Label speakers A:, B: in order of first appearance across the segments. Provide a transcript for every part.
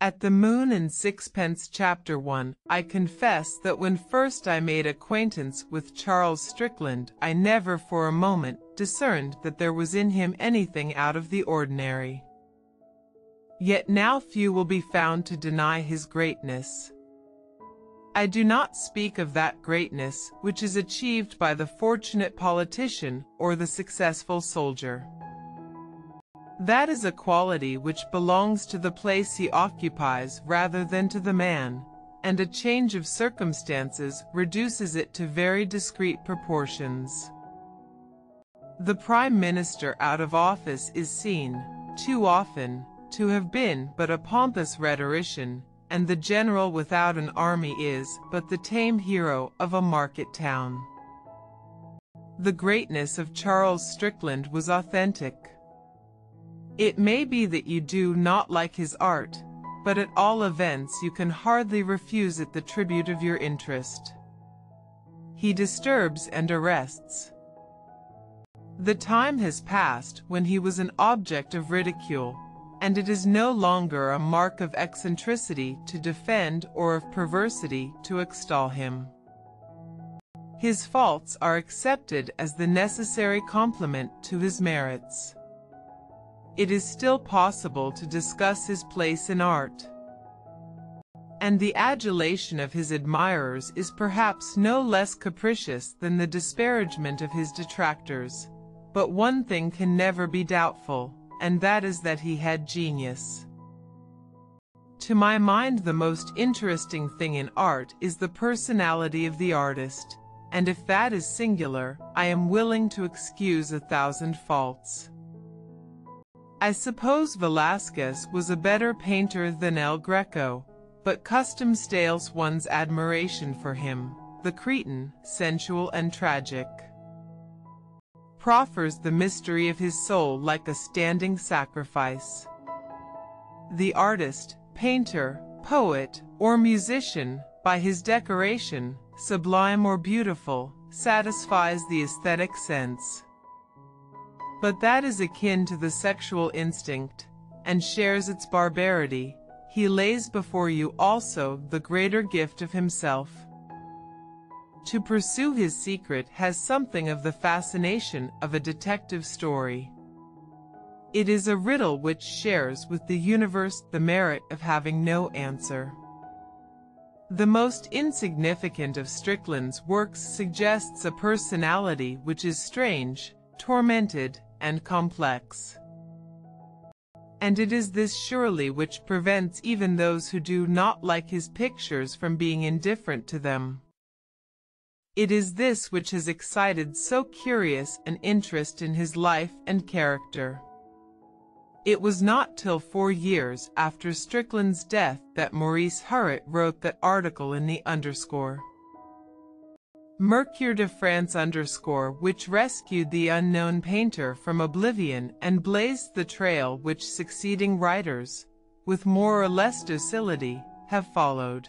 A: At the Moon and Sixpence Chapter 1, I confess that when first I made acquaintance with Charles Strickland, I never for a moment discerned that there was in him anything out of the ordinary. Yet now few will be found to deny his greatness. I do not speak of that greatness which is achieved by the fortunate politician or the successful soldier. That is a quality which belongs to the place he occupies rather than to the man, and a change of circumstances reduces it to very discreet proportions. The Prime Minister out of office is seen, too often, to have been but a pompous rhetorician, and the general without an army is but the tame hero of a market town. The greatness of Charles Strickland was authentic. It may be that you do not like his art, but at all events you can hardly refuse it the tribute of your interest. He disturbs and arrests. The time has passed when he was an object of ridicule, and it is no longer a mark of eccentricity to defend or of perversity to extol him. His faults are accepted as the necessary complement to his merits it is still possible to discuss his place in art. And the adulation of his admirers is perhaps no less capricious than the disparagement of his detractors. But one thing can never be doubtful, and that is that he had genius. To my mind the most interesting thing in art is the personality of the artist, and if that is singular, I am willing to excuse a thousand faults. I suppose Velasquez was a better painter than El Greco, but custom stales one's admiration for him, the Cretan, sensual and tragic. Proffers the mystery of his soul like a standing sacrifice. The artist, painter, poet, or musician, by his decoration, sublime or beautiful, satisfies the aesthetic sense. But that is akin to the sexual instinct, and shares its barbarity. He lays before you also the greater gift of himself. To pursue his secret has something of the fascination of a detective story. It is a riddle which shares with the universe the merit of having no answer. The most insignificant of Strickland's works suggests a personality which is strange, tormented, and complex. And it is this surely which prevents even those who do not like his pictures from being indifferent to them. It is this which has excited so curious an interest in his life and character. It was not till four years after Strickland's death that Maurice Huret wrote that article in the underscore. Mercure de France underscore which rescued the unknown painter from oblivion and blazed the trail which succeeding writers, with more or less docility, have followed.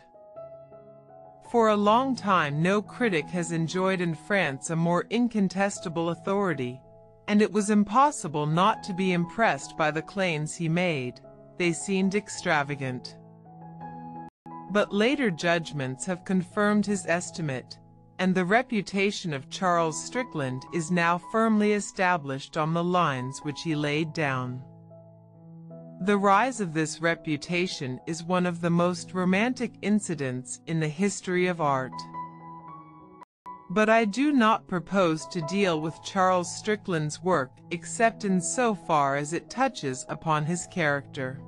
A: For a long time no critic has enjoyed in France a more incontestable authority, and it was impossible not to be impressed by the claims he made. They seemed extravagant. But later judgments have confirmed his estimate, and the reputation of Charles Strickland is now firmly established on the lines which he laid down. The rise of this reputation is one of the most romantic incidents in the history of art. But I do not propose to deal with Charles Strickland's work except in so far as it touches upon his character.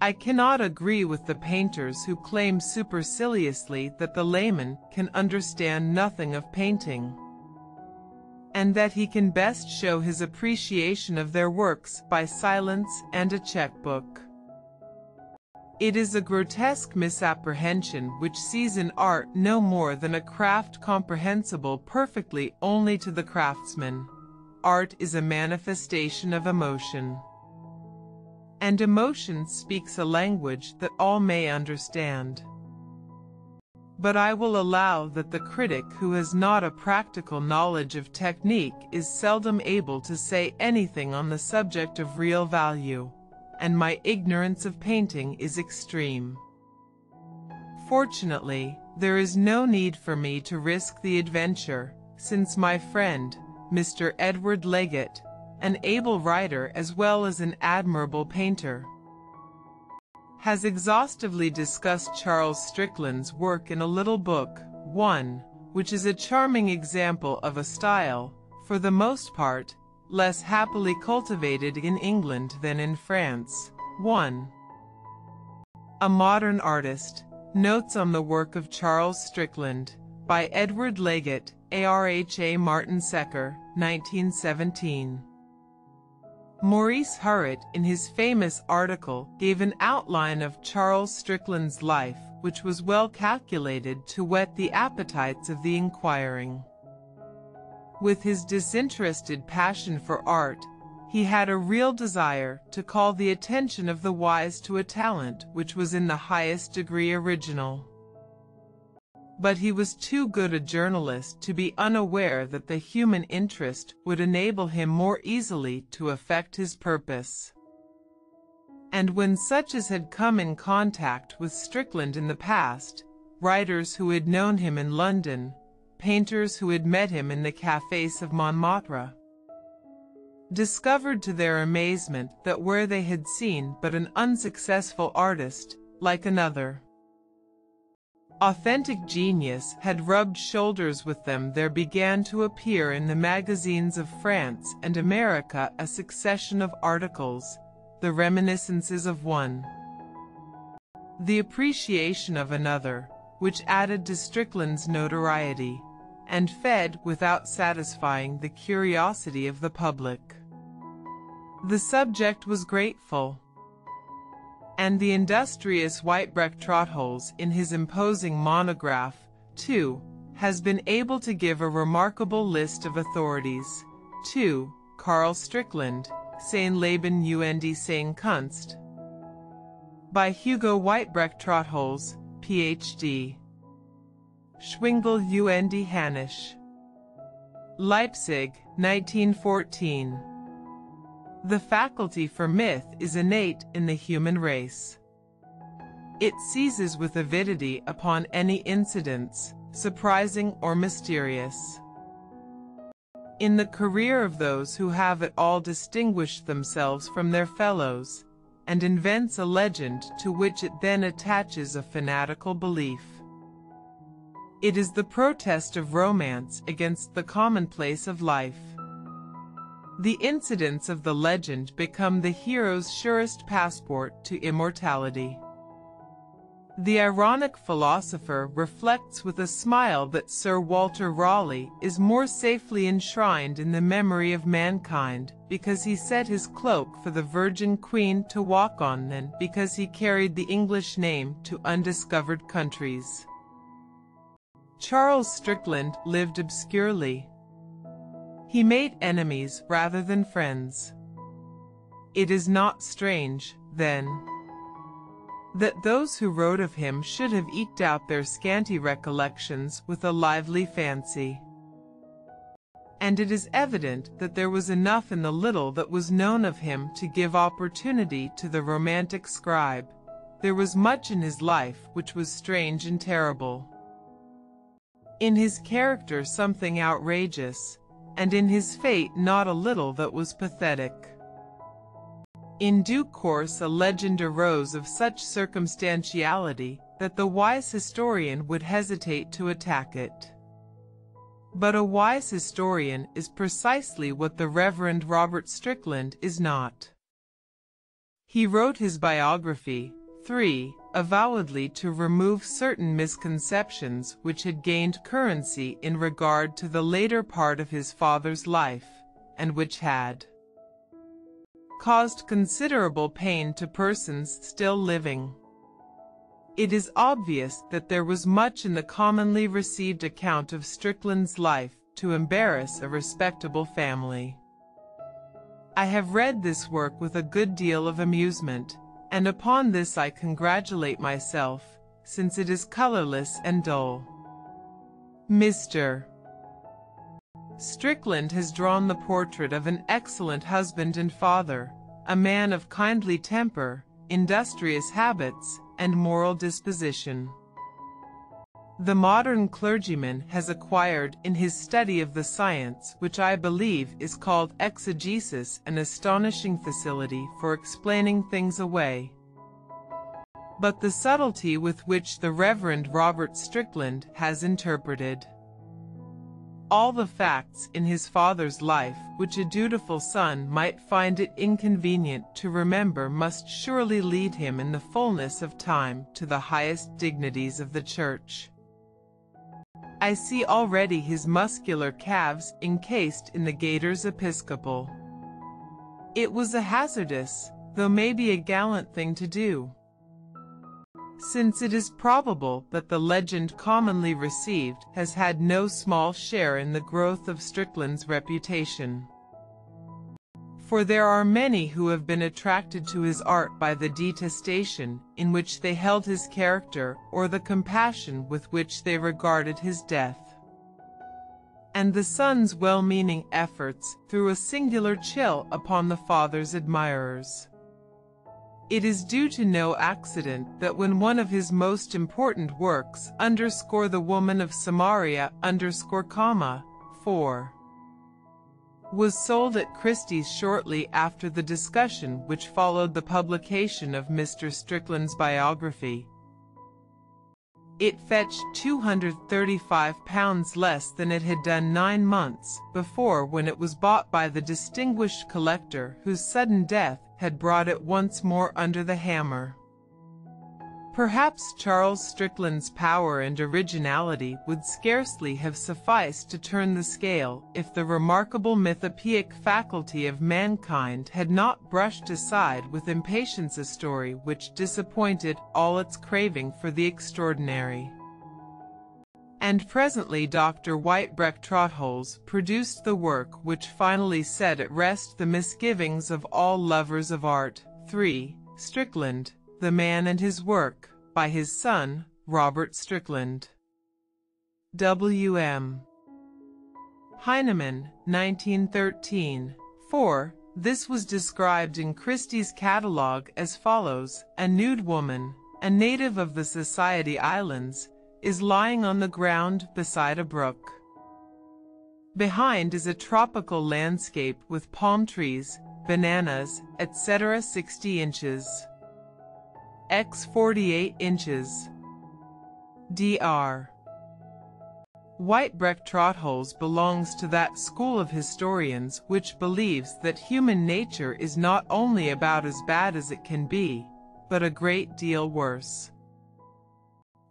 A: I cannot agree with the painters who claim superciliously that the layman can understand nothing of painting, and that he can best show his appreciation of their works by silence and a checkbook. It is a grotesque misapprehension which sees in art no more than a craft comprehensible perfectly only to the craftsman. Art is a manifestation of emotion and emotion speaks a language that all may understand. But I will allow that the critic who has not a practical knowledge of technique is seldom able to say anything on the subject of real value, and my ignorance of painting is extreme. Fortunately, there is no need for me to risk the adventure, since my friend, Mr. Edward Leggatt, an able writer as well as an admirable painter, has exhaustively discussed Charles Strickland's work in a little book, 1, which is a charming example of a style, for the most part, less happily cultivated in England than in France. 1. A Modern Artist Notes on the Work of Charles Strickland by Edward Leggatt, ARHA Martin Secker, 1917. Maurice Huret, in his famous article, gave an outline of Charles Strickland's life, which was well calculated to whet the appetites of the inquiring. With his disinterested passion for art, he had a real desire to call the attention of the wise to a talent which was in the highest degree original. But he was too good a journalist to be unaware that the human interest would enable him more easily to effect his purpose. And when such as had come in contact with Strickland in the past, writers who had known him in London, painters who had met him in the cafés of Montmartre, discovered to their amazement that where they had seen but an unsuccessful artist, like another, authentic genius had rubbed shoulders with them there began to appear in the magazines of France and America a succession of articles, the reminiscences of one, the appreciation of another, which added to Strickland's notoriety, and fed without satisfying the curiosity of the public. The subject was grateful, and the industrious Weitbrecht-Rotholz in his imposing monograph, too, has been able to give a remarkable list of authorities. 2. Karl Strickland, Sein Leben und seine Kunst. By Hugo Weitbrecht-Rotholz, Ph.D. Schwingel und Hanisch. Leipzig, 1914. The faculty for myth is innate in the human race. It seizes with avidity upon any incidents, surprising or mysterious. In the career of those who have at all distinguished themselves from their fellows, and invents a legend to which it then attaches a fanatical belief. It is the protest of romance against the commonplace of life. The incidents of the legend become the hero's surest passport to immortality. The ironic philosopher reflects with a smile that Sir Walter Raleigh is more safely enshrined in the memory of mankind because he set his cloak for the Virgin Queen to walk on than because he carried the English name to undiscovered countries. Charles Strickland lived obscurely. He made enemies rather than friends. It is not strange, then, that those who wrote of him should have eked out their scanty recollections with a lively fancy. And it is evident that there was enough in the little that was known of him to give opportunity to the romantic scribe. There was much in his life which was strange and terrible in his character something outrageous, and in his fate not a little that was pathetic. In due course a legend arose of such circumstantiality that the wise historian would hesitate to attack it. But a wise historian is precisely what the Reverend Robert Strickland is not. He wrote his biography, 3 avowedly to remove certain misconceptions which had gained currency in regard to the later part of his father's life, and which had caused considerable pain to persons still living. It is obvious that there was much in the commonly received account of Strickland's life to embarrass a respectable family. I have read this work with a good deal of amusement, and upon this I congratulate myself, since it is colorless and dull. Mr. Strickland has drawn the portrait of an excellent husband and father, a man of kindly temper, industrious habits, and moral disposition. The modern clergyman has acquired in his study of the science which I believe is called exegesis an astonishing facility for explaining things away. But the subtlety with which the Reverend Robert Strickland has interpreted all the facts in his father's life which a dutiful son might find it inconvenient to remember must surely lead him in the fullness of time to the highest dignities of the Church. I see already his muscular calves encased in the gaiters episcopal. It was a hazardous, though maybe a gallant thing to do since it is probable that the legend commonly received has had no small share in the growth of Strickland's reputation. For there are many who have been attracted to his art by the detestation in which they held his character or the compassion with which they regarded his death. And the son's well-meaning efforts threw a singular chill upon the father's admirers. It is due to no accident that when one of his most important works, underscore the woman of Samaria, underscore comma, 4, was sold at Christie's shortly after the discussion which followed the publication of Mr. Strickland's biography. It fetched £235 less than it had done nine months before when it was bought by the distinguished collector whose sudden death had brought it once more under the hammer. Perhaps Charles Strickland's power and originality would scarcely have sufficed to turn the scale if the remarkable mythopoeic faculty of mankind had not brushed aside with impatience a story which disappointed all its craving for the extraordinary. And presently Dr. Weitbrecht-Rotholz produced the work which finally set at rest the misgivings of all lovers of art. 3. Strickland, The Man and His Work, by his son, Robert Strickland. W.M. Heinemann, 1913. 4. This was described in Christie's catalogue as follows, A nude woman, a native of the Society Islands, is lying on the ground beside a brook. Behind is a tropical landscape with palm trees, bananas, etc. 60 inches. X 48 inches. Dr. Weitbrecht-Rotholz belongs to that school of historians which believes that human nature is not only about as bad as it can be, but a great deal worse.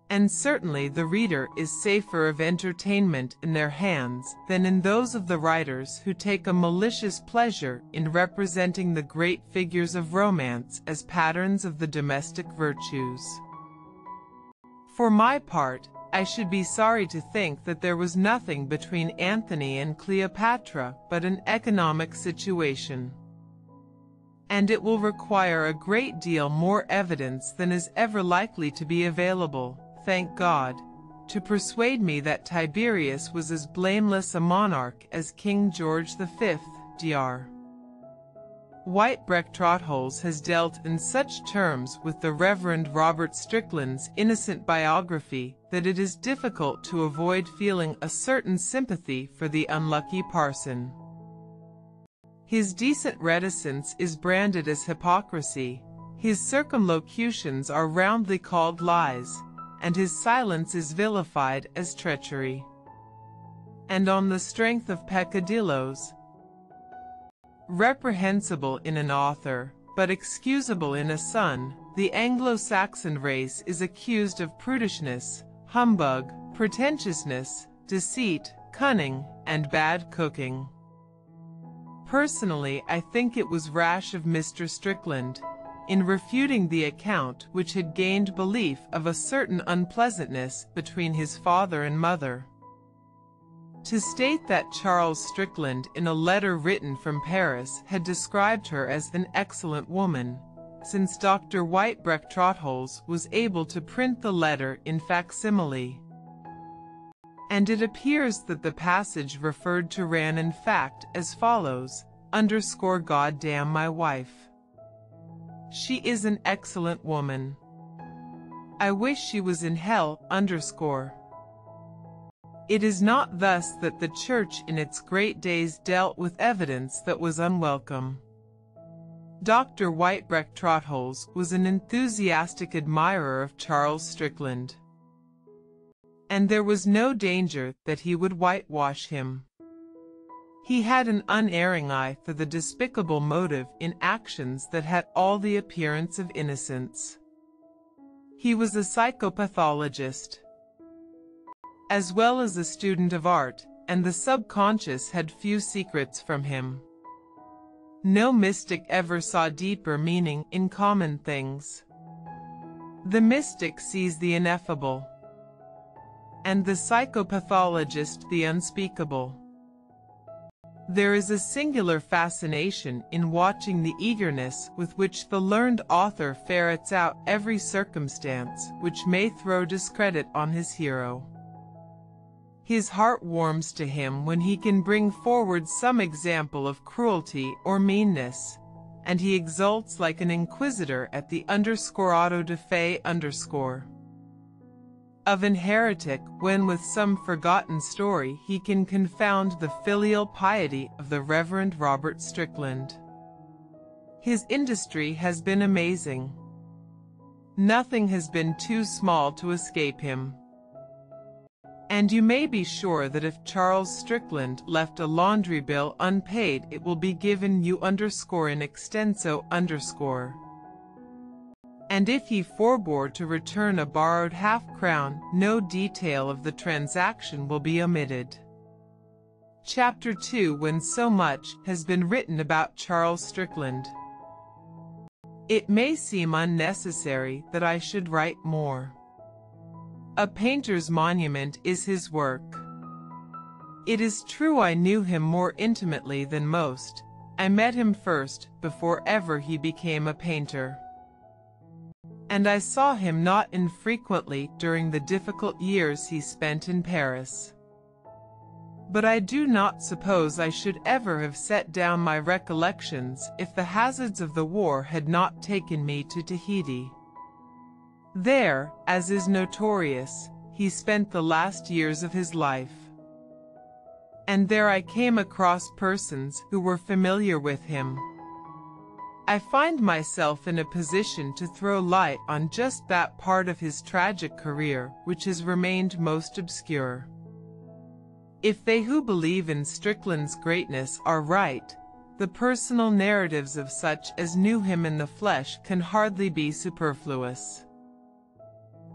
A: And certainly the reader is safer of entertainment in their hands than in those of the writers who take a malicious pleasure in representing the great figures of romance as patterns of the domestic virtues. For my part, I should be sorry to think that there was nothing between Antony and Cleopatra but an economic situation. And it will require a great deal more evidence than is ever likely to be available thank God, to persuade me that Tiberius was as blameless a monarch as King George V, Dr. Weitbrecht-Rotholz has dealt in such terms with the Reverend Robert Strickland's innocent biography that it is difficult to avoid feeling a certain sympathy for the unlucky parson. His decent reticence is branded as hypocrisy, his circumlocutions are roundly called lies, and his silence is vilified as treachery. And on the strength of peccadilloes, reprehensible in an author, but excusable in a son, the Anglo-Saxon race is accused of prudishness, humbug, pretentiousness, deceit, cunning, and bad cooking. Personally, I think it was rash of Mr. Strickland, in refuting the account which had gained belief of a certain unpleasantness between his father and mother. To state that Charles Strickland in a letter written from Paris had described her as an excellent woman, since Dr. Weitbrecht-Rotholz was able to print the letter in facsimile. And it appears that the passage referred to ran in fact as follows, underscore God damn my wife. She is an excellent woman. I wish she was in hell, underscore. It is not thus that the Church in its great days dealt with evidence that was unwelcome. Dr. Weitbrecht-Rotholz was an enthusiastic admirer of Charles Strickland. And there was no danger that he would whitewash him. He had an unerring eye for the despicable motive in actions that had all the appearance of innocence. He was a psychopathologist, as well as a student of art, and the subconscious had few secrets from him. No mystic ever saw deeper meaning in common things. The mystic sees the ineffable, and the psychopathologist the unspeakable. There is a singular fascination in watching the eagerness with which the learned author ferrets out every circumstance which may throw discredit on his hero. His heart warms to him when he can bring forward some example of cruelty or meanness, and he exults like an inquisitor at the underscore auto de fe underscore of an heretic when with some forgotten story he can confound the filial piety of the Reverend Robert Strickland. His industry has been amazing. Nothing has been too small to escape him. And you may be sure that if Charles Strickland left a laundry bill unpaid it will be given you underscore in extenso underscore and if he forbore to return a borrowed half-crown, no detail of the transaction will be omitted. Chapter 2 When so much has been written about Charles Strickland. It may seem unnecessary that I should write more. A painter's monument is his work. It is true I knew him more intimately than most. I met him first, before ever he became a painter and I saw him not infrequently during the difficult years he spent in Paris. But I do not suppose I should ever have set down my recollections if the hazards of the war had not taken me to Tahiti. There, as is notorious, he spent the last years of his life. And there I came across persons who were familiar with him, I find myself in a position to throw light on just that part of his tragic career which has remained most obscure. If they who believe in Strickland's greatness are right, the personal narratives of such as knew him in the flesh can hardly be superfluous.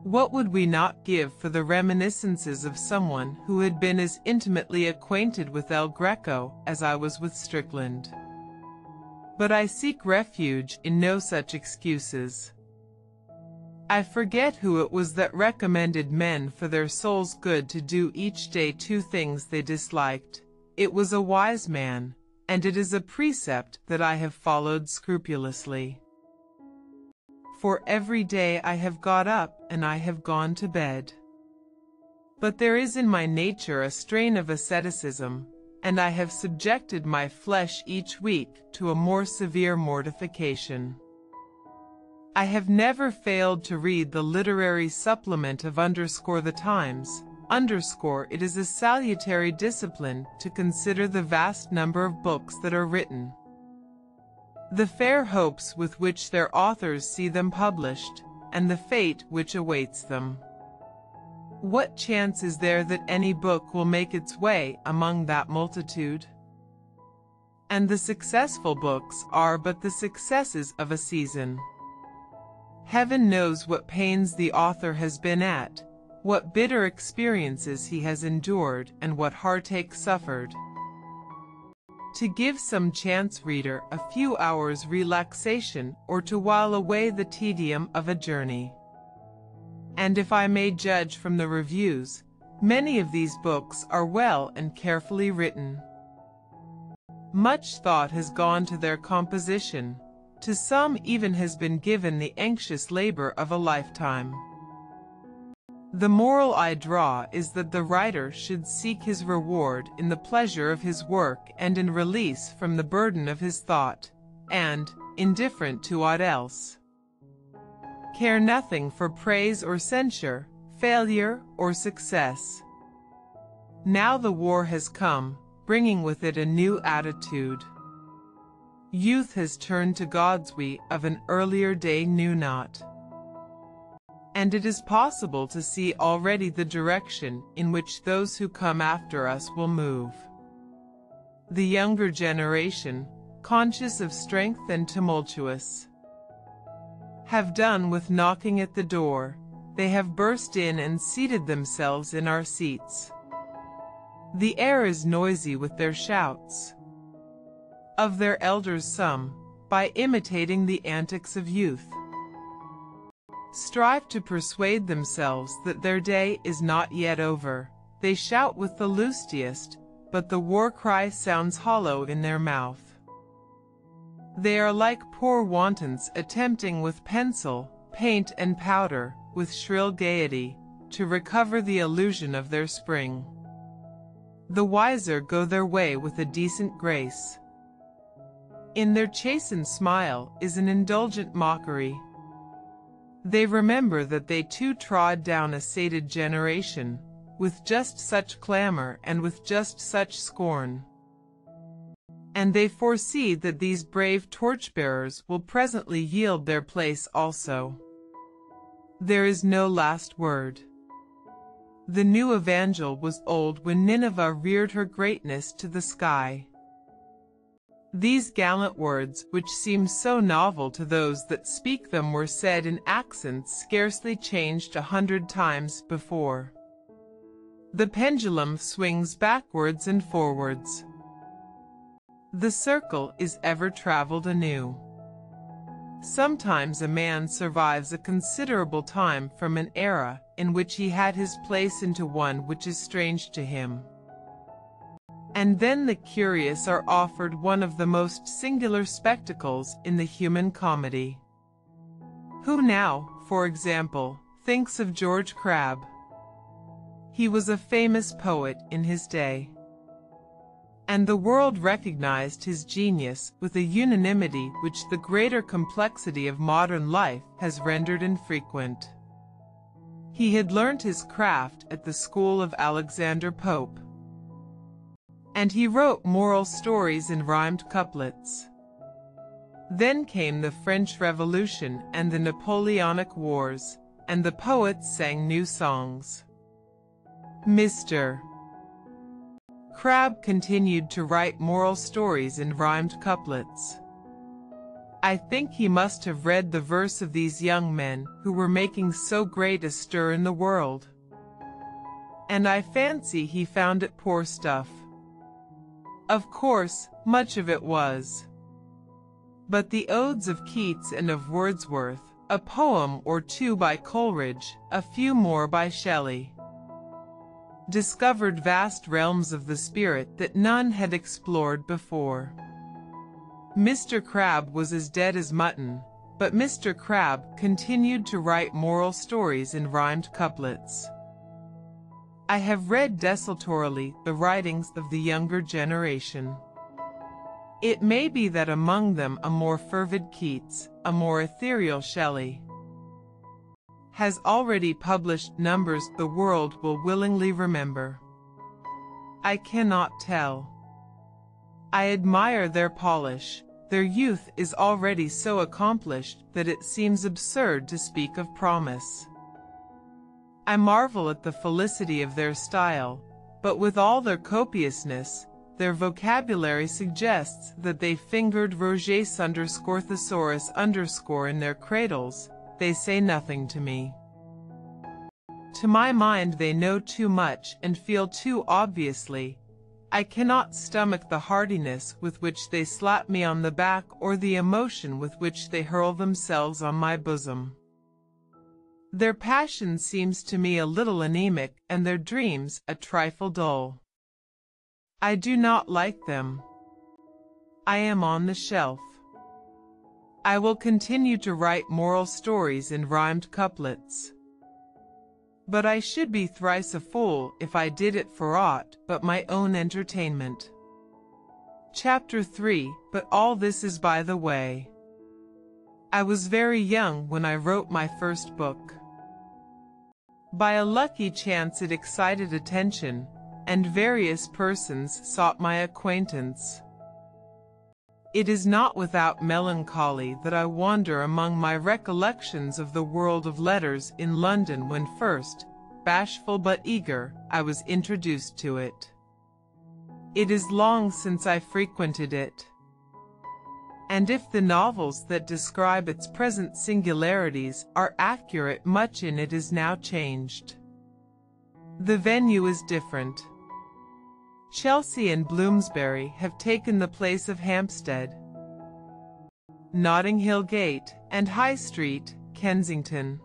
A: What would we not give for the reminiscences of someone who had been as intimately acquainted with El Greco as I was with Strickland? But I seek refuge in no such excuses. I forget who it was that recommended men for their soul's good to do each day two things they disliked. It was a wise man, and it is a precept that I have followed scrupulously. For every day I have got up and I have gone to bed. But there is in my nature a strain of asceticism, and I have subjected my flesh each week to a more severe mortification. I have never failed to read the literary supplement of underscore the Times, underscore it is a salutary discipline to consider the vast number of books that are written. The fair hopes with which their authors see them published, and the fate which awaits them. What chance is there that any book will make its way among that multitude? And the successful books are but the successes of a season. Heaven knows what pains the author has been at, what bitter experiences he has endured, and what heartache suffered. To give some chance reader a few hours relaxation or to while away the tedium of a journey. And if I may judge from the reviews, many of these books are well and carefully written. Much thought has gone to their composition. To some even has been given the anxious labor of a lifetime. The moral I draw is that the writer should seek his reward in the pleasure of his work and in release from the burden of his thought, and, indifferent to aught else. Care nothing for praise or censure, failure or success. Now the war has come, bringing with it a new attitude. Youth has turned to gods we of an earlier day knew not. And it is possible to see already the direction in which those who come after us will move. The younger generation, conscious of strength and tumultuous, have done with knocking at the door, they have burst in and seated themselves in our seats. The air is noisy with their shouts of their elders some, by imitating the antics of youth, strive to persuade themselves that their day is not yet over. They shout with the lustiest, but the war cry sounds hollow in their mouth. They are like poor wantons attempting with pencil, paint and powder, with shrill gaiety, to recover the illusion of their spring. The wiser go their way with a decent grace. In their chastened smile is an indulgent mockery. They remember that they too trod down a sated generation, with just such clamor and with just such scorn. And they foresee that these brave torchbearers will presently yield their place also. There is no last word. The new evangel was old when Nineveh reared her greatness to the sky. These gallant words, which seem so novel to those that speak them, were said in accents scarcely changed a hundred times before. The pendulum swings backwards and forwards. The circle is ever traveled anew. Sometimes a man survives a considerable time from an era in which he had his place into one which is strange to him. And then the curious are offered one of the most singular spectacles in the human comedy. Who now, for example, thinks of George Crabbe? He was a famous poet in his day. And the world recognized his genius with a unanimity which the greater complexity of modern life has rendered infrequent. He had learnt his craft at the school of Alexander Pope and he wrote moral stories in rhymed couplets. Then came the French Revolution and the Napoleonic Wars, and the poets sang new songs. Mr. Crabbe continued to write moral stories in rhymed couplets. I think he must have read the verse of these young men who were making so great a stir in the world. And I fancy he found it poor stuff. Of course, much of it was. But the odes of Keats and of Wordsworth, a poem or two by Coleridge, a few more by Shelley, discovered vast realms of the spirit that none had explored before. Mr. Crabbe was as dead as mutton, but Mr. Crabbe continued to write moral stories in rhymed couplets. I have read desultorily the writings of the younger generation. It may be that among them a more fervid Keats, a more ethereal Shelley, has already published numbers the world will willingly remember. I cannot tell. I admire their polish, their youth is already so accomplished that it seems absurd to speak of promise. I marvel at the felicity of their style, but with all their copiousness, their vocabulary suggests that they fingered Roget's underscore thesaurus underscore in their cradles, they say nothing to me. To my mind they know too much and feel too obviously. I cannot stomach the heartiness with which they slap me on the back or the emotion with which they hurl themselves on my bosom. Their passion seems to me a little anemic and their dreams a trifle dull. I do not like them. I am on the shelf. I will continue to write moral stories in rhymed couplets. But I should be thrice a fool if I did it for aught but my own entertainment. Chapter 3 But all this is by the way. I was very young when I wrote my first book. By a lucky chance it excited attention, and various persons sought my acquaintance. It is not without melancholy that I wander among my recollections of the world of letters in London when first, bashful but eager, I was introduced to it. It is long since I frequented it. And if the novels that describe its present singularities are accurate much in it is now changed. The venue is different. Chelsea and Bloomsbury have taken the place of Hampstead. Notting Hill Gate and High Street, Kensington.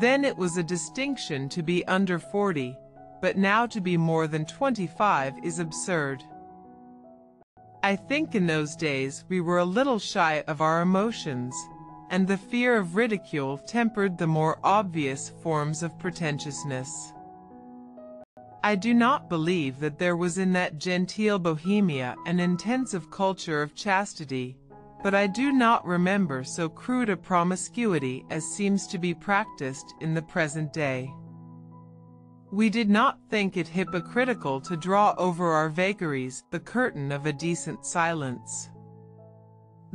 A: Then it was a distinction to be under 40, but now to be more than 25 is absurd. I think in those days we were a little shy of our emotions, and the fear of ridicule tempered the more obvious forms of pretentiousness. I do not believe that there was in that genteel Bohemia an intensive culture of chastity, but I do not remember so crude a promiscuity as seems to be practiced in the present day. We did not think it hypocritical to draw over our vagaries the curtain of a decent silence.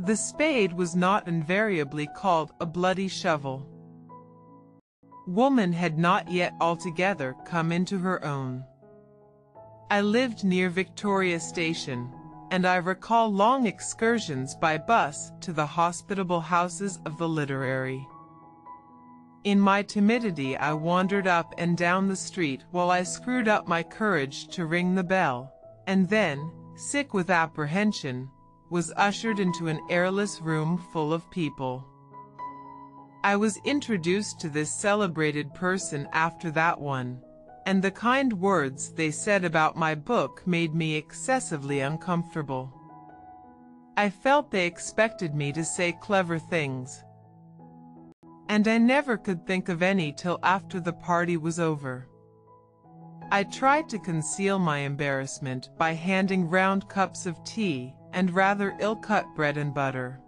A: The spade was not invariably called a bloody shovel. Woman had not yet altogether come into her own. I lived near Victoria Station, and I recall long excursions by bus to the hospitable houses of the literary. In my timidity I wandered up and down the street while I screwed up my courage to ring the bell, and then, sick with apprehension, was ushered into an airless room full of people. I was introduced to this celebrated person after that one, and the kind words they said about my book made me excessively uncomfortable. I felt they expected me to say clever things, and I never could think of any till after the party was over. I tried to conceal my embarrassment by handing round cups of tea and rather ill-cut bread and butter.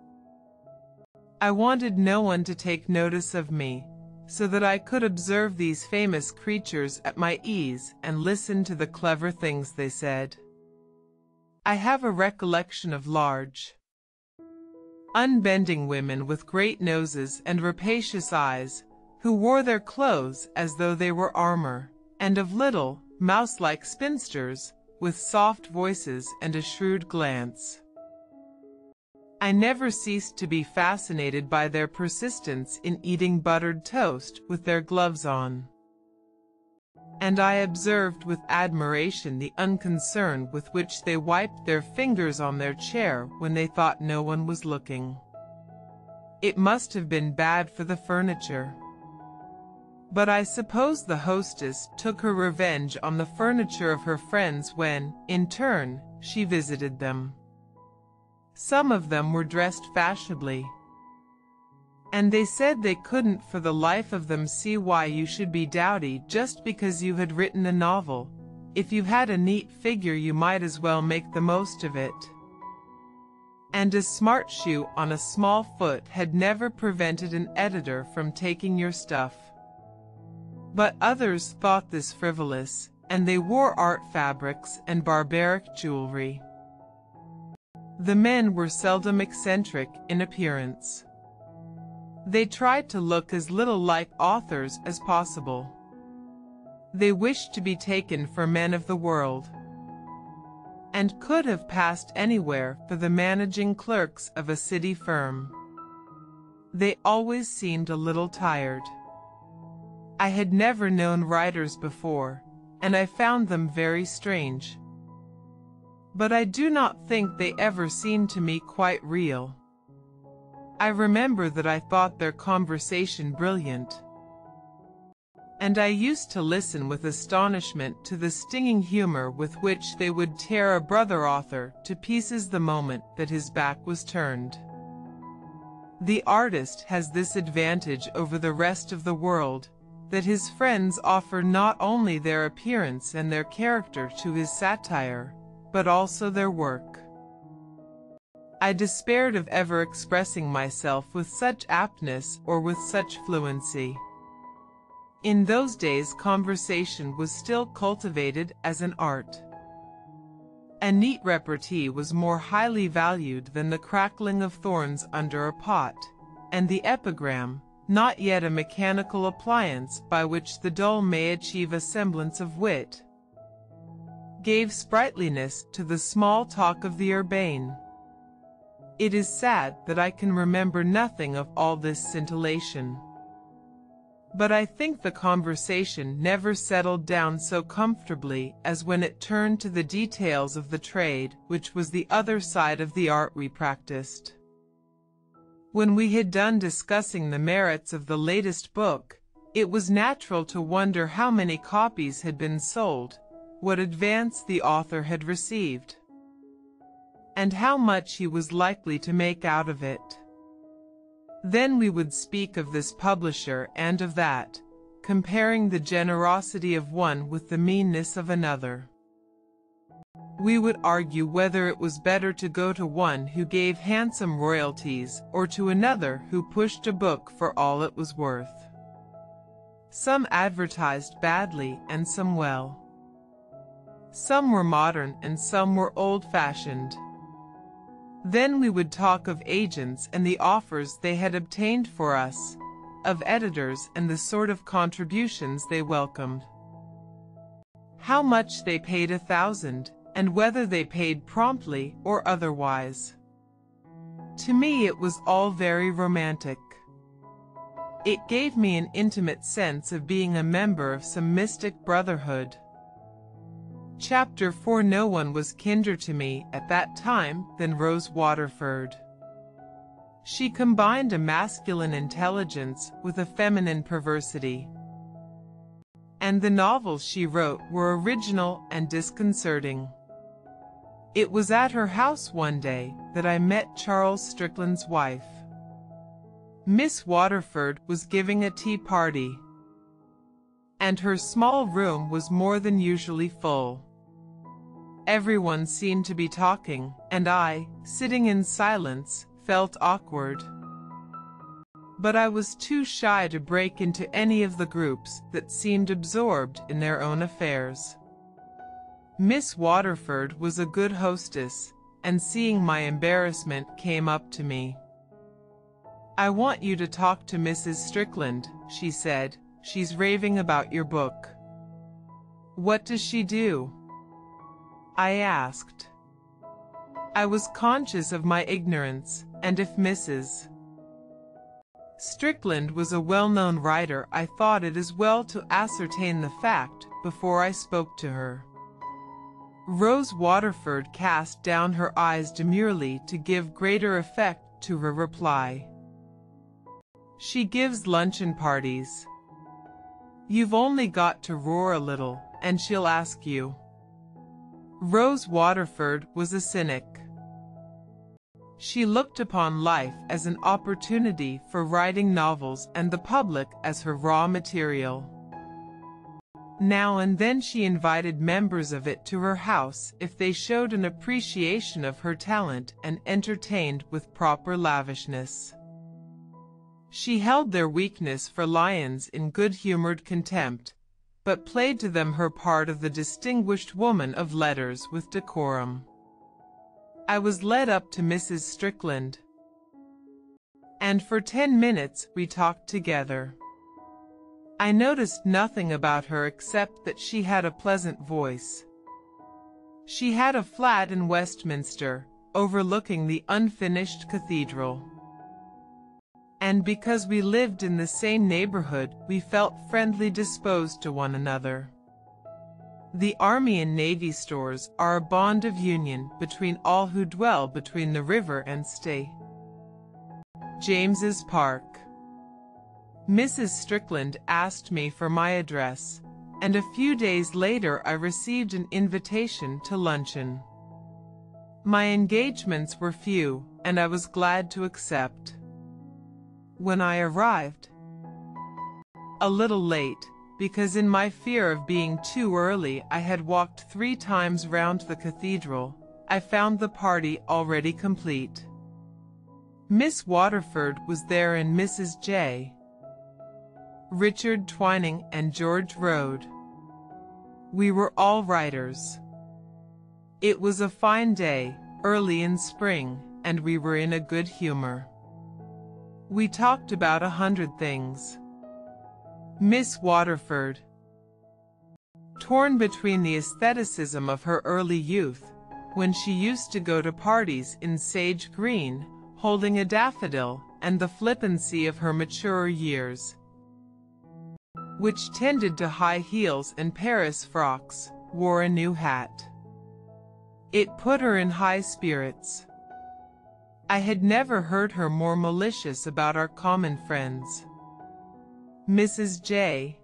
A: I wanted no one to take notice of me, so that I could observe these famous creatures at my ease and listen to the clever things they said. I have a recollection of large, unbending women with great noses and rapacious eyes, who wore their clothes as though they were armor, and of little, mouse-like spinsters, with soft voices and a shrewd glance. I never ceased to be fascinated by their persistence in eating buttered toast with their gloves on and I observed with admiration the unconcern with which they wiped their fingers on their chair when they thought no one was looking. It must have been bad for the furniture. But I suppose the hostess took her revenge on the furniture of her friends when, in turn, she visited them. Some of them were dressed fashionably, and they said they couldn't for the life of them see why you should be dowdy just because you had written a novel. If you had a neat figure you might as well make the most of it. And a smart shoe on a small foot had never prevented an editor from taking your stuff. But others thought this frivolous, and they wore art fabrics and barbaric jewelry. The men were seldom eccentric in appearance. They tried to look as little like authors as possible. They wished to be taken for men of the world and could have passed anywhere for the managing clerks of a city firm. They always seemed a little tired. I had never known writers before, and I found them very strange. But I do not think they ever seemed to me quite real. I remember that I thought their conversation brilliant. And I used to listen with astonishment to the stinging humor with which they would tear a brother author to pieces the moment that his back was turned. The artist has this advantage over the rest of the world, that his friends offer not only their appearance and their character to his satire, but also their work. I despaired of ever expressing myself with such aptness or with such fluency. In those days conversation was still cultivated as an art. A neat repartee was more highly valued than the crackling of thorns under a pot, and the epigram, not yet a mechanical appliance by which the dull may achieve a semblance of wit, gave sprightliness to the small talk of the urbane. It is sad that I can remember nothing of all this scintillation. But I think the conversation never settled down so comfortably as when it turned to the details of the trade, which was the other side of the art we practiced. When we had done discussing the merits of the latest book, it was natural to wonder how many copies had been sold, what advance the author had received, and how much he was likely to make out of it. Then we would speak of this publisher and of that, comparing the generosity of one with the meanness of another. We would argue whether it was better to go to one who gave handsome royalties or to another who pushed a book for all it was worth. Some advertised badly and some well. Some were modern and some were old-fashioned. Then we would talk of agents and the offers they had obtained for us, of editors and the sort of contributions they welcomed. How much they paid a thousand, and whether they paid promptly or otherwise. To me it was all very romantic. It gave me an intimate sense of being a member of some mystic brotherhood. Chapter 4 No one was kinder to me at that time than Rose Waterford. She combined a masculine intelligence with a feminine perversity. And the novels she wrote were original and disconcerting. It was at her house one day that I met Charles Strickland's wife. Miss Waterford was giving a tea party, and her small room was more than usually full. Everyone seemed to be talking, and I, sitting in silence, felt awkward. But I was too shy to break into any of the groups that seemed absorbed in their own affairs. Miss Waterford was a good hostess, and seeing my embarrassment came up to me. I want you to talk to Mrs. Strickland, she said. She's raving about your book. What does she do? I asked. I was conscious of my ignorance, and if Mrs. Strickland was a well-known writer, I thought it as well to ascertain the fact before I spoke to her. Rose Waterford cast down her eyes demurely to give greater effect to her reply. She gives luncheon parties. You've only got to roar a little, and she'll ask you. Rose Waterford was a cynic. She looked upon life as an opportunity for writing novels and the public as her raw material. Now and then she invited members of it to her house if they showed an appreciation of her talent and entertained with proper lavishness. She held their weakness for lions in good-humored contempt, but played to them her part of the distinguished woman of letters with decorum. I was led up to Mrs. Strickland, and for ten minutes we talked together. I noticed nothing about her except that she had a pleasant voice. She had a flat in Westminster, overlooking the unfinished cathedral and because we lived in the same neighborhood, we felt friendly disposed to one another. The Army and Navy stores are a bond of union between all who dwell between the river and stay. James's Park Mrs. Strickland asked me for my address, and a few days later I received an invitation to luncheon. My engagements were few, and I was glad to accept when I arrived. A little late, because in my fear of being too early I had walked three times round the cathedral, I found the party already complete. Miss Waterford was there and Mrs. Jay Richard Twining and George Road. We were all writers. It was a fine day, early in spring, and we were in a good humor. We talked about a hundred things. Miss Waterford, torn between the aestheticism of her early youth, when she used to go to parties in sage green, holding a daffodil, and the flippancy of her maturer years, which tended to high heels and Paris frocks, wore a new hat. It put her in high spirits. I had never heard her more malicious about our common friends. Mrs. Jay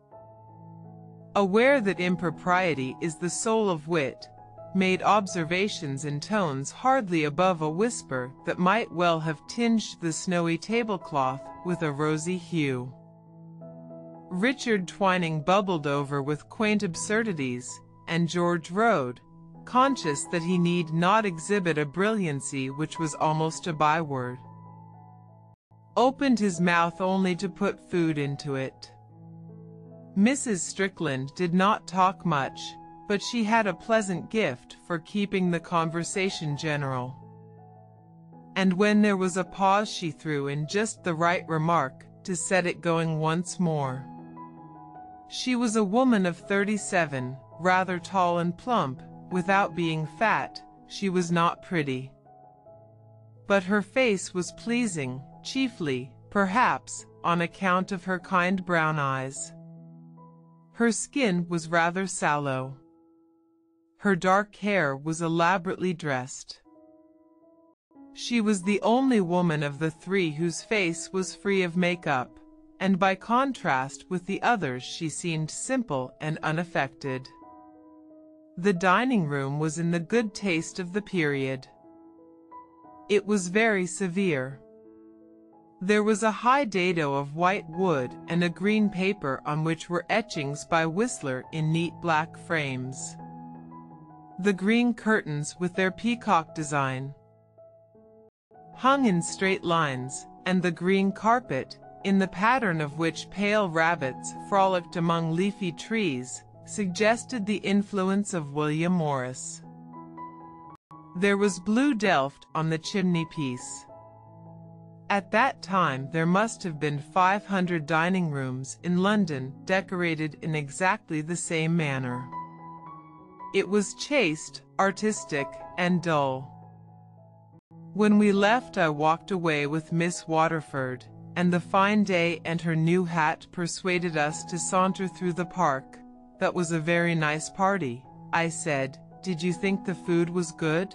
A: Aware that impropriety is the soul of wit, made observations in tones hardly above a whisper that might well have tinged the snowy tablecloth with a rosy hue. Richard Twining bubbled over with quaint absurdities, and George Road, conscious that he need not exhibit a brilliancy which was almost a byword, opened his mouth only to put food into it. Mrs. Strickland did not talk much, but she had a pleasant gift for keeping the conversation general. And when there was a pause she threw in just the right remark to set it going once more. She was a woman of 37, rather tall and plump, without being fat, she was not pretty. But her face was pleasing, chiefly, perhaps, on account of her kind brown eyes. Her skin was rather sallow. Her dark hair was elaborately dressed. She was the only woman of the three whose face was free of makeup and by contrast with the others she seemed simple and unaffected. The dining room was in the good taste of the period. It was very severe. There was a high dado of white wood and a green paper on which were etchings by Whistler in neat black frames. The green curtains with their peacock design hung in straight lines, and the green carpet, in the pattern of which pale rabbits frolicked among leafy trees, suggested the influence of William Morris. There was blue delft on the chimney piece. At that time there must have been 500 dining rooms in London decorated in exactly the same manner. It was chaste, artistic, and dull. When we left I walked away with Miss Waterford, and the fine day and her new hat persuaded us to saunter through the park. That was a very nice party, I said. Did you think the food was good?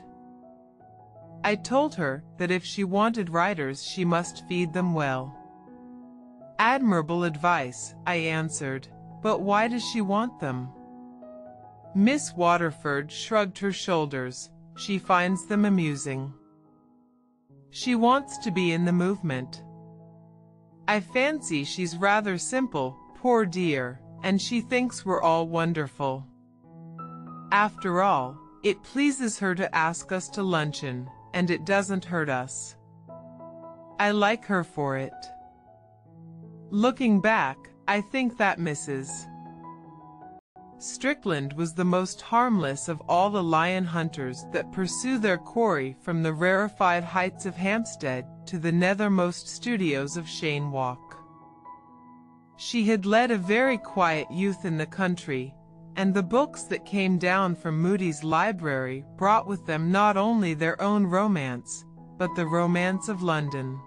A: I told her that if she wanted writers she must feed them well. Admirable advice, I answered, but why does she want them? Miss Waterford shrugged her shoulders. She finds them amusing. She wants to be in the movement. I fancy she's rather simple, poor dear, and she thinks we're all wonderful. After all, it pleases her to ask us to luncheon, and it doesn't hurt us. I like her for it. Looking back, I think that Mrs. Strickland was the most harmless of all the lion hunters that pursue their quarry from the rarefied heights of Hampstead to the nethermost studios of Cheyne Walk. She had led a very quiet youth in the country, and the books that came down from Mudie's library brought with them not only their own romance, but the romance of London.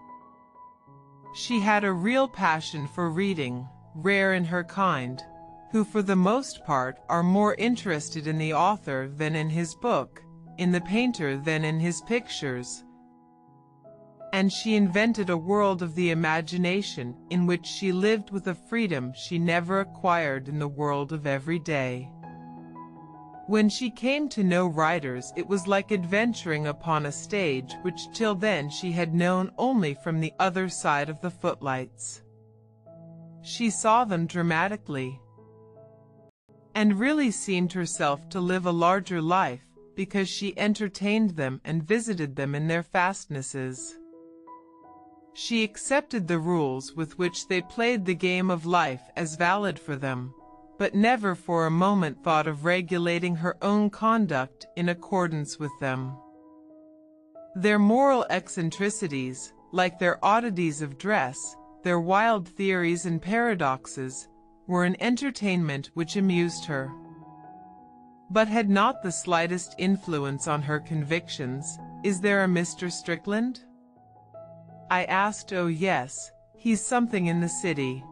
A: She had a real passion for reading, rare in her kind, who for the most part are more interested in the author than in his book, in the painter than in his pictures. And she invented a world of the imagination in which she lived with a freedom she never acquired in the world of every day. When she came to know writers it was like adventuring upon a stage which till then she had known only from the other side of the footlights. She saw them dramatically, and really seemed herself to live a larger life because she entertained them and visited them in their fastnesses. She accepted the rules with which they played the game of life as valid for them, but never for a moment thought of regulating her own conduct in accordance with them. Their moral eccentricities, like their oddities of dress, their wild theories and paradoxes, were an entertainment which amused her, but had not the slightest influence on her convictions. Is there a Mr. Strickland? I asked, oh yes, he's something in the city.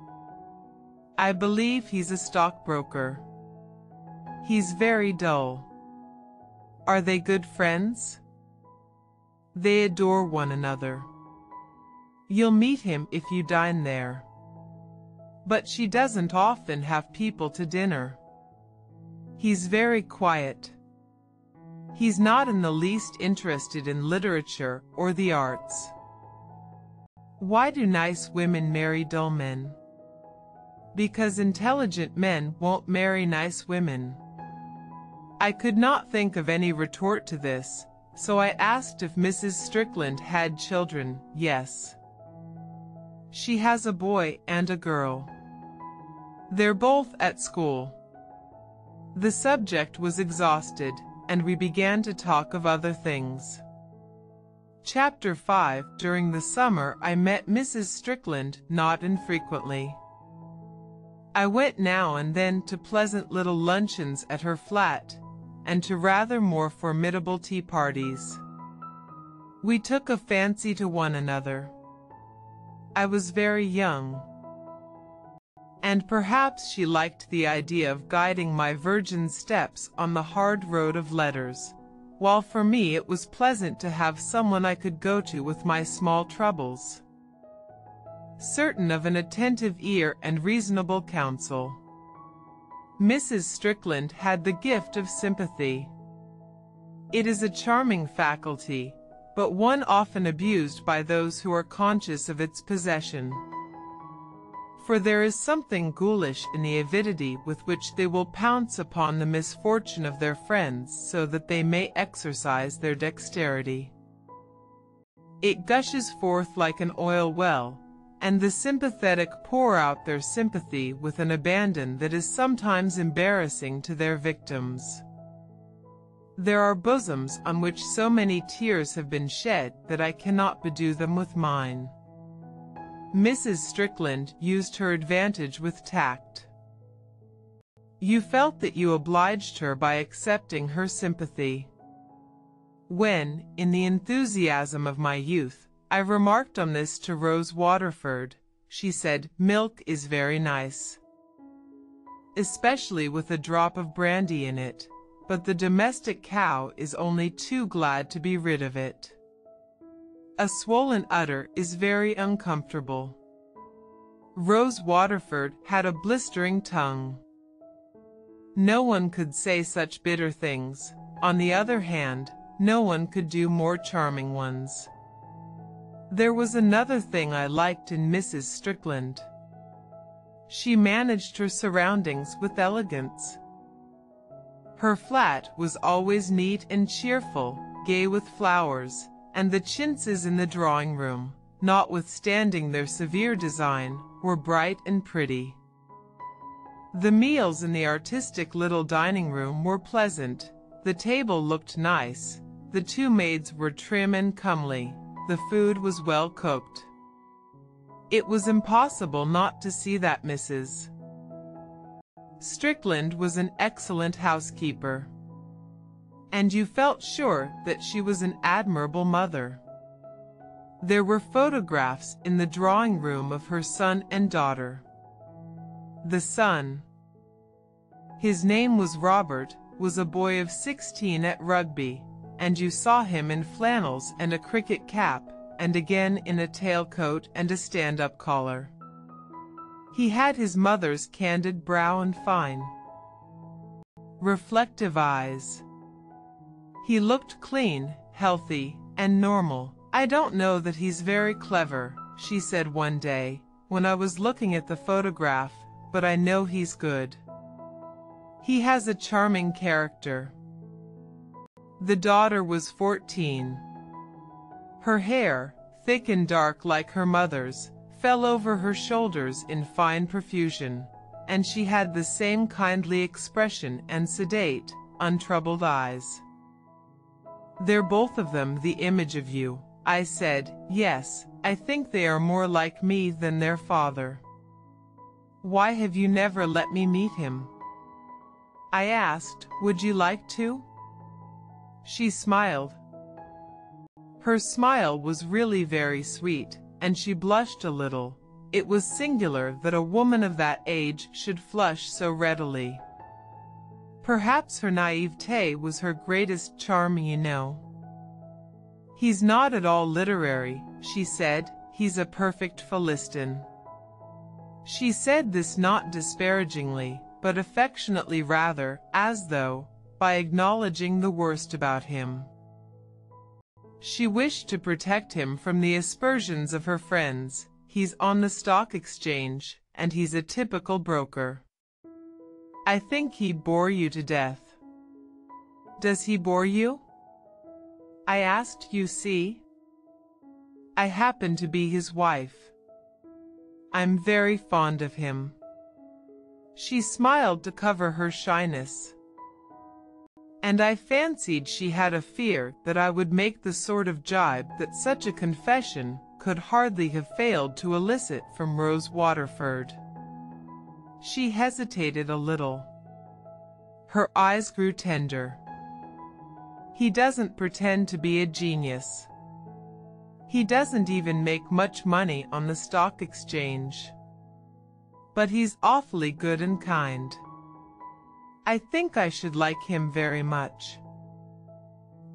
A: I believe he's a stockbroker. He's very dull. Are they good friends? They adore one another. You'll meet him if you dine there. But she doesn't often have people to dinner. He's very quiet. He's not in the least interested in literature or the arts. Why do nice women marry dull men? Because intelligent men won't marry nice women. I could not think of any retort to this, so I asked if Mrs. Strickland had children. Yes. She has a boy and a girl. They're both at school. The subject was exhausted, and we began to talk of other things. Chapter 5 During the summer I met Mrs. Strickland not infrequently. I went now and then to pleasant little luncheons at her flat, and to rather more formidable tea parties. We took a fancy to one another. I was very young. And perhaps she liked the idea of guiding my virgin steps on the hard road of letters, while for me it was pleasant to have someone I could go to with my small troubles. Certain of an attentive ear and reasonable counsel. Mrs. Strickland had the gift of sympathy. It is a charming faculty, but one often abused by those who are conscious of its possession. For there is something ghoulish in the avidity with which they will pounce upon the misfortune of their friends so that they may exercise their dexterity. It gushes forth like an oil well, and the sympathetic pour out their sympathy with an abandon that is sometimes embarrassing to their victims. There are bosoms on which so many tears have been shed that I cannot bedew them with mine. Mrs. Strickland used her advantage with tact. You felt that you obliged her by accepting her sympathy. When, in the enthusiasm of my youth, I remarked on this to Rose Waterford, she said, milk is very nice. Especially with a drop of brandy in it but the domestic cow is only too glad to be rid of it. A swollen udder is very uncomfortable. Rose Waterford had a blistering tongue. No one could say such bitter things. On the other hand, no one could do more charming ones. There was another thing I liked in Mrs. Strickland. She managed her surroundings with elegance. Her flat was always neat and cheerful, gay with flowers, and the chintzes in the drawing room, notwithstanding their severe design, were bright and pretty. The meals in the artistic little dining room were pleasant, the table looked nice, the two maids were trim and comely, the food was well cooked. It was impossible not to see that Mrs. Strickland was an excellent housekeeper. And you felt sure that she was an admirable mother. There were photographs in the drawing room of her son and daughter. The son, his name was Robert, was a boy of 16 at Rugby, and you saw him in flannels and a cricket cap, and again in a tailcoat and a stand-up collar. He had his mother's candid brow and fine, reflective eyes. He looked clean, healthy, and normal. I don't know that he's very clever, she said one day, when I was looking at the photograph, but I know he's good. He has a charming character. The daughter was fourteen. Her hair, thick and dark like her mother's, fell over her shoulders in fine profusion, and she had the same kindly expression and sedate, untroubled eyes. They're both of them the image of you, I said, yes, I think they are more like me than their father. Why have you never let me meet him? I asked, would you like to? She smiled. Her smile was really very sweet, and she blushed a little. It was singular that a woman of that age should flush so readily. Perhaps her naivete was her greatest charm, you know. He's not at all literary, she said, he's a perfect Philistine. She said this not disparagingly, but affectionately rather, as though, by acknowledging the worst about him. She wished to protect him from the aspersions of her friends. He's on the stock exchange, and he's a typical broker. I think he bore you to death. Does he bore you? I asked, you see. I happen to be his wife. I'm very fond of him. She smiled to cover her shyness and I fancied she had a fear that I would make the sort of jibe that such a confession could hardly have failed to elicit from Rose Waterford. She hesitated a little. Her eyes grew tender. He doesn't pretend to be a genius. He doesn't even make much money on the stock exchange. But he's awfully good and kind. I think I should like him very much.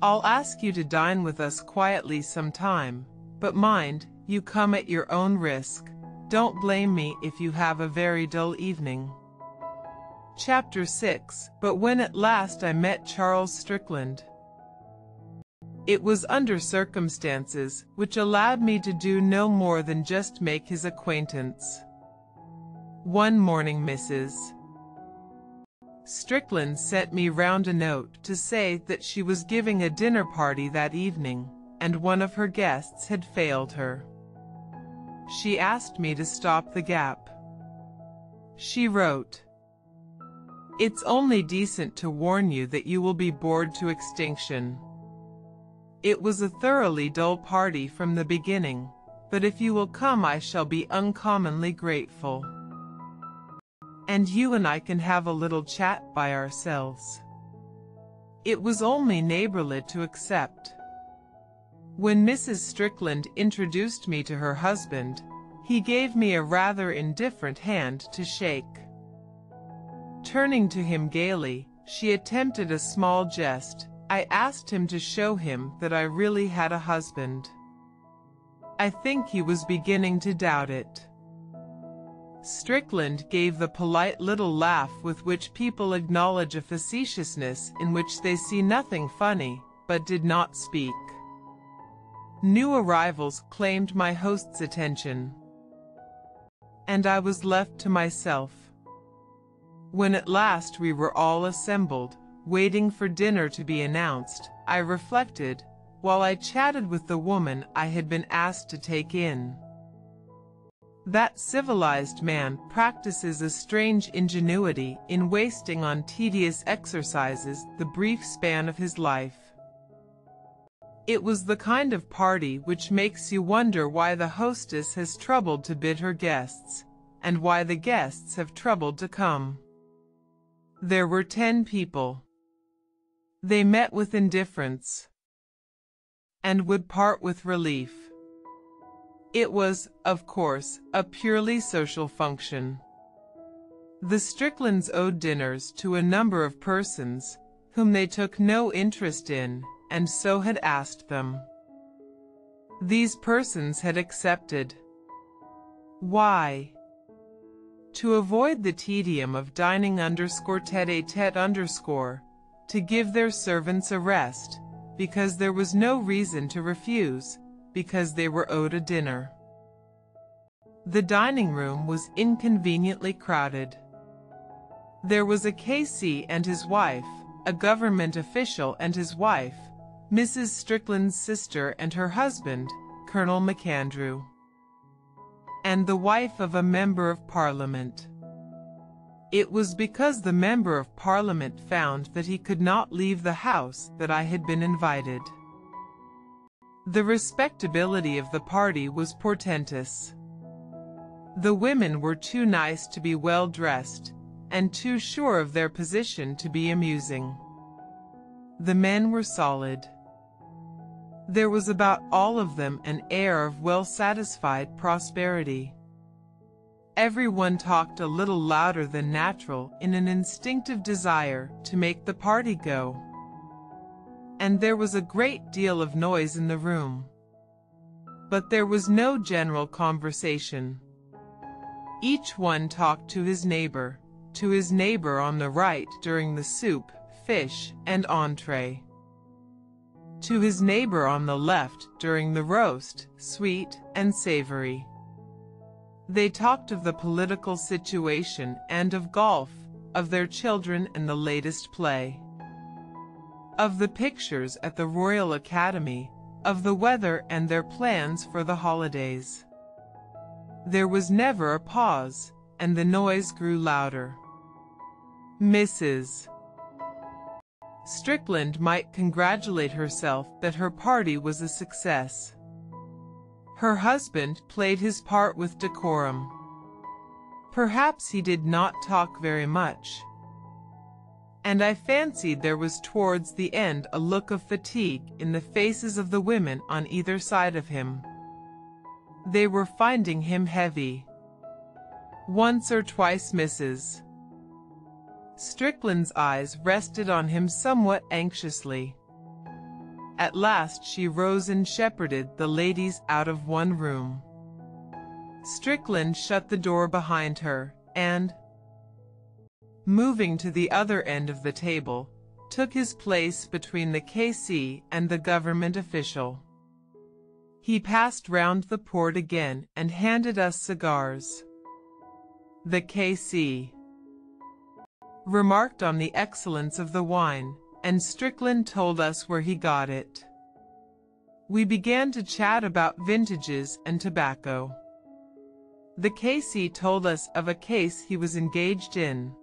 A: I'll ask you to dine with us quietly sometime, but mind, you come at your own risk. Don't blame me if you have a very dull evening. Chapter 6 But when at last I met Charles Strickland, it was under circumstances which allowed me to do no more than just make his acquaintance. One morning Mrs. Strickland sent me round a note to say that she was giving a dinner party that evening, and one of her guests had failed her. She asked me to stop the gap. She wrote, It's only decent to warn you that you will be bored to extinction. It was a thoroughly dull party from the beginning, but if you will come I shall be uncommonly grateful and you and I can have a little chat by ourselves. It was only neighborly to accept. When Mrs. Strickland introduced me to her husband, he gave me a rather indifferent hand to shake. Turning to him gaily, she attempted a small jest. I asked him to show him that I really had a husband. I think he was beginning to doubt it. Strickland gave the polite little laugh with which people acknowledge a facetiousness in which they see nothing funny, but did not speak. New arrivals claimed my host's attention, and I was left to myself. When at last we were all assembled, waiting for dinner to be announced, I reflected, while I chatted with the woman I had been asked to take in. That civilized man practices a strange ingenuity in wasting on tedious exercises the brief span of his life. It was the kind of party which makes you wonder why the hostess has troubled to bid her guests, and why the guests have troubled to come. There were ten people. They met with indifference and would part with relief. It was, of course, a purely social function. The Stricklands owed dinners to a number of persons whom they took no interest in and so had asked them. These persons had accepted. Why? To avoid the tedium of dining underscore tete-a-tete underscore, to give their servants a rest, because there was no reason to refuse, because they were owed a dinner. The dining room was inconveniently crowded. There was a K.C. and his wife, a government official and his wife, Mrs. Strickland's sister and her husband, Colonel MacAndrew, and the wife of a member of parliament. It was because the member of parliament found that he could not leave the house that I had been invited. The respectability of the party was portentous. The women were too nice to be well dressed, and too sure of their position to be amusing. The men were solid. There was about all of them an air of well-satisfied prosperity. Everyone talked a little louder than natural in an instinctive desire to make the party go. And there was a great deal of noise in the room. But there was no general conversation. Each one talked to his neighbor, to his neighbor on the right during the soup, fish, and entree. To his neighbor on the left during the roast, sweet and savory. They talked of the political situation and of golf, of their children and the latest play. Of the pictures at the Royal Academy, of the weather and their plans for the holidays. There was never a pause, and the noise grew louder. Mrs. Strickland might congratulate herself that her party was a success. Her husband played his part with decorum. Perhaps he did not talk very much. And I fancied there was towards the end a look of fatigue in the faces of the women on either side of him. They were finding him heavy. Once or twice Mrs. Strickland's eyes rested on him somewhat anxiously. At last she rose and shepherded the ladies out of one room. Strickland shut the door behind her, and, moving to the other end of the table, took his place between the K.C. and the government official. He passed round the port again and handed us cigars. The K.C. remarked on the excellence of the wine, and Strickland told us where he got it. We began to chat about vintages and tobacco. The K.C. told us of a case he was engaged in.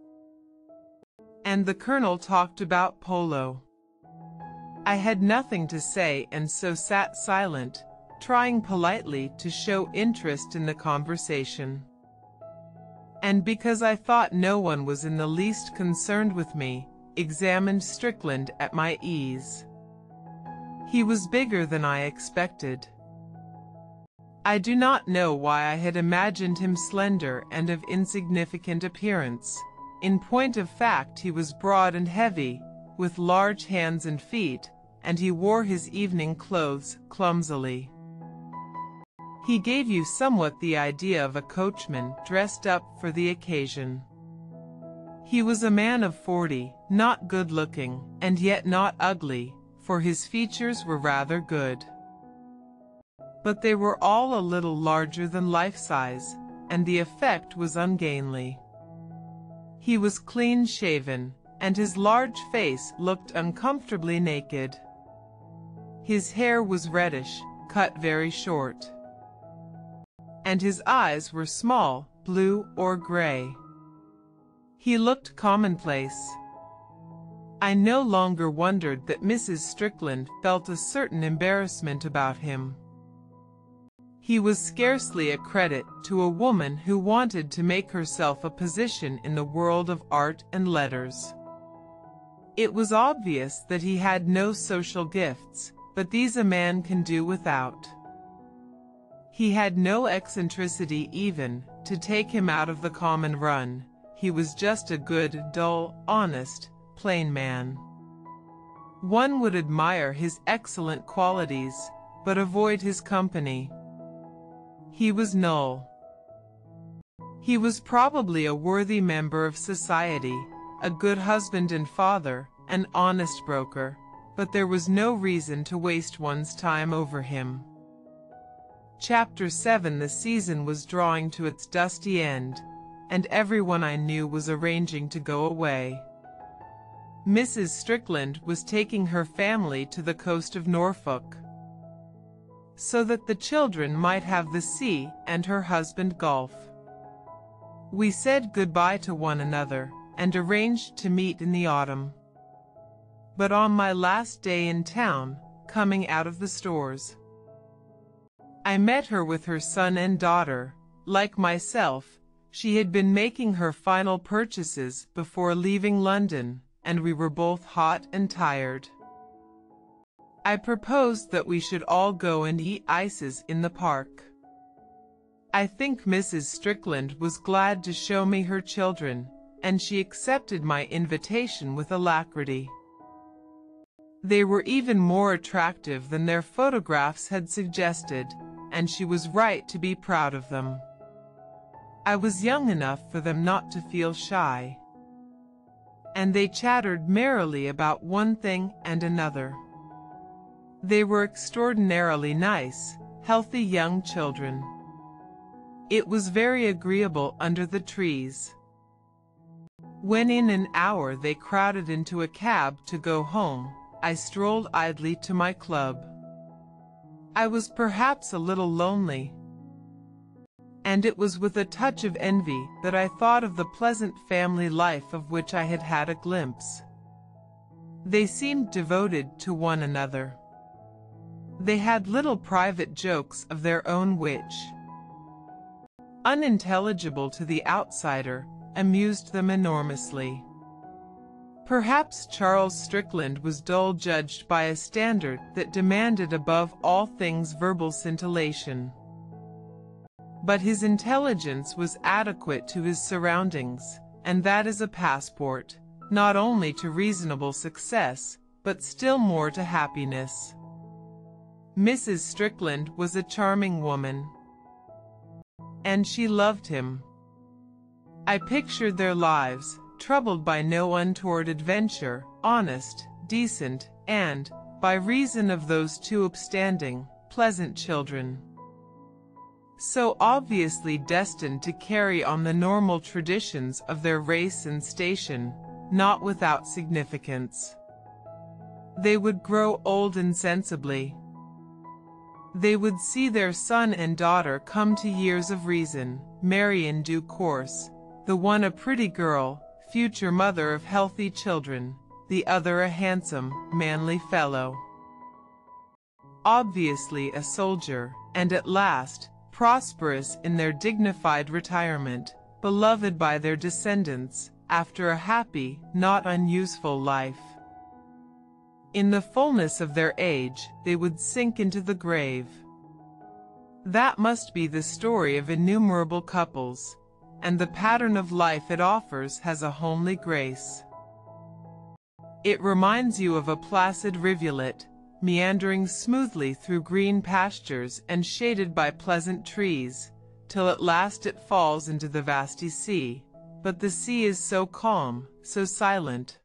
A: And the Colonel talked about polo. I had nothing to say and so sat silent, trying politely to show interest in the conversation. And because I thought no one was in the least concerned with me, examined Strickland at my ease. He was bigger than I expected. I do not know why I had imagined him slender and of insignificant appearance. In point of fact he was broad and heavy, with large hands and feet, and he wore his evening clothes clumsily. He gave you somewhat the idea of a coachman dressed up for the occasion. He was a man of forty, not good-looking, and yet not ugly, for his features were rather good. But they were all a little larger than life-size, and the effect was ungainly. He was clean-shaven, and his large face looked uncomfortably naked. His hair was reddish, cut very short and his eyes were small, blue or gray. He looked commonplace. I no longer wondered that Mrs. Strickland felt a certain embarrassment about him. He was scarcely a credit to a woman who wanted to make herself a position in the world of art and letters. It was obvious that he had no social gifts, but these a man can do without. He had no eccentricity even, to take him out of the common run. He was just a good, dull, honest, plain man. One would admire his excellent qualities, but avoid his company. He was null. He was probably a worthy member of society, a good husband and father, an honest broker, but there was no reason to waste one's time over him. Chapter 7 The season was drawing to its dusty end, and everyone I knew was arranging to go away. Mrs. Strickland was taking her family to the coast of Norfolk so that the children might have the sea and her husband golf. We said goodbye to one another and arranged to meet in the autumn. But on my last day in town, coming out of the stores, I met her with her son and daughter. Like myself, she had been making her final purchases before leaving London, and we were both hot and tired. I proposed that we should all go and eat ices in the park. I think Mrs. Strickland was glad to show me her children, and she accepted my invitation with alacrity. They were even more attractive than their photographs had suggested, and she was right to be proud of them. I was young enough for them not to feel shy. And they chattered merrily about one thing and another. They were extraordinarily nice, healthy young children. It was very agreeable under the trees. When in an hour they crowded into a cab to go home, I strolled idly to my club. I was perhaps a little lonely. And it was with a touch of envy that I thought of the pleasant family life of which I had had a glimpse. They seemed devoted to one another. They had little private jokes of their own which, unintelligible to the outsider, amused them enormously. Perhaps Charles Strickland was dull judged by a standard that demanded above all things verbal scintillation. But his intelligence was adequate to his surroundings, and that is a passport, not only to reasonable success, but still more to happiness. Mrs. Strickland was a charming woman. And she loved him. I pictured their lives, troubled by no untoward adventure, honest, decent, and, by reason of those two upstanding, pleasant children. So obviously destined to carry on the normal traditions of their race and station, not without significance. They would grow old insensibly, they would see their son and daughter come to years of reason, marry in due course, the one a pretty girl, future mother of healthy children, the other a handsome, manly fellow. Obviously a soldier, and at last, prosperous in their dignified retirement, beloved by their descendants, after a happy, not unuseful life. In the fullness of their age, they would sink into the grave. That must be the story of innumerable couples, and the pattern of life it offers has a homely grace. It reminds you of a placid rivulet, meandering smoothly through green pastures and shaded by pleasant trees, till at last it falls into the vasty sea. But the sea is so calm, so silent,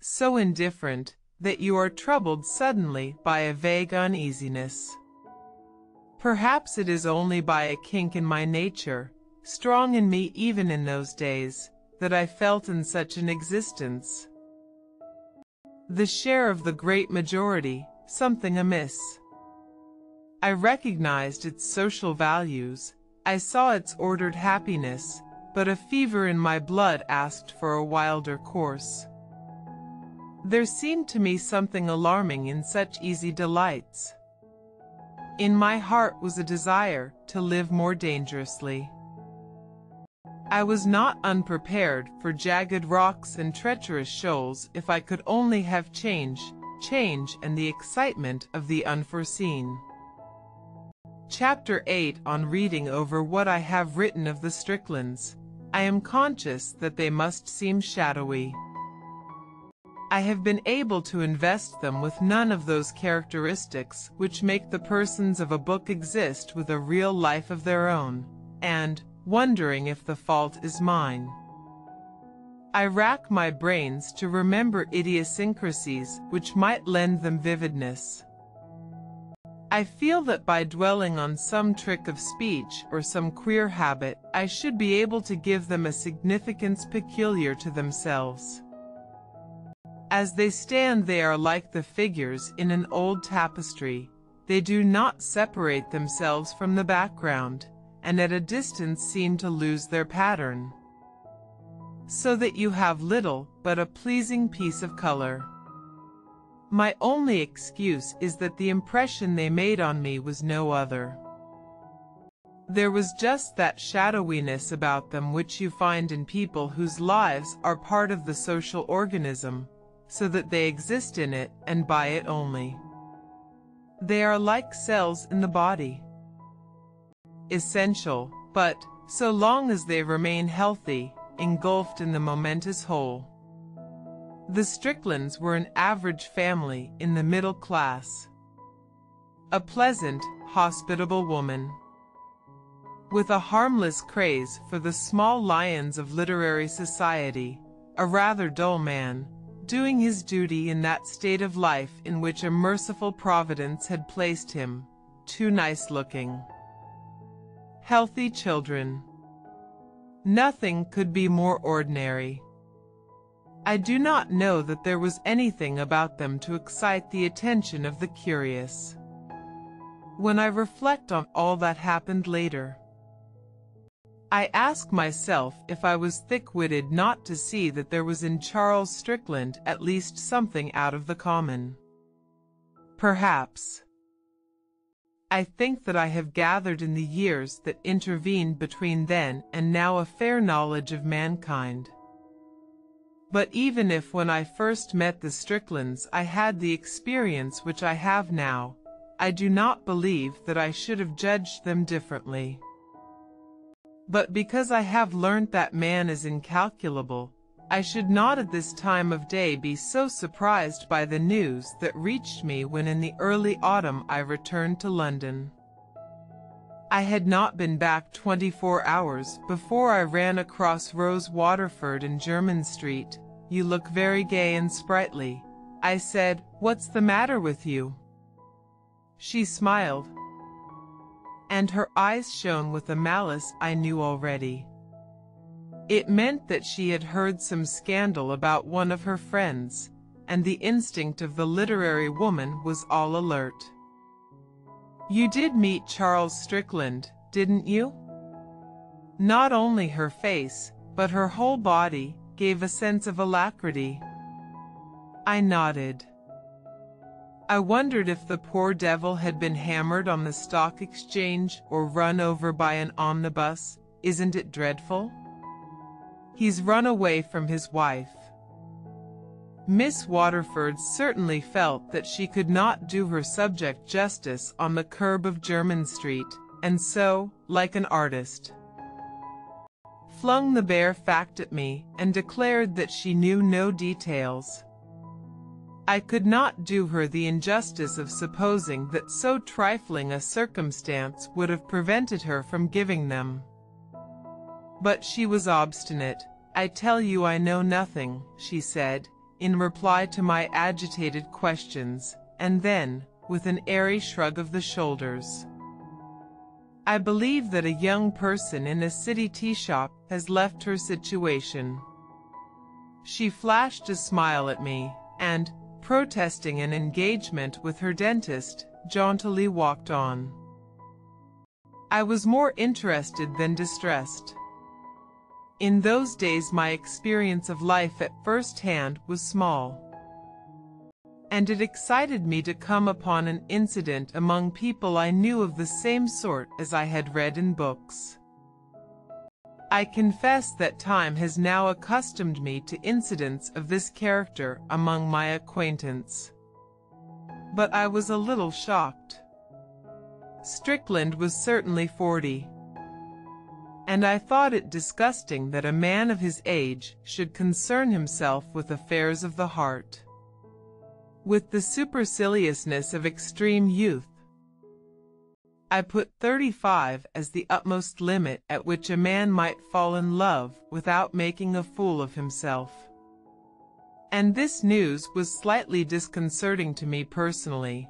A: so indifferent that you are troubled suddenly by a vague uneasiness. Perhaps it is only by a kink in my nature, strong in me even in those days, that I felt in such an existence. The share of the great majority, something amiss. I recognized its social values, I saw its ordered happiness, but a fever in my blood asked for a wilder course. There seemed to me something alarming in such easy delights. In my heart was a desire to live more dangerously. I was not unprepared for jagged rocks and treacherous shoals if I could only have change, change and the excitement of the unforeseen. Chapter 8 On reading over what I have written of the Stricklands, I am conscious that they must seem shadowy. I have been able to invest them with none of those characteristics which make the persons of a book exist with a real life of their own, and, wondering if the fault is mine. I rack my brains to remember idiosyncrasies which might lend them vividness. I feel that by dwelling on some trick of speech or some queer habit, I should be able to give them a significance peculiar to themselves. As they stand they are like the figures in an old tapestry. They do not separate themselves from the background, and at a distance seem to lose their pattern. So that you have little but a pleasing piece of color. My only excuse is that the impression they made on me was no other. There was just that shadowiness about them which you find in people whose lives are part of the social organism, so that they exist in it and by it only. They are like cells in the body. Essential, but, so long as they remain healthy, engulfed in the momentous whole. The Stricklands were an average family in the middle class. A pleasant, hospitable woman with a harmless craze for the small lions of literary society, a rather dull man, doing his duty in that state of life in which a merciful providence had placed him, two nice looking. Healthy children. Nothing could be more ordinary. I do not know that there was anything about them to excite the attention of the curious. When I reflect on all that happened later, I ask myself if I was thick-witted not to see that there was in Charles Strickland at least something out of the common. Perhaps. I think that I have gathered in the years that intervened between then and now a fair knowledge of mankind. But even if when I first met the Stricklands I had the experience which I have now, I do not believe that I should have judged them differently. But because I have learnt that man is incalculable, I should not at this time of day be so surprised by the news that reached me when in the early autumn I returned to London. I had not been back 24 hours before I ran across Rose Waterford in Jermyn Street. You look very gay and sprightly. I said, What's the matter with you? She smiled, and her eyes shone with a malice I knew already. It meant that she had heard some scandal about one of her friends, and the instinct of the literary woman was all alert. You did meet Charles Strickland, didn't you? Not only her face, but her whole body, gave a sense of alacrity. I nodded. I wondered if the poor devil had been hammered on the stock exchange or run over by an omnibus. Isn't it dreadful? He's run away from his wife. Miss Waterford certainly felt that she could not do her subject justice on the curb of Jermyn Street, and so, like an artist, flung the bare fact at me and declared that she knew no details. I could not do her the injustice of supposing that so trifling a circumstance would have prevented her from giving them. But she was obstinate. I tell you I know nothing, she said, in reply to my agitated questions, and then, with an airy shrug of the shoulders. I believe that a young person in a city tea shop has left her situation. She flashed a smile at me, and, protesting an engagement with her dentist, jauntily walked on. I was more interested than distressed. In those days my experience of life at first hand was small. And it excited me to come upon an incident among people I knew of the same sort as I had read in books. I confess that time has now accustomed me to incidents of this character among my acquaintance. But I was a little shocked. Strickland was certainly forty. And I thought it disgusting that a man of his age should concern himself with affairs of the heart. With the superciliousness of extreme youth, I put 35 as the utmost limit at which a man might fall in love without making a fool of himself. And this news was slightly disconcerting to me personally.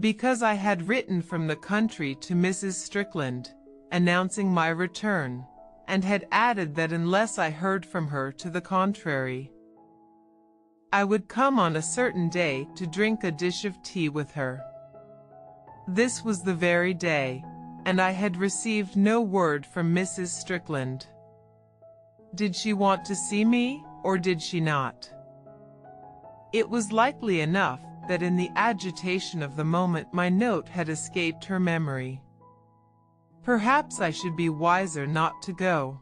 A: Because I had written from the country to Mrs. Strickland, announcing my return, and had added that unless I heard from her to the contrary, I would come on a certain day to drink a dish of tea with her. This was the very day, and I had received no word from Mrs. Strickland. Did she want to see me, or did she not? It was likely enough that in the agitation of the moment my note had escaped her memory. Perhaps I should be wiser not to go.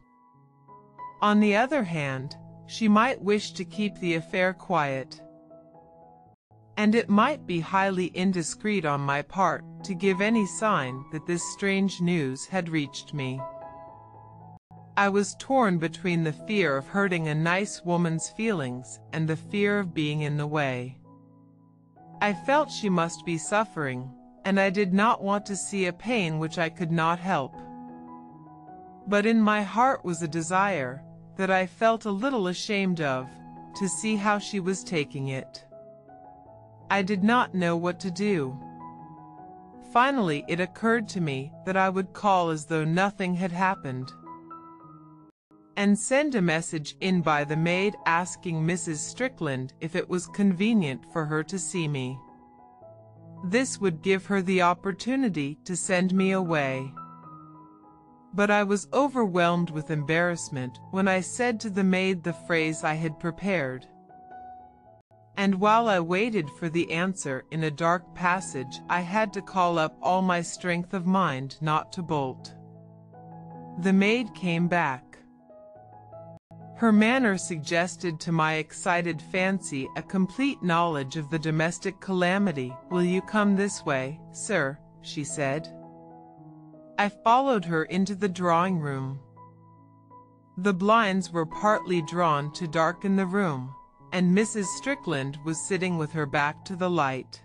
A: On the other hand, she might wish to keep the affair quiet. And it might be highly indiscreet on my part to give any sign that this strange news had reached me. I was torn between the fear of hurting a nice woman's feelings and the fear of being in the way. I felt she must be suffering, and I did not want to see a pain which I could not help. But in my heart was a desire, that I felt a little ashamed of, to see how she was taking it. I did not know what to do. Finally it occurred to me that I would call as though nothing had happened and send a message in by the maid asking Mrs. Strickland if it was convenient for her to see me. This would give her the opportunity to send me away. But I was overwhelmed with embarrassment when I said to the maid the phrase I had prepared. And while I waited for the answer in a dark passage, I had to call up all my strength of mind not to bolt. The maid came back. Her manner suggested to my excited fancy a complete knowledge of the domestic calamity. Will you come this way, sir? she said. I followed her into the drawing room. The blinds were partly drawn to darken the room, and Mrs. Strickland was sitting with her back to the light.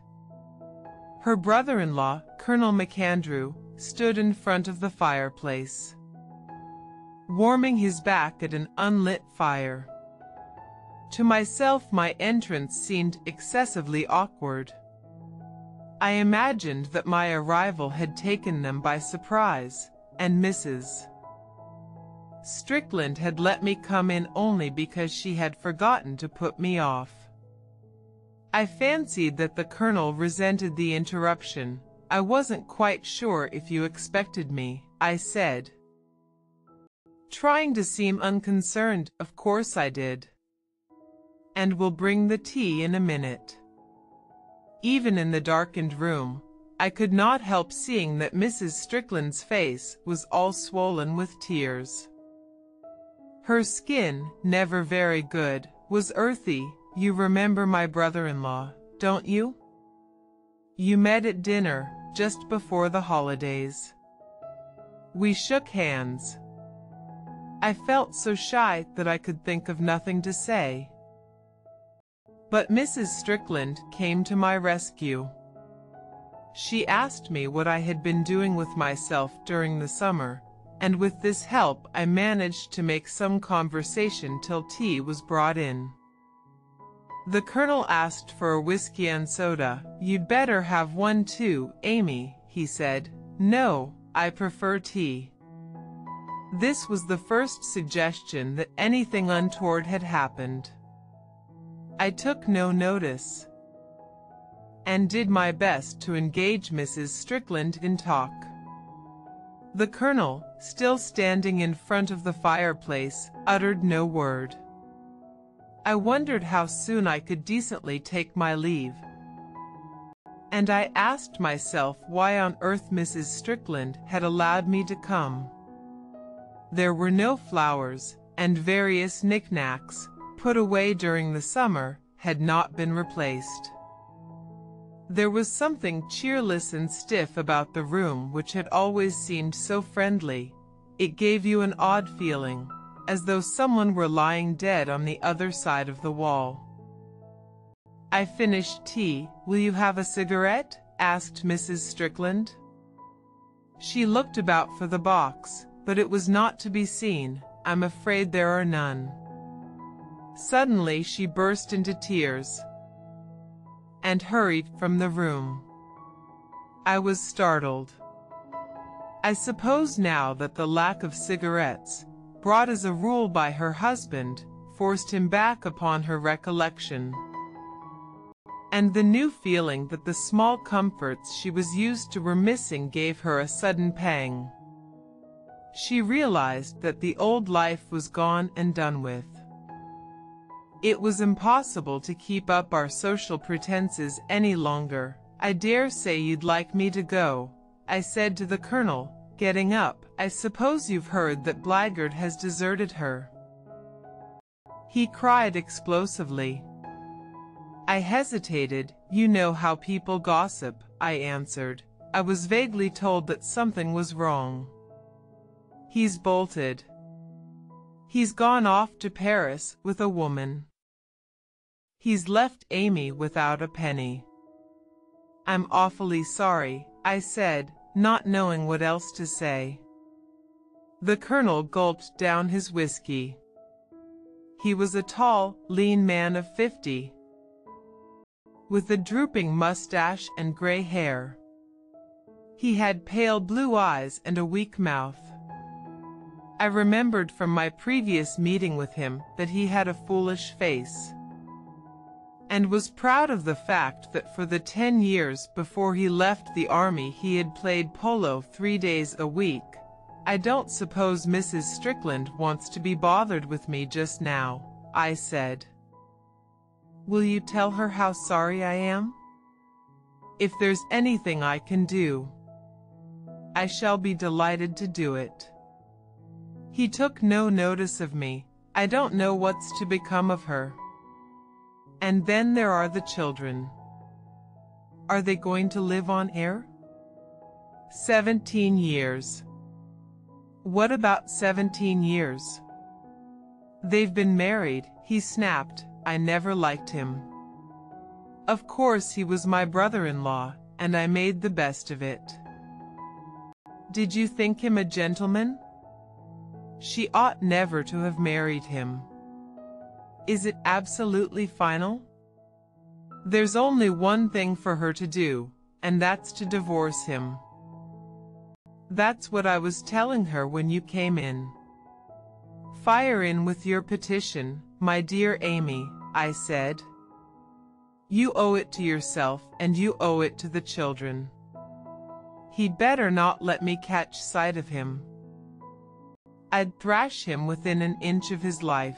A: Her brother-in-law, Colonel MacAndrew, stood in front of the fireplace warming his back at an unlit fire. To myself my entrance seemed excessively awkward. I imagined that my arrival had taken them by surprise, and Mrs. Strickland had let me come in only because she had forgotten to put me off. I fancied that the colonel resented the interruption. I wasn't quite sure if you expected me, I said. Trying to seem unconcerned, of course I did. And we'll bring the tea in a minute. Even in the darkened room, I could not help seeing that Mrs. Strickland's face was all swollen with tears. Her skin, never very good, was earthy. You remember my brother-in-law, don't you? You met at dinner, just before the holidays. We shook hands. I felt so shy that I could think of nothing to say. But Mrs. Strickland came to my rescue. She asked me what I had been doing with myself during the summer, and with this help I managed to make some conversation till tea was brought in. The colonel asked for a whiskey and soda. You'd better have one too, Amy, he said. No, I prefer tea. This was the first suggestion that anything untoward had happened. I took no notice and did my best to engage Mrs. Strickland in talk. The colonel, still standing in front of the fireplace, uttered no word. I wondered how soon I could decently take my leave. And I asked myself why on earth Mrs. Strickland had allowed me to come. There were no flowers, and various knickknacks, put away during the summer, had not been replaced. There was something cheerless and stiff about the room which had always seemed so friendly. It gave you an odd feeling, as though someone were lying dead on the other side of the wall. I finished tea. Will you have a cigarette? asked Mrs. Strickland. She looked about for the box, but it was not to be seen. I'm afraid there are none. Suddenly she burst into tears and hurried from the room. I was startled. I suppose now that the lack of cigarettes, brought as a rule by her husband, forced him back upon her recollection. And the new feeling that the small comforts she was used to were missing gave her a sudden pang. She realized that the old life was gone and done with. It was impossible to keep up our social pretenses any longer. I dare say you'd like me to go, I said to the colonel, getting up. I suppose you've heard that Blackguard has deserted her. He cried explosively. I hesitated, you know how people gossip, I answered. I was vaguely told that something was wrong. He's bolted. He's gone off to Paris with a woman. He's left Amy without a penny. I'm awfully sorry, I said, not knowing what else to say. The colonel gulped down his whiskey. He was a tall, lean man of fifty, with a drooping mustache and gray hair. He had pale blue eyes and a weak mouth. I remembered from my previous meeting with him that he had a foolish face and was proud of the fact that for the 10 years before he left the army he had played polo three days a week. I don't suppose Mrs. Strickland wants to be bothered with me just now, I said. Will you tell her how sorry I am? If there's anything I can do, I shall be delighted to do it. He took no notice of me. I don't know what's to become of her. And then there are the children. Are they going to live on air? 17 years. What about 17 years? They've been married, he snapped. I never liked him. Of course he was my brother-in-law, and I made the best of it. Did you think him a gentleman? She ought never to have married him. Is it absolutely final? There's only one thing for her to do, and that's to divorce him. That's what I was telling her when you came in. Fire in with your petition, my dear Amy, I said. You owe it to yourself and you owe it to the children. He'd better not let me catch sight of him. I'd thrash him within an inch of his life.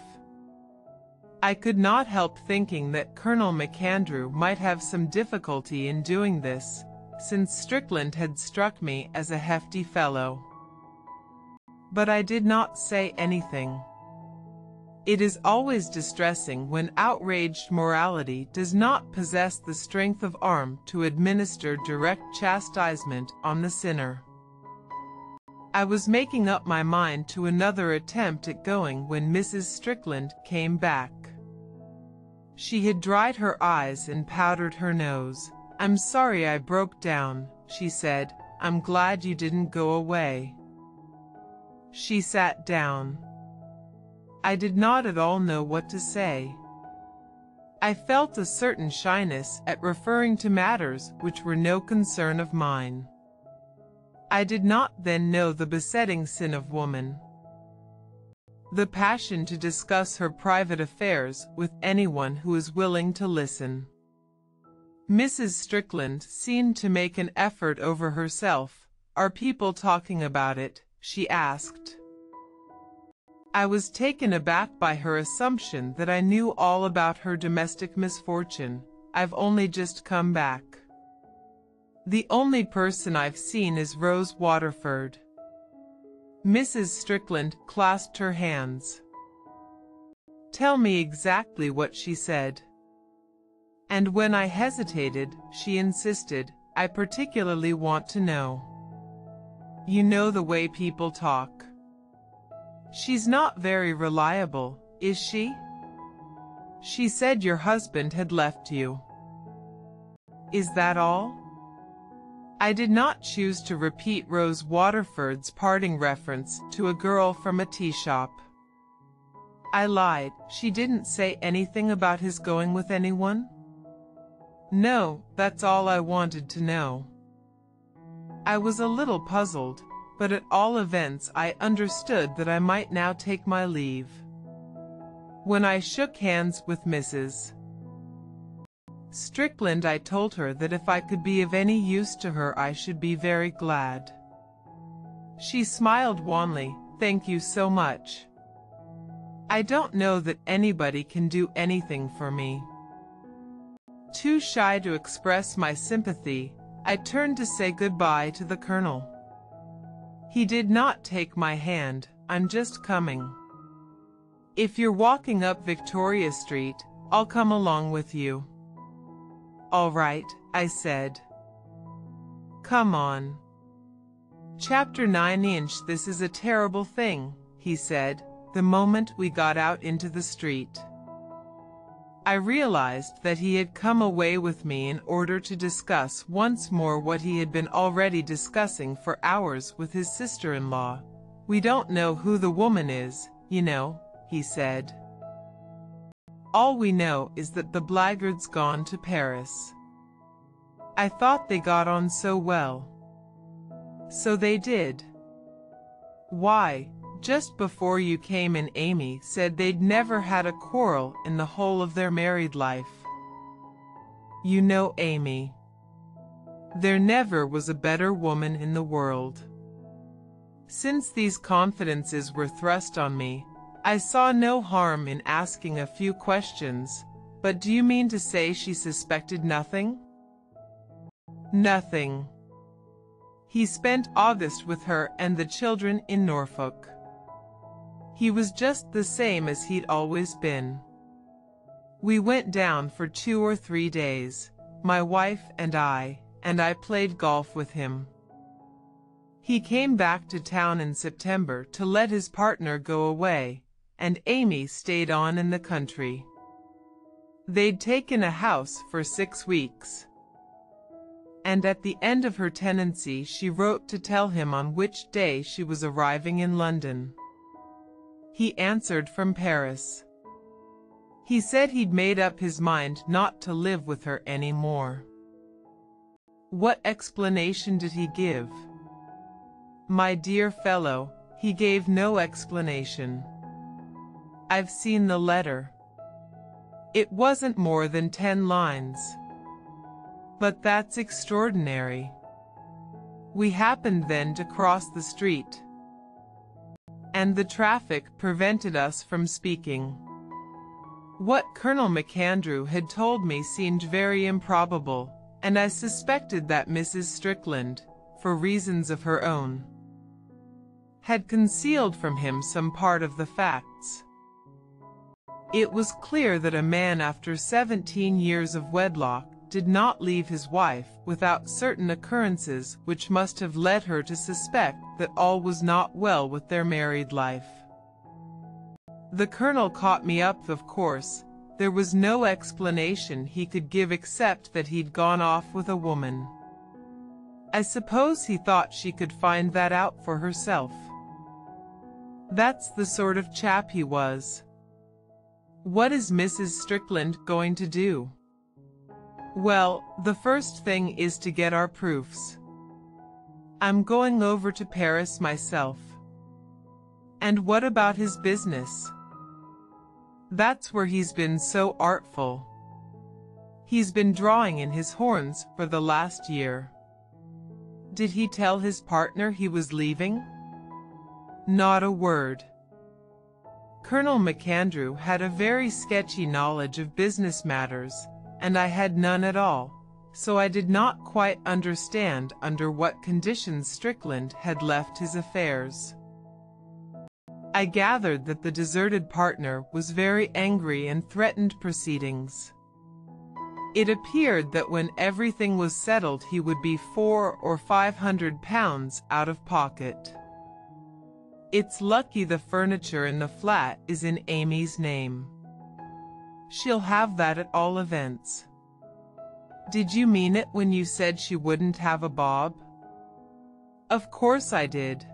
A: I could not help thinking that Colonel MacAndrew might have some difficulty in doing this, since Strickland had struck me as a hefty fellow. But I did not say anything. It is always distressing when outraged morality does not possess the strength of arm to administer direct chastisement on the sinner. I was making up my mind to another attempt at going when Mrs. Strickland came back. She had dried her eyes and powdered her nose. I'm sorry I broke down, she said. I'm glad you didn't go away. She sat down. I did not at all know what to say. I felt a certain shyness at referring to matters which were no concern of mine. I did not then know the besetting sin of woman the passion to discuss her private affairs with anyone who is willing to listen. Mrs. Strickland seemed to make an effort over herself. Are people talking about it? she asked. I was taken aback by her assumption that I knew all about her domestic misfortune. I've only just come back. The only person I've seen is Rose Waterford. Mrs. Strickland clasped her hands. Tell me exactly what she said. And when I hesitated, she insisted, I particularly want to know. You know the way people talk. She's not very reliable, is she? She said your husband had left you. Is that all? I did not choose to repeat Rose Waterford's parting reference to a girl from a tea shop. I lied. She didn't say anything about his going with anyone? No, that's all I wanted to know. I was a little puzzled, but at all events I understood that I might now take my leave. When I shook hands with Mrs. Strickland I told her that if I could be of any use to her I should be very glad. She smiled wanly, thank you so much. I don't know that anybody can do anything for me. Too shy to express my sympathy, I turned to say goodbye to the colonel. He did not take my hand, I'm just coming. If you're walking up Victoria Street, I'll come along with you. All right, I said. Come on. Chapter 9 Inch This is a terrible thing, he said, the moment we got out into the street. I realized that he had come away with me in order to discuss once more what he had been already discussing for hours with his sister-in-law. We don't know who the woman is, you know, he said. All we know is that the blackguard's gone to Paris. I thought they got on so well. So they did. Why, just before you came in Amy said they'd never had a quarrel in the whole of their married life. You know Amy. There never was a better woman in the world. Since these confidences were thrust on me, I saw no harm in asking a few questions, but do you mean to say she suspected nothing? Nothing. He spent August with her and the children in Norfolk. He was just the same as he'd always been. We went down for two or three days, my wife and I, and I played golf with him. He came back to town in September to let his partner go away, and Amy stayed on in the country. They'd taken a house for six weeks. And at the end of her tenancy she wrote to tell him on which day she was arriving in London. He answered from Paris. He said he'd made up his mind not to live with her any more. What explanation did he give? My dear fellow, he gave no explanation. I've seen the letter. It wasn't more than ten lines. But that's extraordinary. We happened then to cross the street. And the traffic prevented us from speaking. What Colonel MacAndrew had told me seemed very improbable, and I suspected that Mrs. Strickland, for reasons of her own, had concealed from him some part of the facts. It was clear that a man after 17 years of wedlock did not leave his wife without certain occurrences which must have led her to suspect that all was not well with their married life. The colonel caught me up, of course. There was no explanation he could give except that he'd gone off with a woman. I suppose he thought she could find that out for herself. That's the sort of chap he was. What is Mrs. Strickland going to do? Well, the first thing is to get our proofs. I'm going over to Paris myself. And what about his business? That's where he's been so artful. He's been drawing in his horns for the last year. Did he tell his partner he was leaving? Not a word. Colonel MacAndrew had a very sketchy knowledge of business matters, and I had none at all, so I did not quite understand under what conditions Strickland had left his affairs. I gathered that the deserted partner was very angry and threatened proceedings. It appeared that when everything was settled he would be four or five hundred pounds out of pocket. It's lucky the furniture in the flat is in Amy's name. She'll have that at all events. Did you mean it when you said she wouldn't have a bob? Of course I did.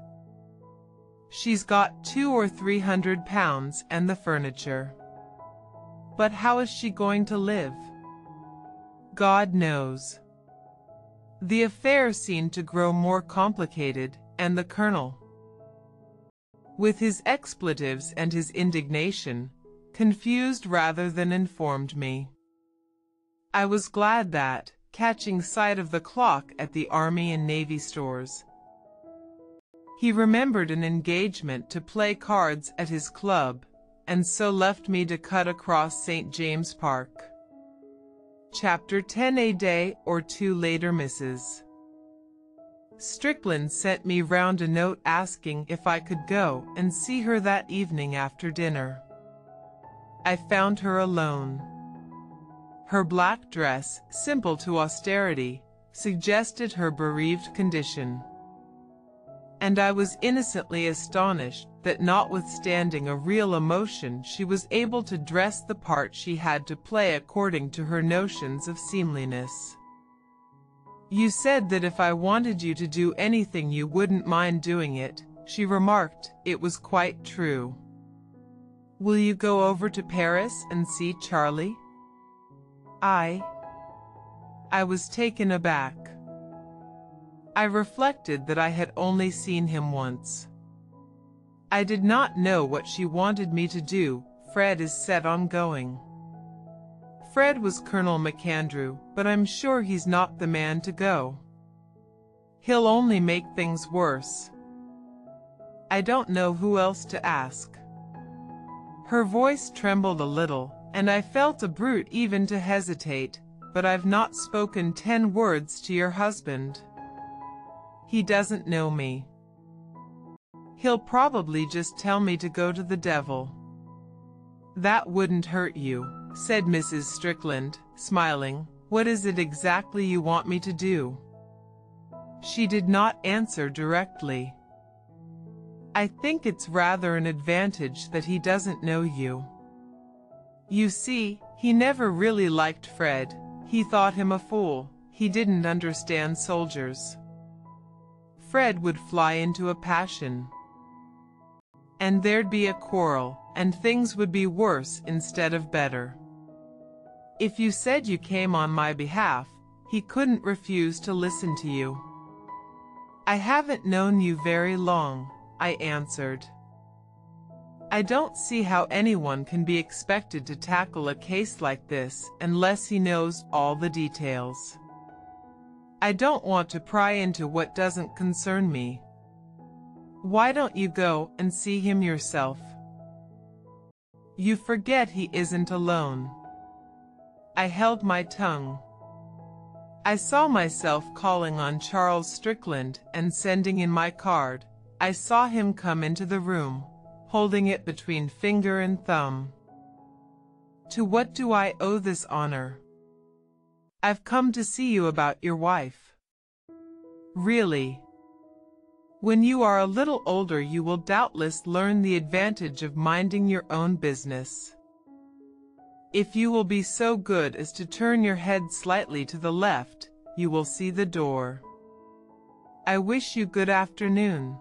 A: She's got two or three hundred pounds and the furniture. But how is she going to live? God knows. The affair seemed to grow more complicated, and the colonel, with his expletives and his indignation, confused rather than informed me. I was glad that, catching sight of the clock at the Army and Navy stores, he remembered an engagement to play cards at his club, and so left me to cut across St. James Park. Chapter 10 A day or two later Mrs. Strickland sent me round a note asking if I could go and see her that evening after dinner. I found her alone. Her black dress, simple to austerity, suggested her bereaved condition. And I was innocently astonished that notwithstanding a real emotion she was able to dress the part she had to play according to her notions of seemliness. You said that if I wanted you to do anything you wouldn't mind doing it, she remarked. It was quite true. Will you go over to Paris and see Charlie? I... I was taken aback. I reflected that I had only seen him once. I did not know what she wanted me to do, Fred is set on going. Fred was Colonel MacAndrew, but I'm sure he's not the man to go. He'll only make things worse. I don't know who else to ask. Her voice trembled a little, and I felt a brute even to hesitate, but I've not spoken ten words to your husband. He doesn't know me. He'll probably just tell me to go to the devil. That wouldn't hurt you said Mrs. Strickland, smiling. What is it exactly you want me to do? She did not answer directly. I think it's rather an advantage that he doesn't know you. You see, he never really liked Fred. He thought him a fool. He didn't understand soldiers. Fred would fly into a passion. And there'd be a quarrel, and things would be worse instead of better. If you said you came on my behalf, he couldn't refuse to listen to you. I haven't known you very long, I answered. I don't see how anyone can be expected to tackle a case like this unless he knows all the details. I don't want to pry into what doesn't concern me. Why don't you go and see him yourself? You forget he isn't alone. I held my tongue. I saw myself calling on Charles Strickland and sending in my card. I saw him come into the room, holding it between finger and thumb. To what do I owe this honor? I've come to see you about your wife. Really. When you are a little older you will doubtless learn the advantage of minding your own business. If you will be so good as to turn your head slightly to the left, you will see the door. I wish you good afternoon.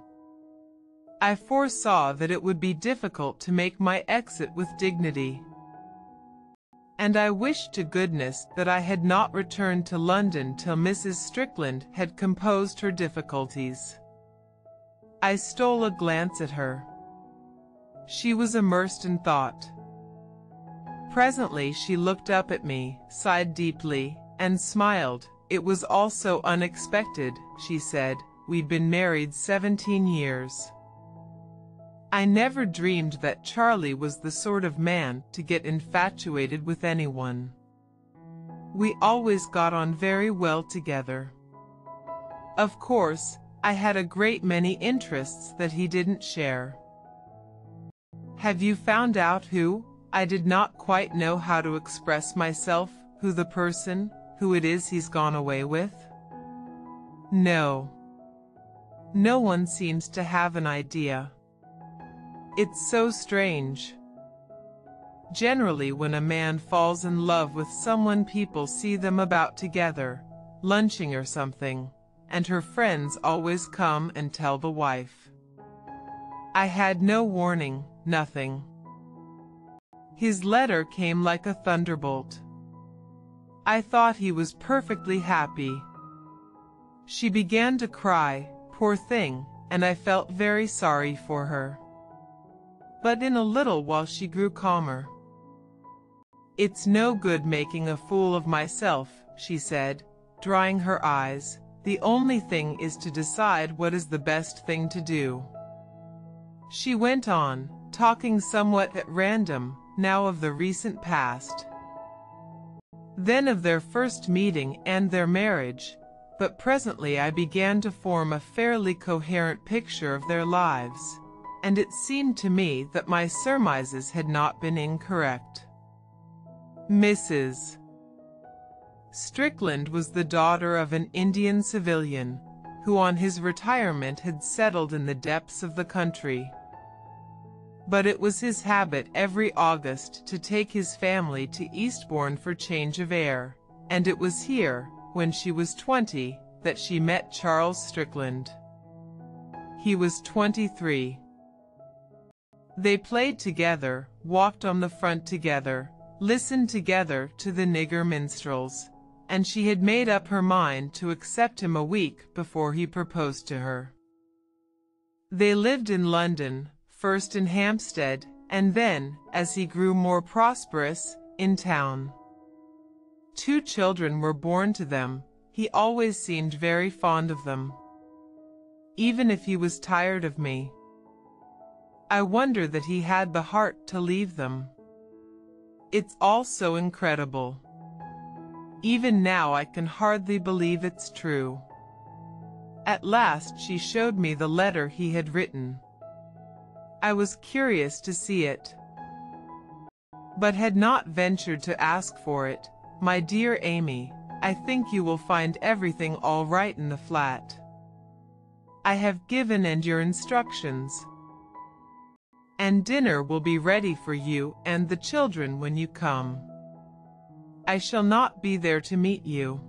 A: I foresaw that it would be difficult to make my exit with dignity. And I wished to goodness that I had not returned to London till Mrs. Strickland had composed her difficulties. I stole a glance at her. She was immersed in thought. Presently she looked up at me, sighed deeply, and smiled. It was all so unexpected, she said. We'd been married 17 years. I never dreamed that Charlie was the sort of man to get infatuated with anyone. We always got on very well together. Of course, I had a great many interests that he didn't share. Have you found out who I did not quite know how to express myself, who the person, who it is he's gone away with. No. No one seems to have an idea. It's so strange. Generally when a man falls in love with someone people see them about together, lunching or something, and her friends always come and tell the wife. I had no warning, nothing. His letter came like a thunderbolt. I thought he was perfectly happy. She began to cry, poor thing, and I felt very sorry for her. But in a little while she grew calmer. It's no good making a fool of myself, she said, drying her eyes. The only thing is to decide what is the best thing to do. She went on, talking somewhat at random, now of the recent past, then of their first meeting and their marriage, but presently I began to form a fairly coherent picture of their lives, and it seemed to me that my surmises had not been incorrect. Mrs. Strickland was the daughter of an Indian civilian, who on his retirement had settled in the depths of the country. But it was his habit every August to take his family to Eastbourne for change of air, and it was here, when she was 20, that she met Charles Strickland. He was 23. They played together, walked on the front together, listened together to the nigger minstrels, and she had made up her mind to accept him a week before he proposed to her. They lived in London, first in Hampstead, and then, as he grew more prosperous, in town. Two children were born to them. He always seemed very fond of them. Even if he was tired of me. I wonder that he had the heart to leave them. It's all so incredible. Even now I can hardly believe it's true. At last she showed me the letter he had written. I was curious to see it, but had not ventured to ask for it. My dear Amy, I think you will find everything all right in the flat. I have given Anne your instructions and dinner will be ready for you and the children when you come. I shall not be there to meet you.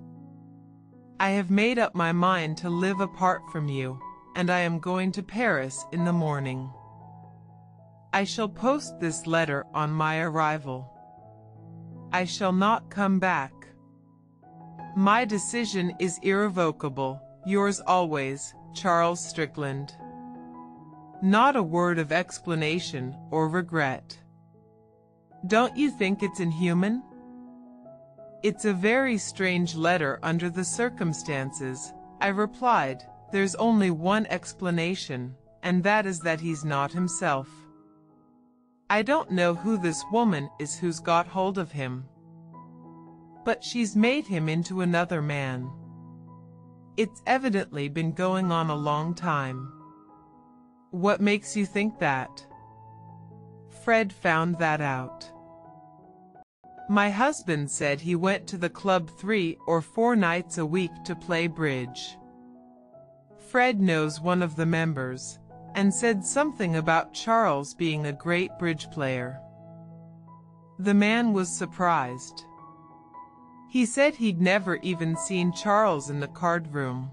A: I have made up my mind to live apart from you, and I am going to Paris in the morning. I shall post this letter on my arrival. I shall not come back. My decision is irrevocable. Yours always, Charles Strickland. Not a word of explanation or regret. Don't you think it's inhuman? It's a very strange letter under the circumstances. I replied, there's only one explanation, and that is that he's not himself. I don't know who this woman is who's got hold of him. But she's made him into another man. It's evidently been going on a long time. What makes you think that? Fred found that out. My husband said he went to the club three or four nights a week to play bridge. Fred knows one of the members, and said something about Charles being a great bridge player. The man was surprised. He said he'd never even seen Charles in the card room.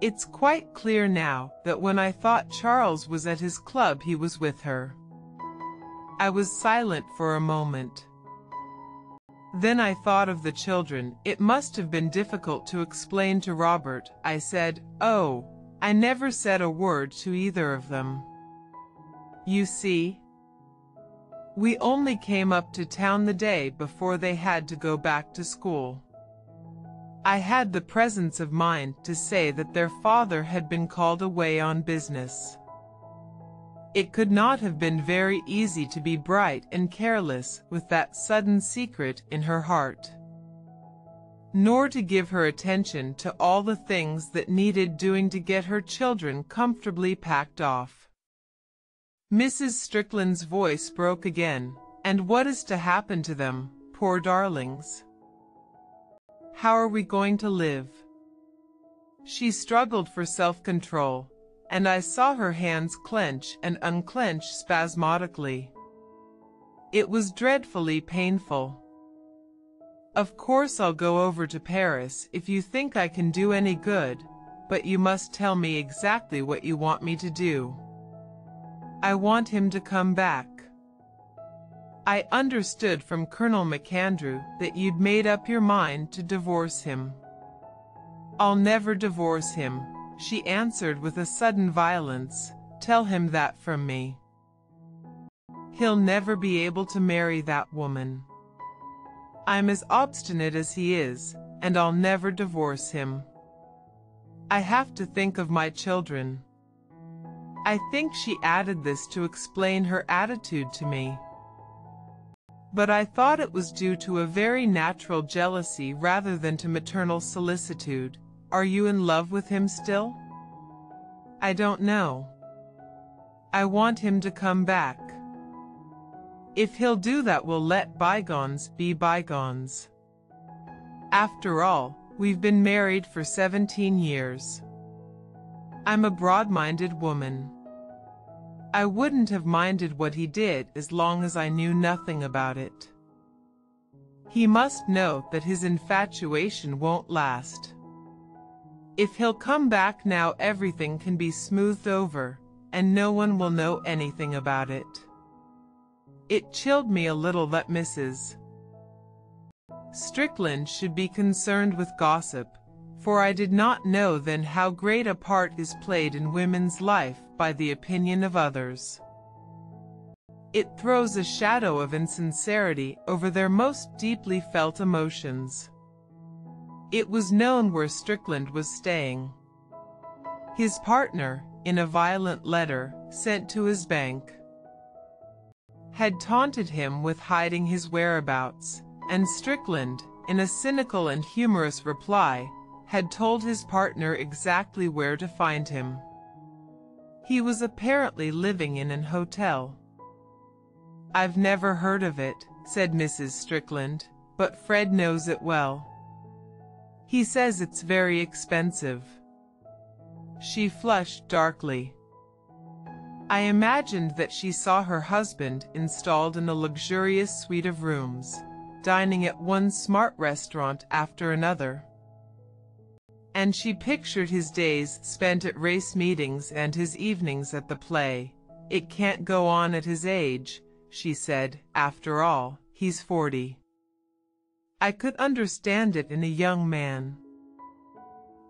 A: It's quite clear now that when I thought Charles was at his club he was with her. I was silent for a moment. Then I thought of the children. It must have been difficult to explain to Robert. I said, oh, I never said a word to either of them. You see, we only came up to town the day before they had to go back to school. I had the presence of mind to say that their father had been called away on business. It could not have been very easy to be bright and careless with that sudden secret in her heart, nor to give her attention to all the things that needed doing to get her children comfortably packed off. Mrs. Strickland's voice broke again. And what is to happen to them, poor darlings? How are we going to live? She struggled for self-control, and I saw her hands clench and unclench spasmodically. It was dreadfully painful. Of course I'll go over to Paris if you think I can do any good, but you must tell me exactly what you want me to do. I want him to come back. I understood from Colonel MacAndrew that you'd made up your mind to divorce him. I'll never divorce him, she answered with a sudden violence. Tell him that from me. He'll never be able to marry that woman. I'm as obstinate as he is, and I'll never divorce him. I have to think of my children. I think she added this to explain her attitude to me. But I thought it was due to a very natural jealousy rather than to maternal solicitude. Are you in love with him still? I don't know. I want him to come back. If he'll do that we'll let bygones be bygones. After all, we've been married for 17 years. I'm a broad-minded woman. I wouldn't have minded what he did as long as I knew nothing about it. He must know that his infatuation won't last. If he'll come back now everything can be smoothed over, and no one will know anything about it. It chilled me a little that Mrs. Strickland should be concerned with gossip, for I did not know then how great a part is played in women's life by the opinion of others. It throws a shadow of insincerity over their most deeply felt emotions. It was known where Strickland was staying. His partner, in a violent letter sent to his bank, had taunted him with hiding his whereabouts, and Strickland, in a cynical and humorous reply, had told his partner exactly where to find him. He was apparently living in an hotel. I've never heard of it, said Mrs. Strickland, but Fred knows it well. He says it's very expensive. She flushed darkly. I imagined that she saw her husband installed in a luxurious suite of rooms, dining at one smart restaurant after another. And she pictured his days spent at race meetings and his evenings at the play. It can't go on at his age, she said. After all, he's forty. I could understand it in a young man.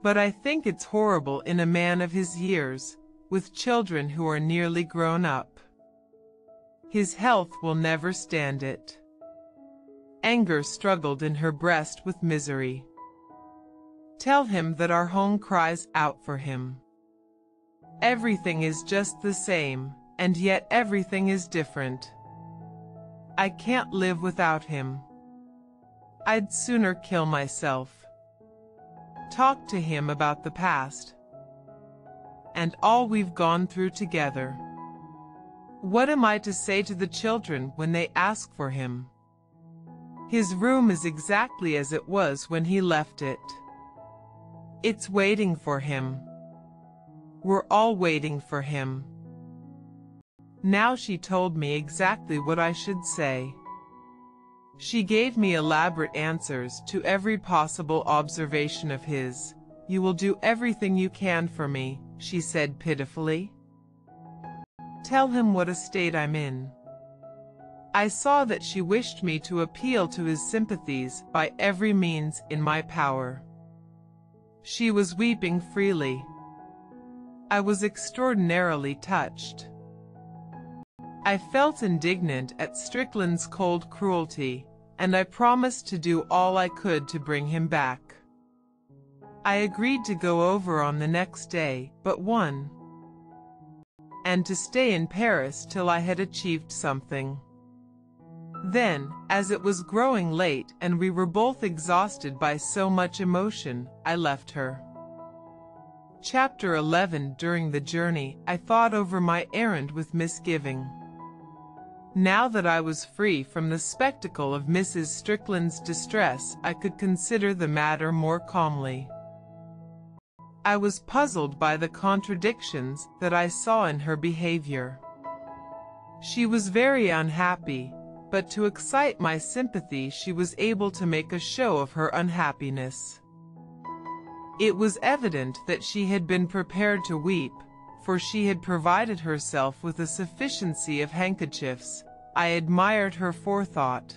A: But I think it's horrible in a man of his years, with children who are nearly grown up. His health will never stand it. Anger struggled in her breast with misery. Tell him that our home cries out for him. Everything is just the same, and yet everything is different. I can't live without him. I'd sooner kill myself. Talk to him about the past and all we've gone through together. What am I to say to the children when they ask for him? His room is exactly as it was when he left it. It's waiting for him. We're all waiting for him. Now she told me exactly what I should say. She gave me elaborate answers to every possible observation of his. You will do everything you can for me, she said pitifully. Tell him what a state I'm in. I saw that she wished me to appeal to his sympathies by every means in my power. She was weeping freely. I was extraordinarily touched. I felt indignant at Strickland's cold cruelty, and I promised to do all I could to bring him back. I agreed to go over on the next day, but one, and to stay in Paris till I had achieved something. Then, as it was growing late and we were both exhausted by so much emotion, I left her. Chapter 11 During the journey, I thought over my errand with misgiving. Now that I was free from the spectacle of Mrs. Strickland's distress, I could consider the matter more calmly. I was puzzled by the contradictions that I saw in her behavior. She was very unhappy, but to excite my sympathy she was able to make a show of her unhappiness. It was evident that she had been prepared to weep, for she had provided herself with a sufficiency of handkerchiefs. I admired her forethought.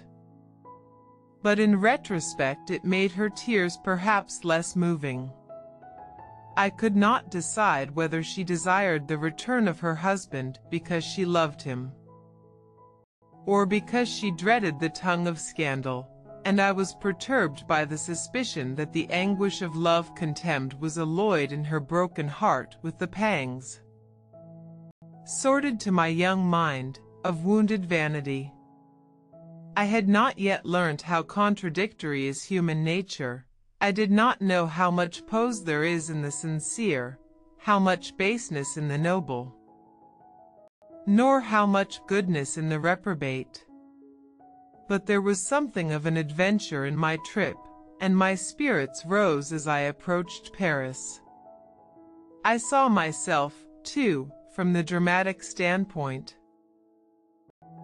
A: But in retrospect it made her tears perhaps less moving. I could not decide whether she desired the return of her husband because she loved him, or because she dreaded the tongue of scandal, and I was perturbed by the suspicion that the anguish of love contemned was alloyed in her broken heart with the pangs sorted to my young mind, of wounded vanity. I had not yet learnt how contradictory is human nature. I did not know how much pose there is in the sincere, how much baseness in the noble, nor how much goodness in the reprobate. But there was something of an adventure in my trip, and my spirits rose as I approached Paris. I saw myself, too, from the dramatic standpoint.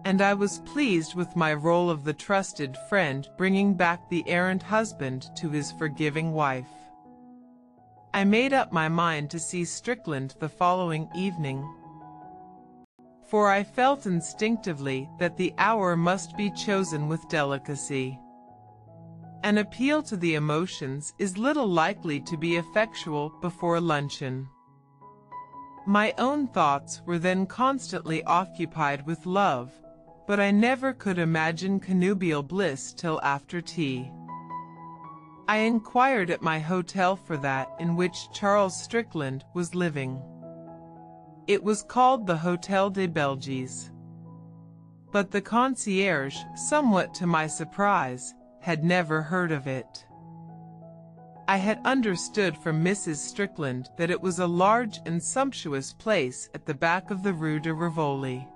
A: And I was pleased with my role of the trusted friend bringing back the errant husband to his forgiving wife. I made up my mind to see Strickland the following evening. For I felt instinctively that the hour must be chosen with delicacy. An appeal to the emotions is little likely to be effectual before luncheon. My own thoughts were then constantly occupied with love, but I never could imagine connubial bliss till after tea. I inquired at my hotel for that in which Charles Strickland was living. It was called the Hotel des Belges. But the concierge, somewhat to my surprise, had never heard of it. I had understood from Mrs. Strickland that it was a large and sumptuous place at the back of the Rue de Rivoli.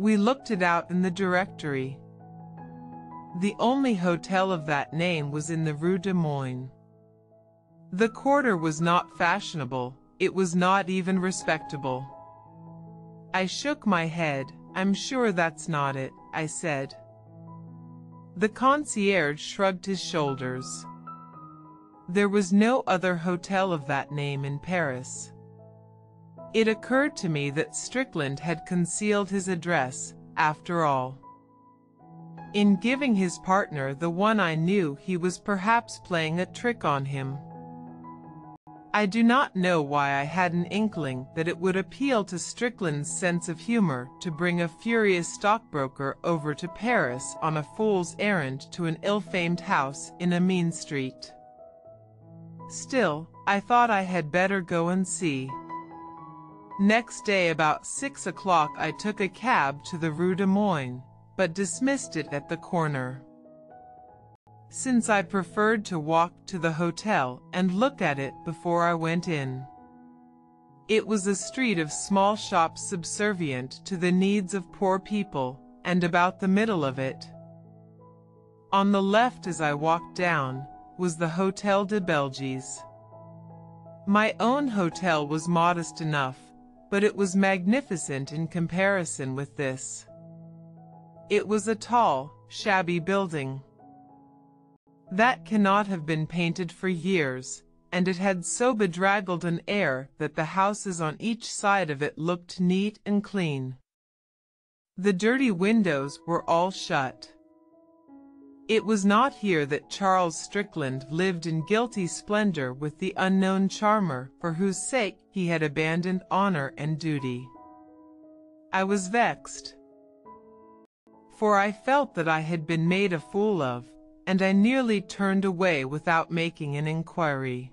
A: We looked it out in the directory. The only hotel of that name was in the Rue des Moines. The quarter was not fashionable, it was not even respectable. I shook my head. I'm sure that's not it, I said. The concierge shrugged his shoulders. There was no other hotel of that name in Paris. It occurred to me that Strickland had concealed his address, after all. In giving his partner the one I knew he was perhaps playing a trick on him. I do not know why I had an inkling that it would appeal to Strickland's sense of humor to bring a furious stockbroker over to Paris on a fool's errand to an ill-famed house in a mean street. Still, I thought I had better go and see. Next day about six o'clock I took a cab to the Rue des Moines, but dismissed it at the corner. Since I preferred to walk to the hotel and look at it before I went in. It was a street of small shops subservient to the needs of poor people, and about the middle of it. On the left as I walked down, was the Hotel de Belges. My own hotel was modest enough, but it was magnificent in comparison with this. It was a tall, shabby building. That cannot have been painted for years, and it had so bedraggled an air that the houses on each side of it looked neat and clean. The dirty windows were all shut. It was not here that Charles Strickland lived in guilty splendor with the unknown charmer for whose sake he had abandoned honor and duty. I was vexed, for I felt that I had been made a fool of, and I nearly turned away without making an inquiry.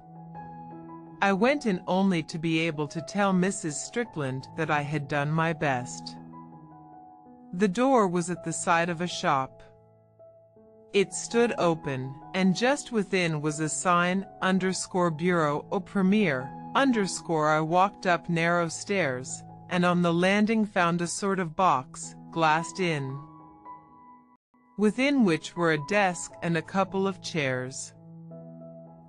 A: I went in only to be able to tell Mrs. Strickland that I had done my best. The door was at the side of a shop. It stood open, and just within was a sign, underscore bureau au premier, underscore I walked up narrow stairs, and on the landing found a sort of box, glassed in, within which were a desk and a couple of chairs.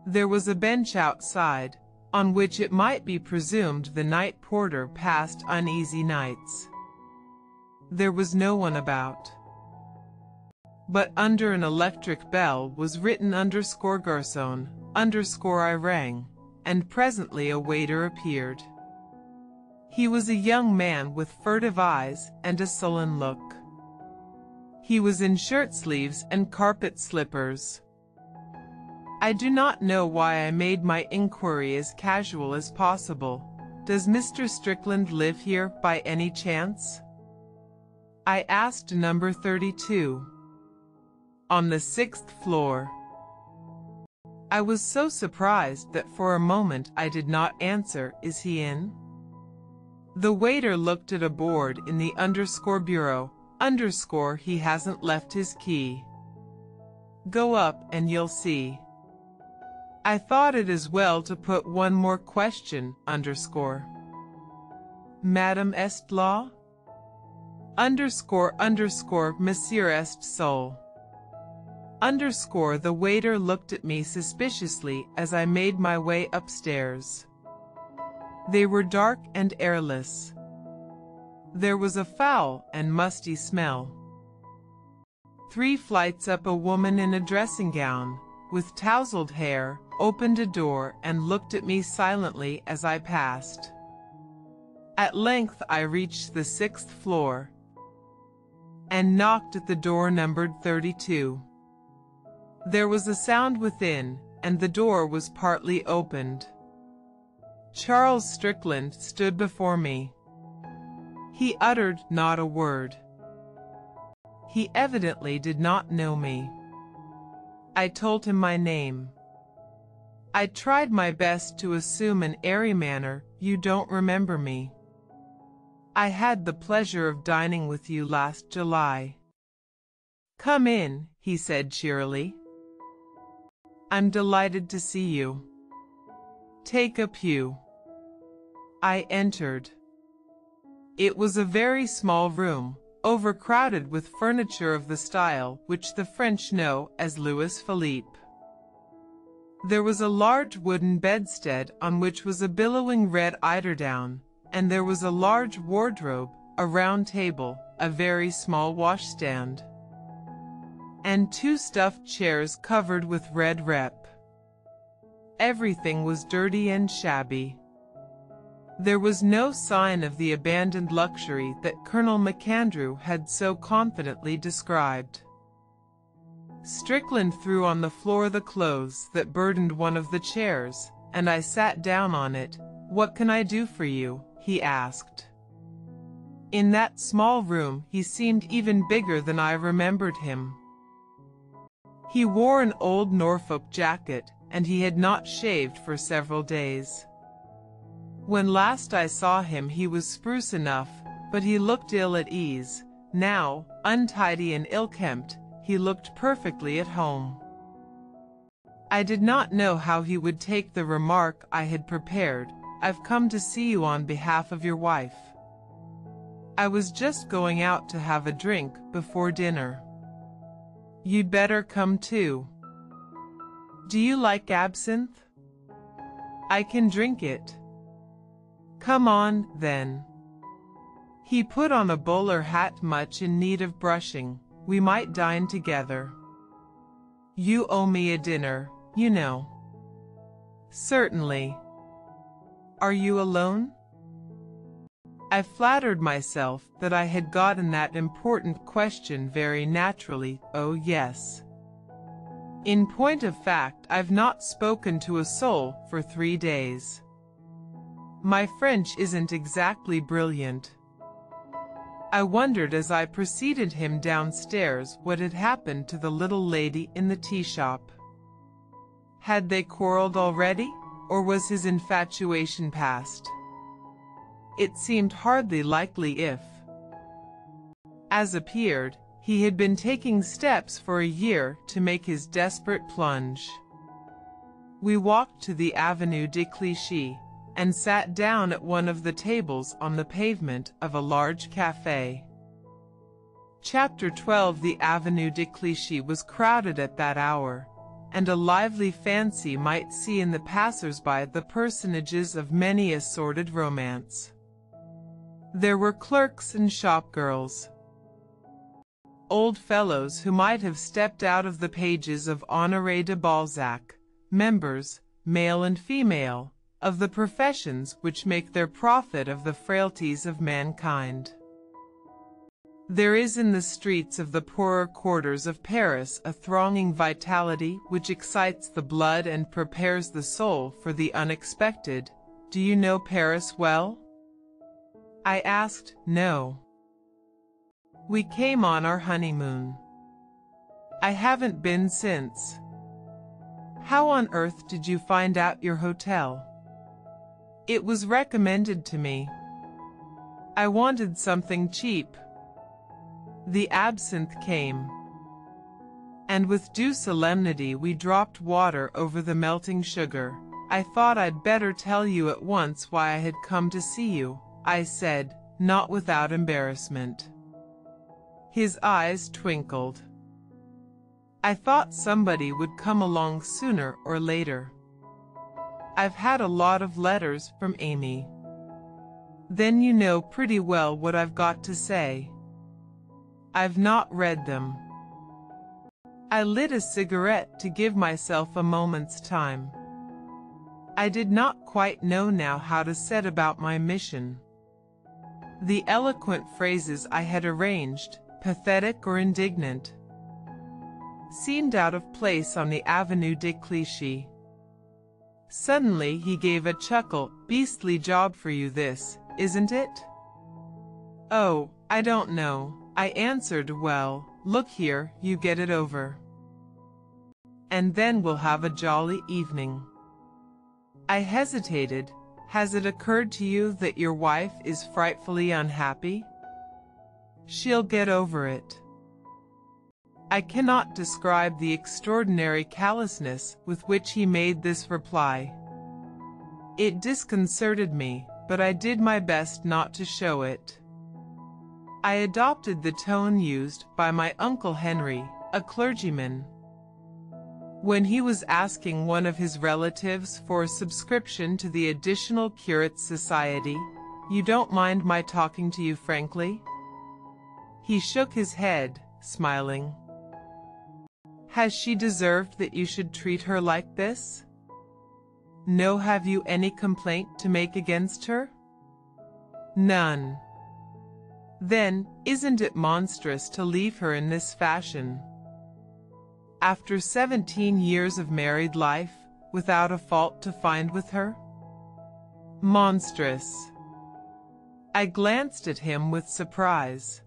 A: There was a bench outside, on which it might be presumed the night porter passed uneasy nights. There was no one about but under an electric bell was written underscore garçon, underscore I rang, and presently a waiter appeared. He was a young man with furtive eyes and a sullen look. He was in shirt sleeves and carpet slippers. I do not know why I made my inquiry as casual as possible. Does Mr. Strickland live here by any chance? I asked number 32. On the sixth floor. I was so surprised that for a moment I did not answer, is he in? The waiter looked at a board in the underscore bureau, underscore he hasn't left his key. Go up and you'll see. I thought it as well to put one more question, underscore. Madam est law? Underscore underscore Monsieur est sol. Underscore the waiter looked at me suspiciously as I made my way upstairs. They were dark and airless. There was a foul and musty smell. Three flights up a woman in a dressing gown, with tousled hair, opened a door and looked at me silently as I passed. At length I reached the sixth floor and knocked at the door numbered 32. There was a sound within, and the door was partly opened. Charles Strickland stood before me. He uttered not a word. He evidently did not know me. I told him my name. I tried my best to assume an airy manner, you don't remember me. I had the pleasure of dining with you last July. Come in, he said cheerily. I'm delighted to see you. Take a pew. I entered. It was a very small room, overcrowded with furniture of the style which the French know as Louis Philippe. There was a large wooden bedstead on which was a billowing red eiderdown, and there was a large wardrobe, a round table, a very small washstand, and two stuffed chairs covered with red rep. Everything was dirty and shabby. There was no sign of the abandoned luxury that Colonel MacAndrew had so confidently described. Strickland threw on the floor the clothes that burdened one of the chairs, and I sat down on it. What can I do for you? he asked. In that small room he seemed even bigger than I remembered him. He wore an old Norfolk jacket, and he had not shaved for several days. When last I saw him he was spruce enough, but he looked ill at ease. Now, untidy and ill-kempt, he looked perfectly at home. I did not know how he would take the remark I had prepared. I've come to see you on behalf of your wife. I was just going out to have a drink before dinner. You'd better come too. Do you like absinthe? I can drink it. Come on, then. He put on a bowler hat much in need of brushing. We might dine together. You owe me a dinner, you know. Certainly. Are you alone? I flattered myself that I had gotten that important question very naturally, oh yes. In point of fact, I've not spoken to a soul for three days. My French isn't exactly brilliant. I wondered as I preceded him downstairs what had happened to the little lady in the tea shop. Had they quarreled already, or was his infatuation past? It seemed hardly likely if, as appeared, he had been taking steps for a year to make his desperate plunge. We walked to the Avenue de Clichy, and sat down at one of the tables on the pavement of a large cafe. Chapter 12 The Avenue de Clichy was crowded at that hour, and a lively fancy might see in the passers-by the personages of many a sordid romance. There were clerks and shopgirls, old fellows who might have stepped out of the pages of Honoré de Balzac, members, male and female, of the professions which make their profit of the frailties of mankind. There is in the streets of the poorer quarters of Paris a thronging vitality which excites the blood and prepares the soul for the unexpected. Do you know Paris well? I asked, no. We came on our honeymoon. I haven't been since. How on earth did you find out your hotel? It was recommended to me. I wanted something cheap. The absinthe came. And with due solemnity we dropped water over the melting sugar. I thought I'd better tell you at once why I had come to see you, I said, not without embarrassment. His eyes twinkled. I thought somebody would come along sooner or later. I've had a lot of letters from Amy. Then you know pretty well what I've got to say. I've not read them. I lit a cigarette to give myself a moment's time. I did not quite know now how to set about my mission. The eloquent phrases I had arranged, pathetic or indignant, seemed out of place on the Avenue de Clichy. Suddenly he gave a chuckle, beastly job for you this, isn't it? Oh, I don't know, I answered well, look here, you get it over. And then we'll have a jolly evening. I hesitated. Has it occurred to you that your wife is frightfully unhappy? She'll get over it. I cannot describe the extraordinary callousness with which he made this reply. It disconcerted me, but I did my best not to show it. I adopted the tone used by my Uncle Henry, a clergyman. When he was asking one of his relatives for a subscription to the Additional Curates Society, you don't mind my talking to you frankly? He shook his head, smiling. Has she deserved that you should treat her like this? No, have you any complaint to make against her? None. Then, isn't it monstrous to leave her in this fashion? After 17 years of married life, without a fault to find with her? Monstrous. I glanced at him with surprise.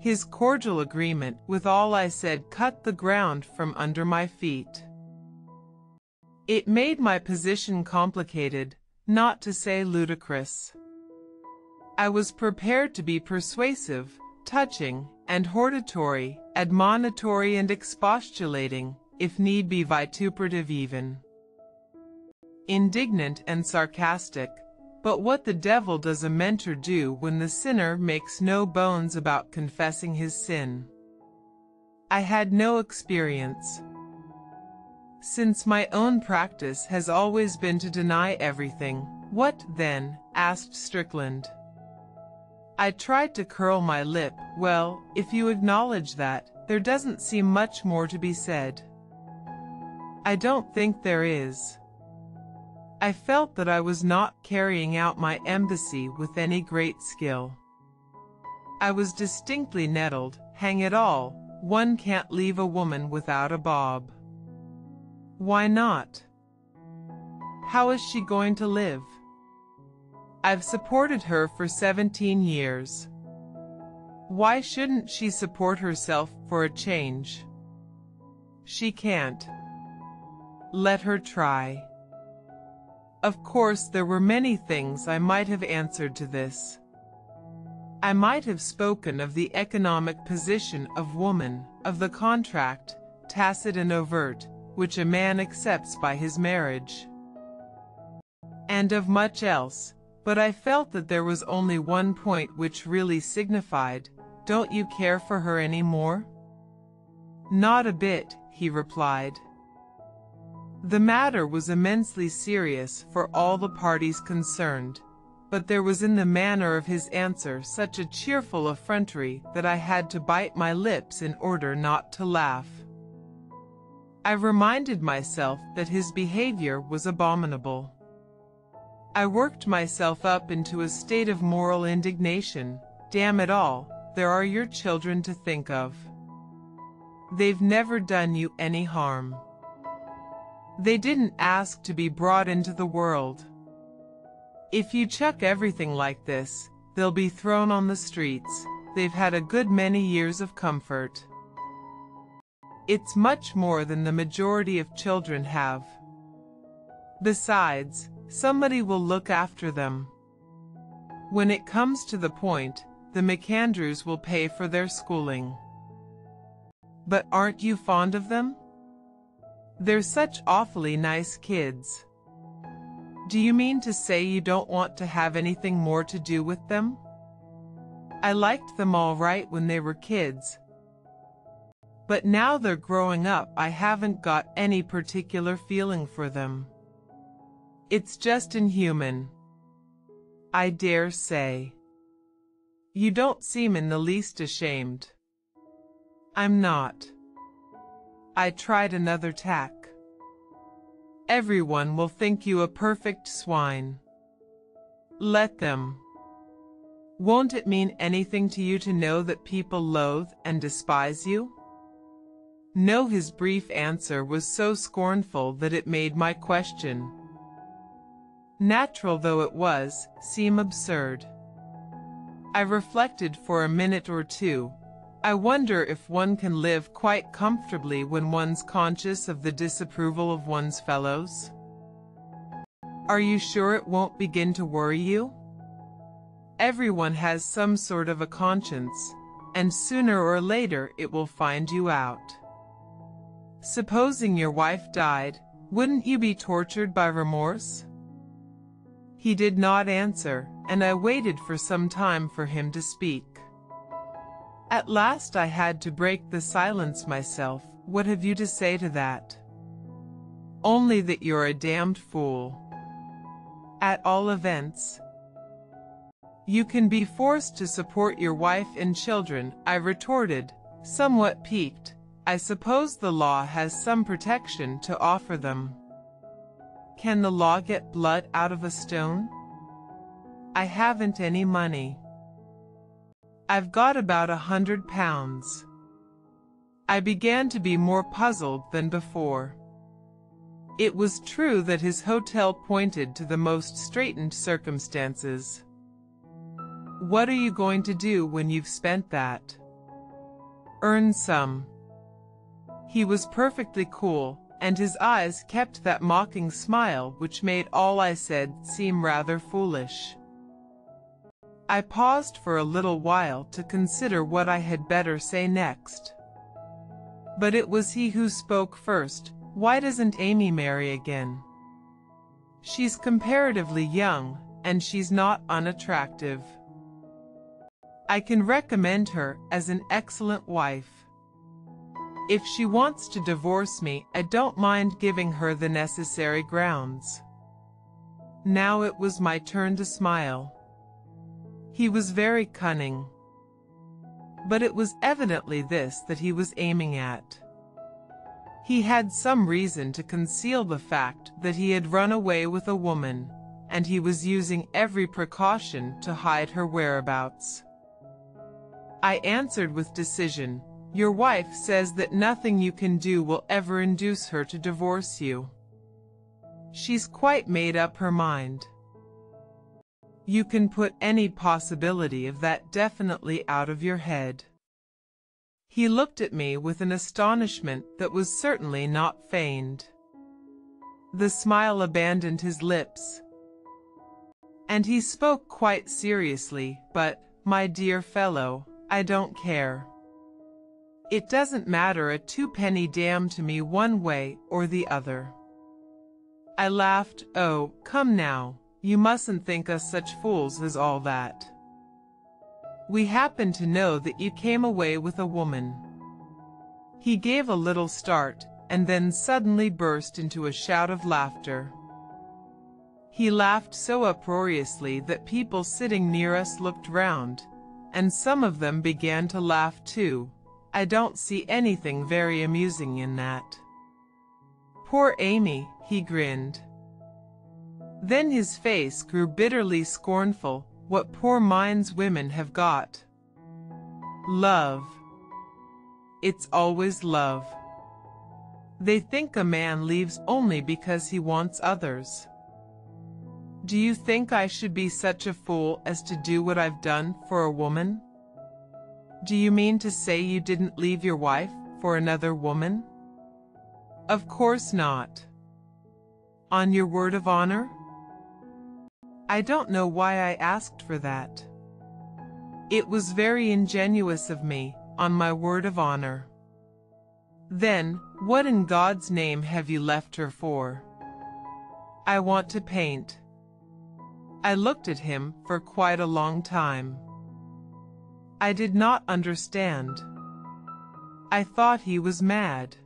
A: His cordial agreement with all I said cut the ground from under my feet. It made my position complicated, not to say ludicrous. I was prepared to be persuasive, touching, and hortatory, admonitory and expostulating, if need be vituperative even. Indignant and sarcastic, but what the devil does a mentor do when the sinner makes no bones about confessing his sin? I had no experience. Since my own practice has always been to deny everything, what, then, asked Strickland. I tried to curl my lip. Well, if you acknowledge that, there doesn't seem much more to be said. I don't think there is. I felt that I was not carrying out my embassy with any great skill. I was distinctly nettled, hang it all, one can't leave a woman without a bob. Why not? How is she going to live? I've supported her for 17 years. Why shouldn't she support herself for a change? She can't. Let her try. Of course, there were many things I might have answered to this. I might have spoken of the economic position of woman, of the contract, tacit and overt, which a man accepts by his marriage, and of much else, but I felt that there was only one point which really signified, don't you care for her any more? Not a bit, he replied. The matter was immensely serious for all the parties concerned, but there was in the manner of his answer such a cheerful effrontery that I had to bite my lips in order not to laugh. I reminded myself that his behavior was abominable. I worked myself up into a state of moral indignation. Damn it all, there are your children to think of. They've never done you any harm. They didn't ask to be brought into the world. If you chuck everything like this, they'll be thrown on the streets. They've had a good many years of comfort. It's much more than the majority of children have. Besides, somebody will look after them. When it comes to the point, the MacAndrews will pay for their schooling. But aren't you fond of them? They're such awfully nice kids. Do you mean to say you don't want to have anything more to do with them? I liked them all right when they were kids. But now they're growing up I haven't got any particular feeling for them. It's just inhuman. I dare say. You don't seem in the least ashamed. I'm not. I tried another tack. Everyone will think you a perfect swine. Let them. Won't it mean anything to you to know that people loathe and despise you? No, his brief answer was so scornful that it made my question, natural though it was, seem absurd. I reflected for a minute or two. I wonder if one can live quite comfortably when one's conscious of the disapproval of one's fellows. Are you sure it won't begin to worry you? Everyone has some sort of a conscience, and sooner or later it will find you out. Supposing your wife died, wouldn't you be tortured by remorse? He did not answer, and I waited for some time for him to speak. At last I had to break the silence myself. What have you to say to that? Only that you're a damned fool. At all events, you can be forced to support your wife and children, I retorted, somewhat piqued. I suppose the law has some protection to offer them. Can the law get blood out of a stone? I haven't any money. I've got about a hundred pounds. I began to be more puzzled than before. It was true that his hotel pointed to the most straitened circumstances. What are you going to do when you've spent that? Earn some. He was perfectly cool, and his eyes kept that mocking smile which made all I said seem rather foolish. I paused for a little while to consider what I had better say next. But it was he who spoke first. Why doesn't Amy marry again? She's comparatively young, and she's not unattractive. I can recommend her as an excellent wife. If she wants to divorce me, I don't mind giving her the necessary grounds. Now it was my turn to smile. He was very cunning. But it was evidently this that he was aiming at. He had some reason to conceal the fact that he had run away with a woman, and he was using every precaution to hide her whereabouts. I answered with decision, your wife says that nothing you can do will ever induce her to divorce you. She's quite made up her mind. You can put any possibility of that definitely out of your head. He looked at me with an astonishment that was certainly not feigned. The smile abandoned his lips. And he spoke quite seriously, but, my dear fellow, I don't care. It doesn't matter a two-penny damn to me one way or the other. I laughed, oh, come now, you mustn't think us such fools as all that. We happen to know that you came away with a woman. He gave a little start, and then suddenly burst into a shout of laughter. He laughed so uproariously that people sitting near us looked round, and some of them began to laugh too, I don't see anything very amusing in that. Poor Amy, he grinned. Then his face grew bitterly scornful, what poor minds women have got. Love. It's always love. They think a man leaves only because he wants others. Do you think I should be such a fool as to do what I've done for a woman? Do you mean to say you didn't leave your wife for another woman? Of course not. On your word of honor? I don't know why I asked for that. It was very ingenuous of me, on my word of honor. Then, what in God's name have you left her for? I want to paint. I looked at him for quite a long time. I did not understand. I thought he was mad.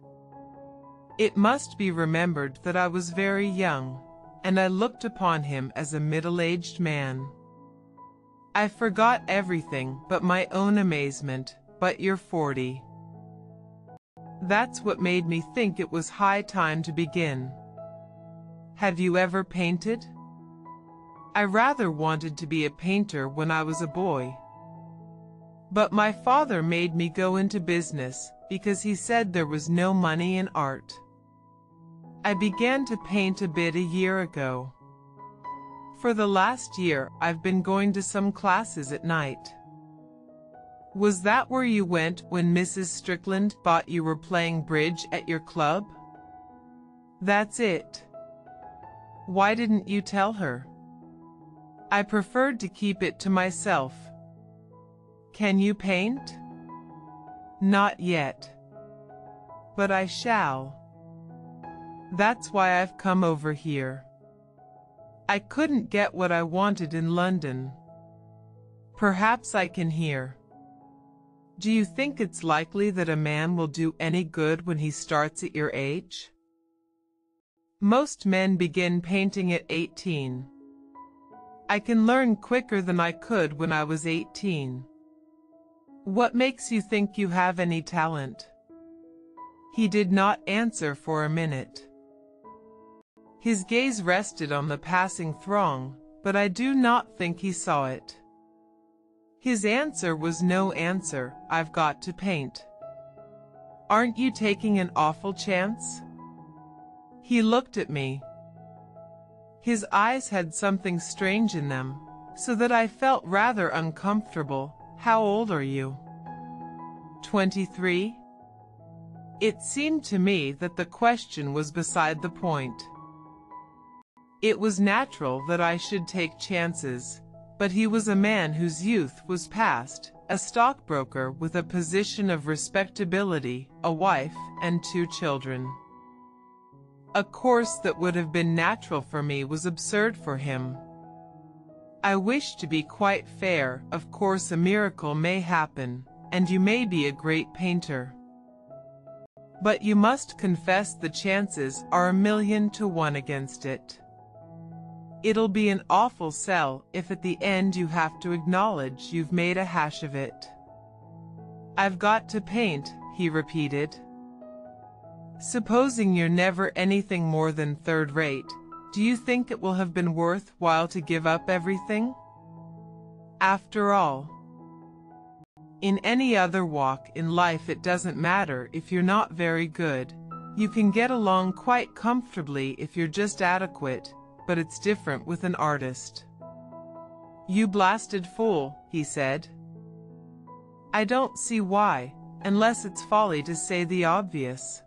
A: It must be remembered that I was very young, and I looked upon him as a middle-aged man. I forgot everything but my own amazement, but you're forty. That's what made me think it was high time to begin. Have you ever painted? I rather wanted to be a painter when I was a boy. But my father made me go into business because he said there was no money in art. I began to paint a bit a year ago. For the last year, I've been going to some classes at night. Was that where you went when Mrs. Strickland thought you were playing bridge at your club? That's it. Why didn't you tell her? I preferred to keep it to myself. Can you paint? Not yet. But I shall. That's why I've come over here. I couldn't get what I wanted in London. Perhaps I can here. Do you think it's likely that a man will do any good when he starts at your age? Most men begin painting at 18. I can learn quicker than I could when I was 18. What makes you think you have any talent? He did not answer for a minute. His gaze rested on the passing throng, but I do not think he saw it. His answer was no answer, I've got to paint. Aren't you taking an awful chance? He looked at me. His eyes had something strange in them, so that I felt rather uncomfortable. How old are you? Twenty-three? It seemed to me that the question was beside the point. It was natural that I should take chances, but he was a man whose youth was past, a stockbroker with a position of respectability, a wife, and two children. A course that would have been natural for me was absurd for him. I wish to be quite fair, of course a miracle may happen, and you may be a great painter. But you must confess the chances are a million to one against it. It'll be an awful sell if at the end you have to acknowledge you've made a hash of it. I've got to paint, he repeated. Supposing you're never anything more than third rate, do you think it will have been worth while to give up everything? After all, in any other walk in life it doesn't matter if you're not very good. You can get along quite comfortably if you're just adequate, but it's different with an artist. You blasted fool, he said. I don't see why, unless it's folly to say the obvious.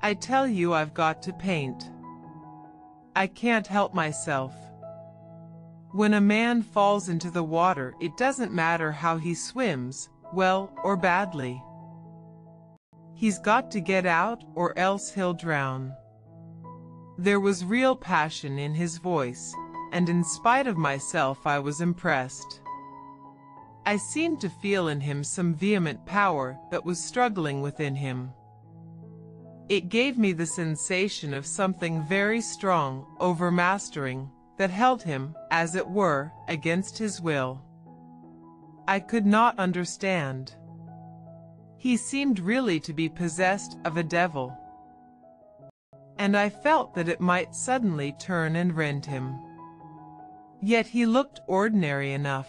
A: I tell you I've got to paint. I can't help myself. When a man falls into the water, it doesn't matter how he swims, well or badly. He's got to get out or else he'll drown. There was real passion in his voice, and in spite of myself I was impressed. I seemed to feel in him some vehement power that was struggling within him. It gave me the sensation of something very strong, overmastering, that held him, as it were, against his will. I could not understand. He seemed really to be possessed of a devil. And I felt that it might suddenly turn and rend him. Yet he looked ordinary enough.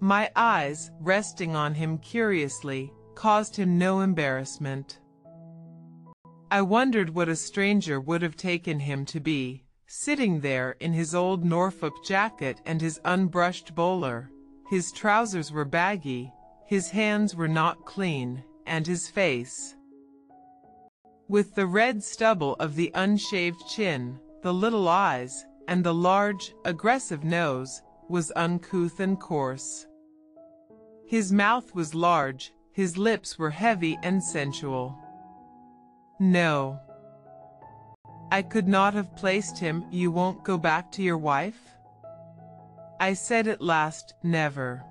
A: My eyes, resting on him curiously, caused him no embarrassment. I wondered what a stranger would have taken him to be, sitting there in his old Norfolk jacket and his unbrushed bowler. His trousers were baggy, his hands were not clean, and his face. With the red stubble of the unshaved chin, the little eyes, and the large, aggressive nose, was uncouth and coarse. His mouth was large, his lips were heavy and sensual. No. I could not have placed him, you won't go back to your wife? I said at last, never.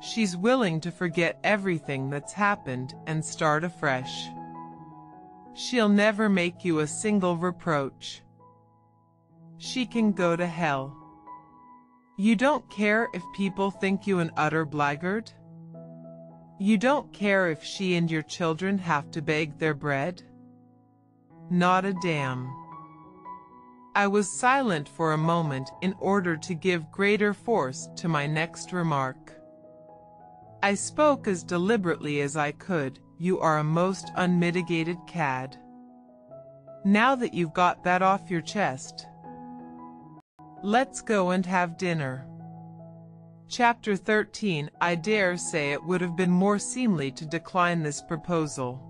A: She's willing to forget everything that's happened and start afresh. She'll never make you a single reproach. She can go to hell. You don't care if people think you an utter blackguard? You don't care if she and your children have to beg their bread? Not a damn. I was silent for a moment in order to give greater force to my next remark. I spoke as deliberately as I could, you are a most unmitigated cad. Now that you've got that off your chest, let's go and have dinner. Chapter 13 I dare say it would have been more seemly to decline this proposal.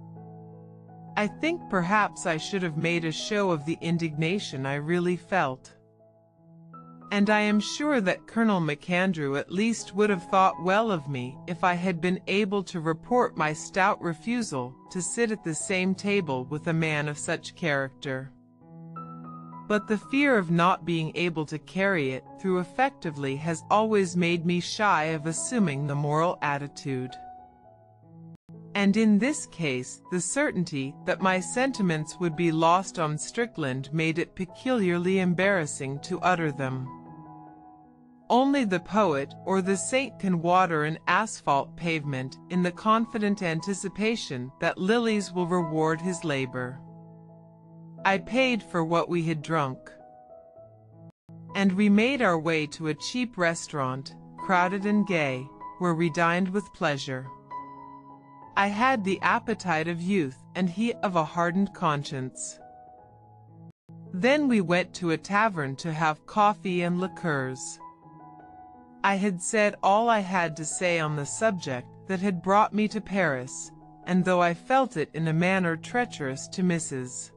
A: I think perhaps I should have made a show of the indignation I really felt. And I am sure that Colonel MacAndrew at least would have thought well of me if I had been able to report my stout refusal to sit at the same table with a man of such character but the fear of not being able to carry it through effectively has always made me shy of assuming the moral attitude. And in this case, the certainty that my sentiments would be lost on Strickland made it peculiarly embarrassing to utter them. Only the poet or the saint can water an asphalt pavement in the confident anticipation that lilies will reward his labor. I paid for what we had drunk. And we made our way to a cheap restaurant, crowded and gay, where we dined with pleasure. I had the appetite of youth and he of a hardened conscience. Then we went to a tavern to have coffee and liqueurs. I had said all I had to say on the subject that had brought me to Paris, and though I felt it in a manner treacherous to Mrs.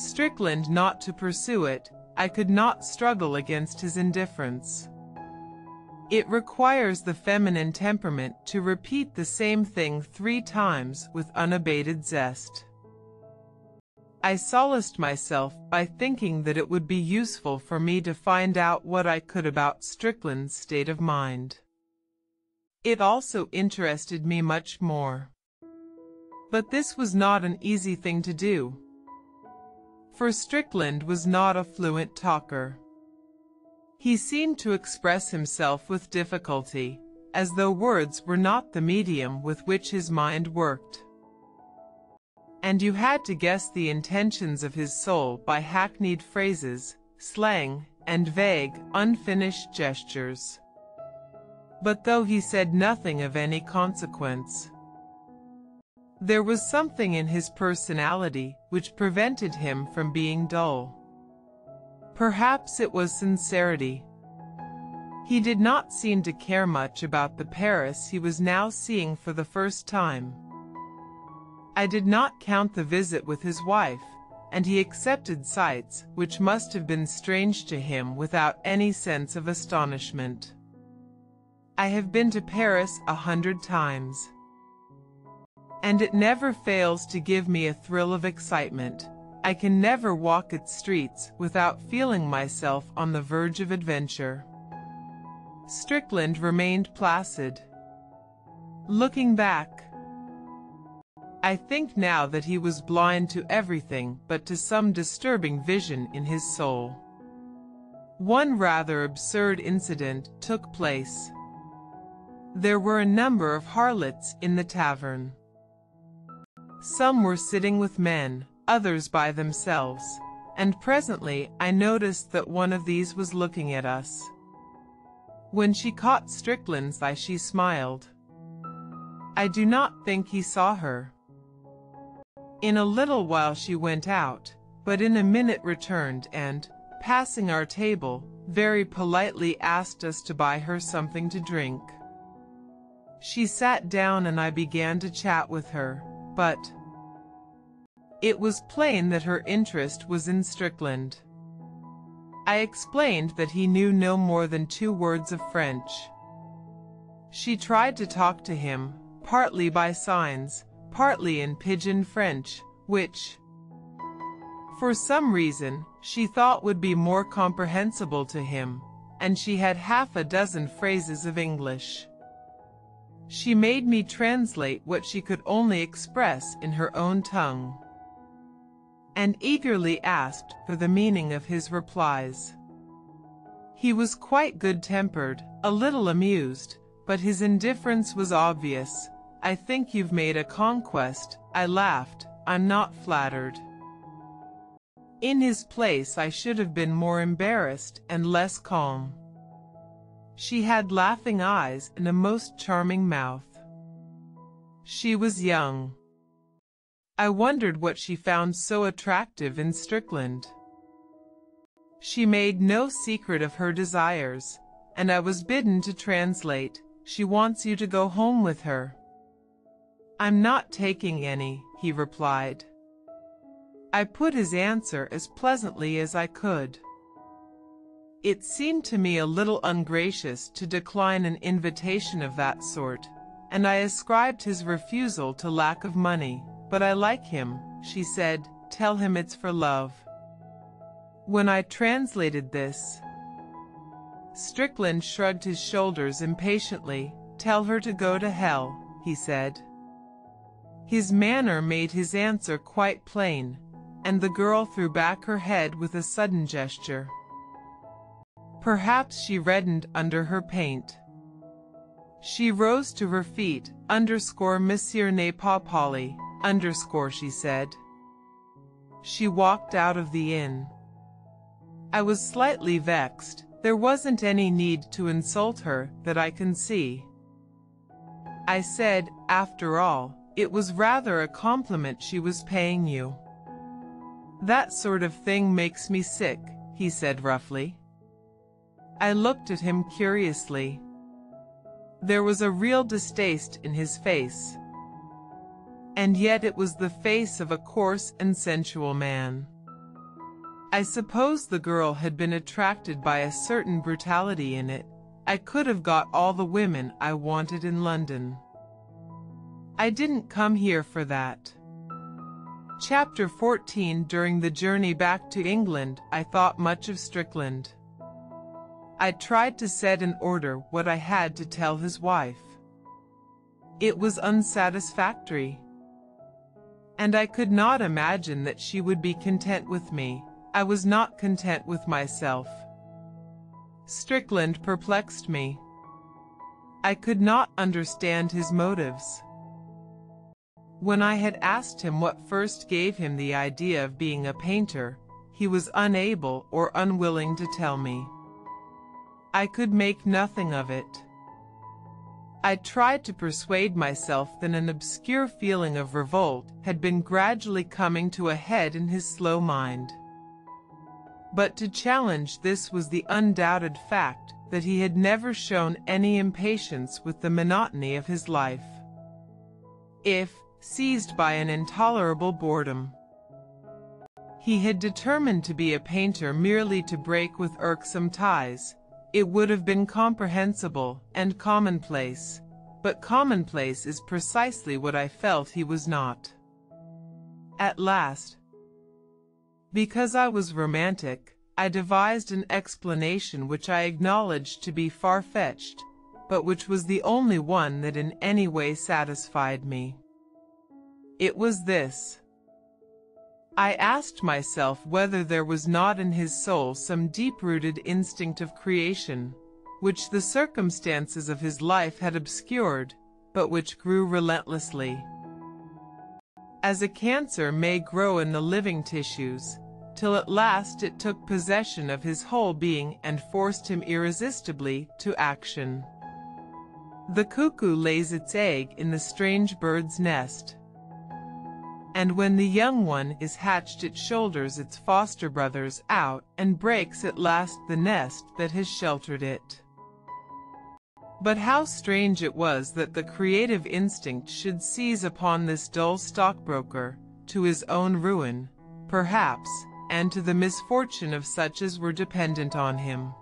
A: Strickland not to pursue it, I could not struggle against his indifference. It requires the feminine temperament to repeat the same thing three times with unabated zest. I solaced myself by thinking that it would be useful for me to find out what I could about Strickland's state of mind. It also interested me much more. But this was not an easy thing to do for Strickland was not a fluent talker. He seemed to express himself with difficulty, as though words were not the medium with which his mind worked. And you had to guess the intentions of his soul by hackneyed phrases, slang, and vague, unfinished gestures. But though he said nothing of any consequence, there was something in his personality which prevented him from being dull. Perhaps it was sincerity. He did not seem to care much about the Paris he was now seeing for the first time. I did not count the visit with his wife, and he accepted sights which must have been strange to him without any sense of astonishment. I have been to Paris a hundred times and it never fails to give me a thrill of excitement. I can never walk its streets without feeling myself on the verge of adventure. Strickland remained placid. Looking back, I think now that he was blind to everything but to some disturbing vision in his soul. One rather absurd incident took place. There were a number of harlots in the tavern. Some were sitting with men, others by themselves, and presently I noticed that one of these was looking at us. When she caught Strickland's eye she smiled. I do not think he saw her. In a little while she went out, but in a minute returned and, passing our table, very politely asked us to buy her something to drink. She sat down and I began to chat with her, but it was plain that her interest was in Strickland. I explained that he knew no more than two words of French. She tried to talk to him, partly by signs, partly in pidgin French, which, for some reason, she thought would be more comprehensible to him, and she had half a dozen phrases of English. She made me translate what she could only express in her own tongue, and eagerly asked for the meaning of his replies. He was quite good-tempered, a little amused, but his indifference was obvious. I think you've made a conquest, I laughed, I'm not flattered. In his place I should have been more embarrassed and less calm. She had laughing eyes and a most charming mouth. She was young. I wondered what she found so attractive in Strickland. She made no secret of her desires, and I was bidden to translate. She wants you to go home with her. I'm not taking any, he replied. I put his answer as pleasantly as I could. It seemed to me a little ungracious to decline an invitation of that sort, and I ascribed his refusal to lack of money. But I like him, she said, tell him it's for love. When I translated this, Strickland shrugged his shoulders impatiently. Tell her to go to hell, he said. His manner made his answer quite plain, and the girl threw back her head with a sudden gesture. Perhaps she reddened under her paint. She rose to her feet, underscore Monsieur n'est pas poli, underscore she said. She walked out of the inn. I was slightly vexed. There wasn't any need to insult her that I can see. I said, after all, it was rather a compliment she was paying you. That sort of thing makes me sick, he said roughly. I looked at him curiously. There was a real distaste in his face. And yet it was the face of a coarse and sensual man. I suppose the girl had been attracted by a certain brutality in it. I could have got all the women I wanted in London. I didn't come here for that. Chapter 14 During the journey back to England, I thought much of Strickland. I tried to set in order what I had to tell his wife. It was unsatisfactory. And I could not imagine that she would be content with me. I was not content with myself. Strickland perplexed me. I could not understand his motives. When I had asked him what first gave him the idea of being a painter, he was unable or unwilling to tell me. I could make nothing of it. I tried to persuade myself that an obscure feeling of revolt had been gradually coming to a head in his slow mind. But to challenge this was the undoubted fact that he had never shown any impatience with the monotony of his life. If, seized by an intolerable boredom. He had determined to be a painter merely to break with irksome ties. It would have been comprehensible and commonplace, but commonplace is precisely what I felt he was not. At last, because I was romantic, I devised an explanation which I acknowledged to be far-fetched, but which was the only one that in any way satisfied me. It was this. I asked myself whether there was not in his soul some deep-rooted instinct of creation, which the circumstances of his life had obscured, but which grew relentlessly. As a cancer may grow in the living tissues, till at last it took possession of his whole being and forced him irresistibly to action. The cuckoo lays its egg in the strange bird's nest and when the young one is hatched it shoulders its foster brothers out and breaks at last the nest that has sheltered it. But how strange it was that the creative instinct should seize upon this dull stockbroker, to his own ruin, perhaps, and to the misfortune of such as were dependent on him.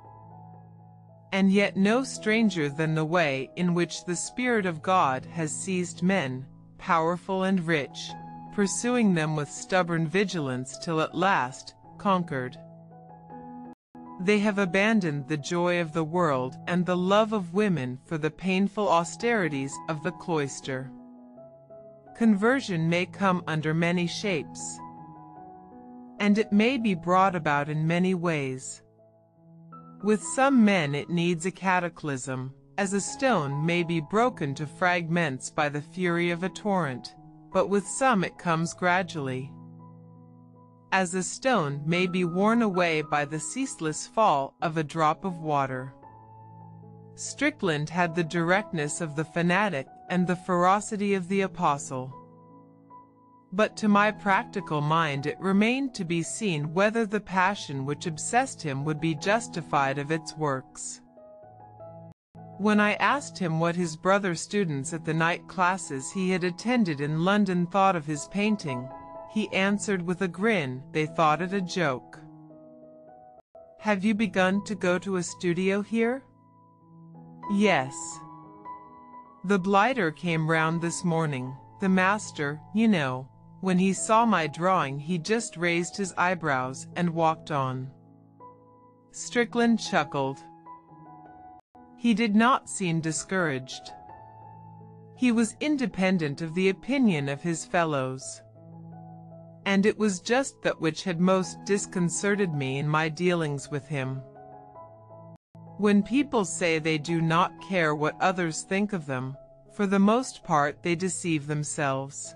A: And yet no stranger than the way in which the Spirit of God has seized men, powerful and rich, pursuing them with stubborn vigilance till at last, conquered. They have abandoned the joy of the world and the love of women for the painful austerities of the cloister. Conversion may come under many shapes, and it may be brought about in many ways. With some men it needs a cataclysm, as a stone may be broken to fragments by the fury of a torrent, but with some it comes gradually as a stone may be worn away by the ceaseless fall of a drop of water. Strickland had the directness of the fanatic and the ferocity of the apostle. But to my practical mind it remained to be seen whether the passion which obsessed him would be justified of its works. When I asked him what his brother students at the night classes he had attended in London thought of his painting, he answered with a grin, they thought it a joke. Have you begun to go to a studio here? Yes. The blighter came round this morning. The master, you know, when he saw my drawing he just raised his eyebrows and walked on. Strickland chuckled. He did not seem discouraged. He was independent of the opinion of his fellows and it was just that which had most disconcerted me in my dealings with him. When people say they do not care what others think of them, for the most part they deceive themselves.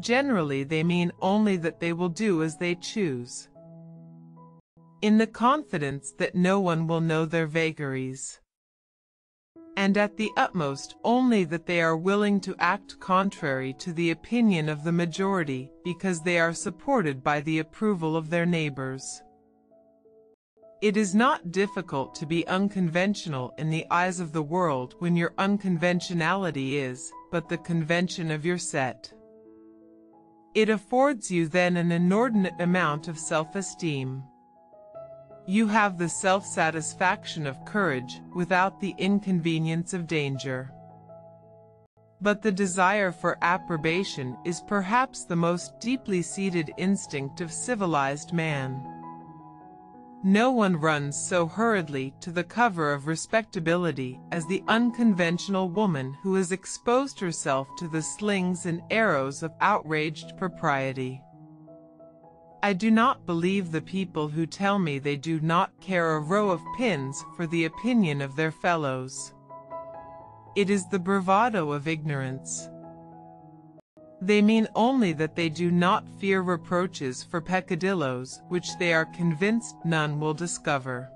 A: Generally they mean only that they will do as they choose. In the confidence that no one will know their vagaries and at the utmost only that they are willing to act contrary to the opinion of the majority because they are supported by the approval of their neighbors. It is not difficult to be unconventional in the eyes of the world when your unconventionality is but the convention of your set. It affords you then an inordinate amount of self-esteem. You have the self-satisfaction of courage without the inconvenience of danger. But the desire for approbation is perhaps the most deeply seated instinct of civilized man. No one runs so hurriedly to the cover of respectability as the unconventional woman who has exposed herself to the slings and arrows of outraged propriety. I do not believe the people who tell me they do not care a row of pins for the opinion of their fellows. It is the bravado of ignorance. They mean only that they do not fear reproaches for peccadilloes which they are convinced none will discover.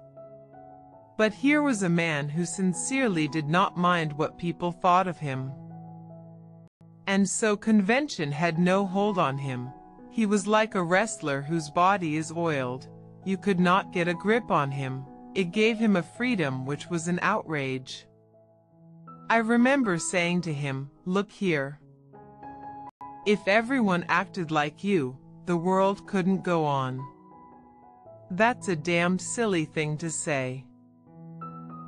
A: But here was a man who sincerely did not mind what people thought of him. And so convention had no hold on him, he was like a wrestler whose body is oiled. You could not get a grip on him. It gave him a freedom which was an outrage. I remember saying to him, look here. If everyone acted like you, the world couldn't go on. That's a damned silly thing to say.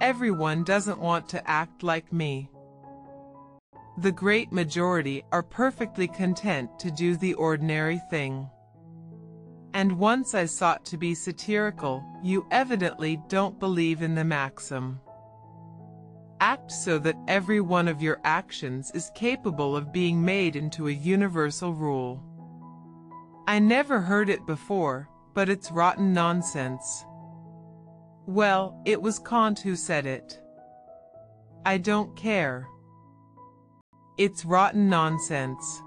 A: Everyone doesn't want to act like me. The great majority are perfectly content to do the ordinary thing. And once I sought to be satirical, you evidently don't believe in the maxim. Act so that every one of your actions is capable of being made into a universal rule. I never heard it before, but it's rotten nonsense. Well, it was Kant who said it. I don't care. It's rotten nonsense.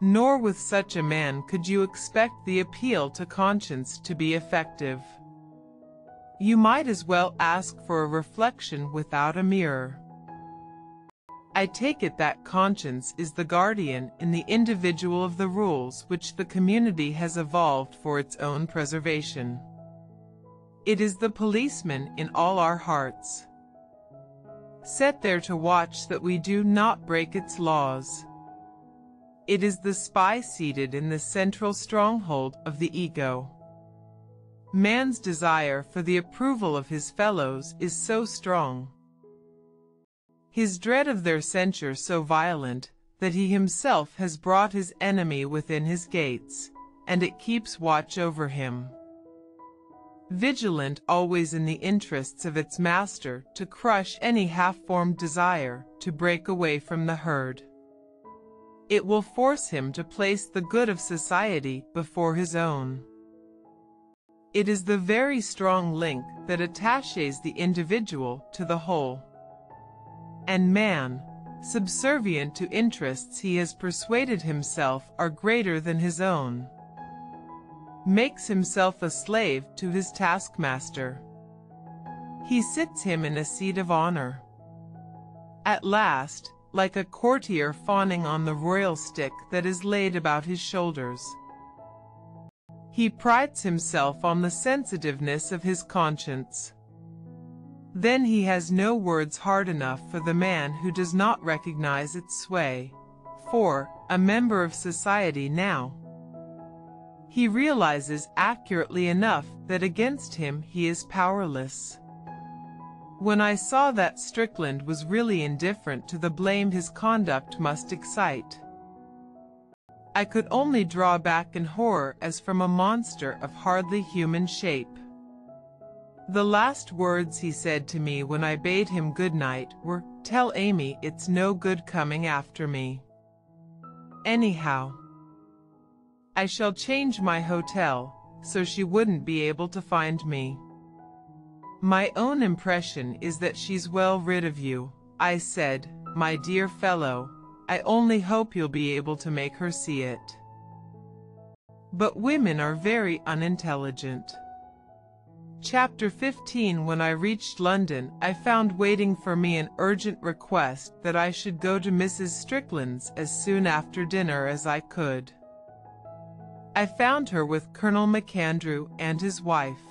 A: Nor with such a man could you expect the appeal to conscience to be effective. You might as well ask for a reflection without a mirror. I take it that conscience is the guardian in the individual of the rules which the community has evolved for its own preservation. It is the policeman in all our hearts. Set there to watch that we do not break its laws. It is the spy seated in the central stronghold of the ego. Man's desire for the approval of his fellows is so strong, his dread of their censure so violent, that he himself has brought his enemy within his gates, and it keeps watch over him. Vigilant always in the interests of its master to crush any half-formed desire to break away from the herd. It will force him to place the good of society before his own. It is the very strong link that attaches the individual to the whole. And man, subservient to interests he has persuaded himself are greater than his own, makes himself a slave to his taskmaster. He sits him in a seat of honor. At last, like a courtier fawning on the royal stick that is laid about his shoulders. He prides himself on the sensitiveness of his conscience. Then he has no words hard enough for the man who does not recognize its sway, for, a member of society now, he realizes accurately enough that against him he is powerless. When I saw that Strickland was really indifferent to the blame his conduct must excite, I could only draw back in horror as from a monster of hardly human shape. The last words he said to me when I bade him good night were, Tell Amy it's no good coming after me. Anyhow, I shall change my hotel, so she wouldn't be able to find me. My own impression is that she's well rid of you. I said, my dear fellow, I only hope you'll be able to make her see it. But women are very unintelligent. Chapter 15 When I reached London, I found waiting for me an urgent request that I should go to Mrs. Strickland's as soon after dinner as I could. I found her with Colonel MacAndrew and his wife.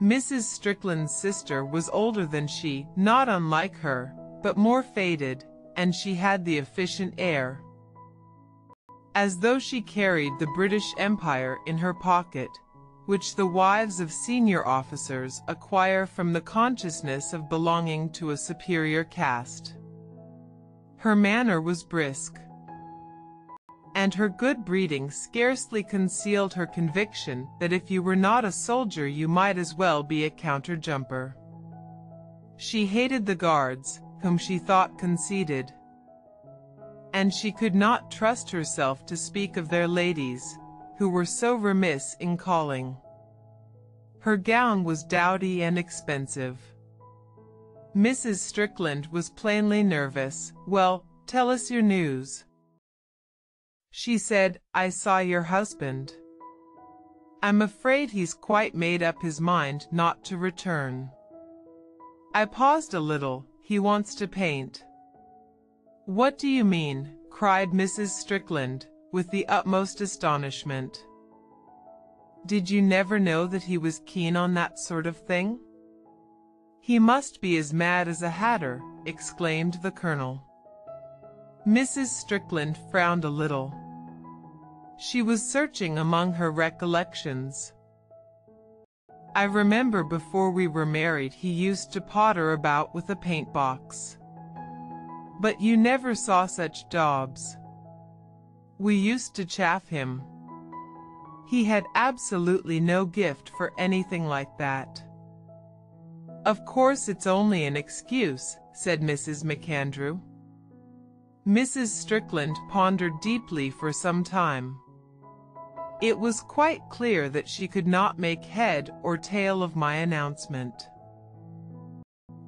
A: Mrs. Strickland's sister was older than she, not unlike her, but more faded, and she had the efficient air. As though she carried the British Empire in her pocket, which the wives of senior officers acquire from the consciousness of belonging to a superior caste. Her manner was brisk, and her good breeding scarcely concealed her conviction that if you were not a soldier you might as well be a counter-jumper. She hated the guards, whom she thought conceited, and she could not trust herself to speak of their ladies, who were so remiss in calling. Her gown was dowdy and expensive. Mrs. Strickland was plainly nervous. Well, tell us your news. She said, I saw your husband. I'm afraid he's quite made up his mind not to return. I paused a little. He wants to paint. What do you mean? cried Mrs. Strickland, with the utmost astonishment. Did you never know that he was keen on that sort of thing? He must be as mad as a hatter, exclaimed the colonel. Mrs. Strickland frowned a little. She was searching among her recollections. I remember before we were married he used to potter about with a paint box. But you never saw such daubs. We used to chaff him. He had absolutely no gift for anything like that. Of course it's only an excuse, said Mrs. MacAndrew. Mrs. Strickland pondered deeply for some time. It was quite clear that she could not make head or tail of my announcement.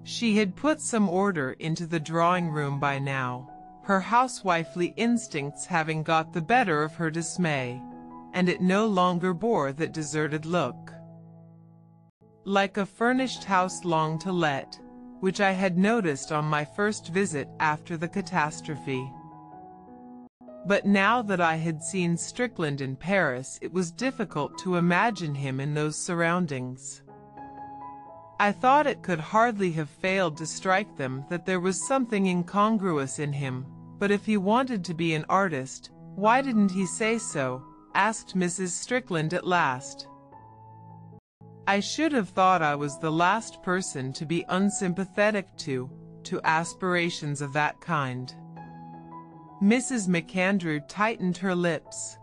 A: She had put some order into the drawing room by now, her housewifely instincts having got the better of her dismay, and it no longer bore that deserted look. Like a furnished house long to let, which I had noticed on my first visit after the catastrophe. But now that I had seen Strickland in Paris, it was difficult to imagine him in those surroundings. I thought it could hardly have failed to strike them that there was something incongruous in him, but if he wanted to be an artist, why didn't he say so? asked Mrs. Strickland at last. I should have thought I was the last person to be unsympathetic to, to aspirations of that kind. Mrs. MacAndrew tightened her lips.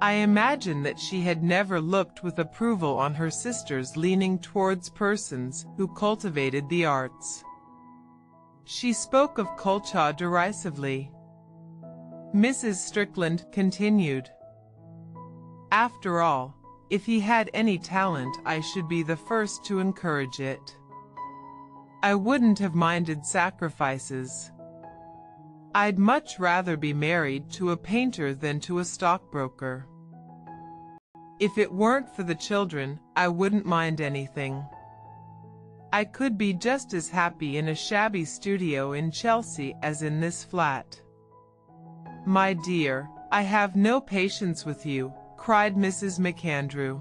A: I imagine that she had never looked with approval on her sisters leaning towards persons who cultivated the arts. She spoke of Culchaw derisively. Mrs. Strickland continued. After all, if he had any talent I should be the first to encourage it. I wouldn't have minded sacrifices. I'd much rather be married to a painter than to a stockbroker. If it weren't for the children, I wouldn't mind anything. I could be just as happy in a shabby studio in Chelsea as in this flat. My dear, I have no patience with you, cried Mrs. MacAndrew.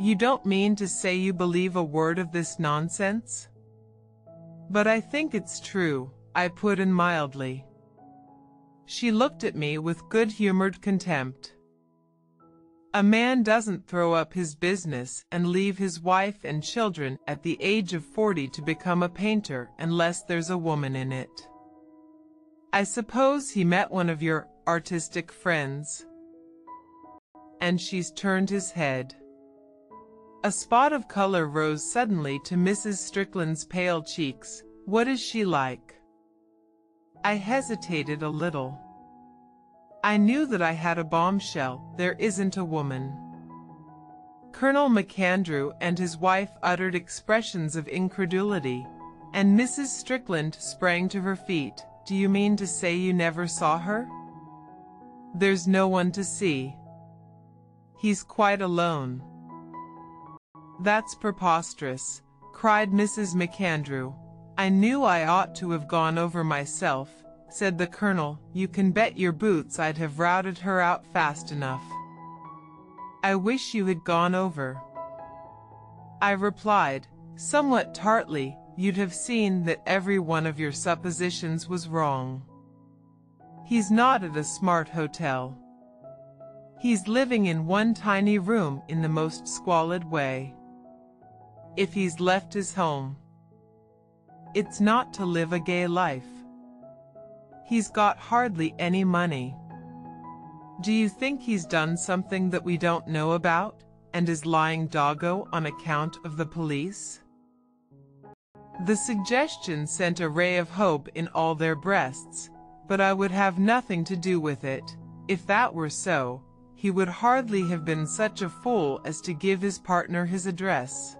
A: You don't mean to say you believe a word of this nonsense? But I think it's true, I put in mildly. She looked at me with good-humored contempt. A man doesn't throw up his business and leave his wife and children at the age of 40 to become a painter unless there's a woman in it. I suppose he met one of your artistic friends. And she's turned his head. A spot of color rose suddenly to Mrs. Strickland's pale cheeks. What is she like? I hesitated a little. I knew that I had a bombshell. There isn't a woman. Colonel MacAndrew and his wife uttered expressions of incredulity, and Mrs. Strickland sprang to her feet. Do you mean to say you never saw her? There's no one to see. He's quite alone. That's preposterous, cried Mrs. MacAndrew. I knew I ought to have gone over myself, said the colonel. You can bet your boots I'd have routed her out fast enough. I wish you had gone over. I replied, somewhat tartly, you'd have seen that every one of your suppositions was wrong. He's not at a smart hotel. He's living in one tiny room in the most squalid way. If he's left his home, it's not to live a gay life. He's got hardly any money. Do you think he's done something that we don't know about and is lying doggo on account of the police? The suggestion sent a ray of hope in all their breasts, but I would have nothing to do with it. If that were so, he would hardly have been such a fool as to give his partner his address.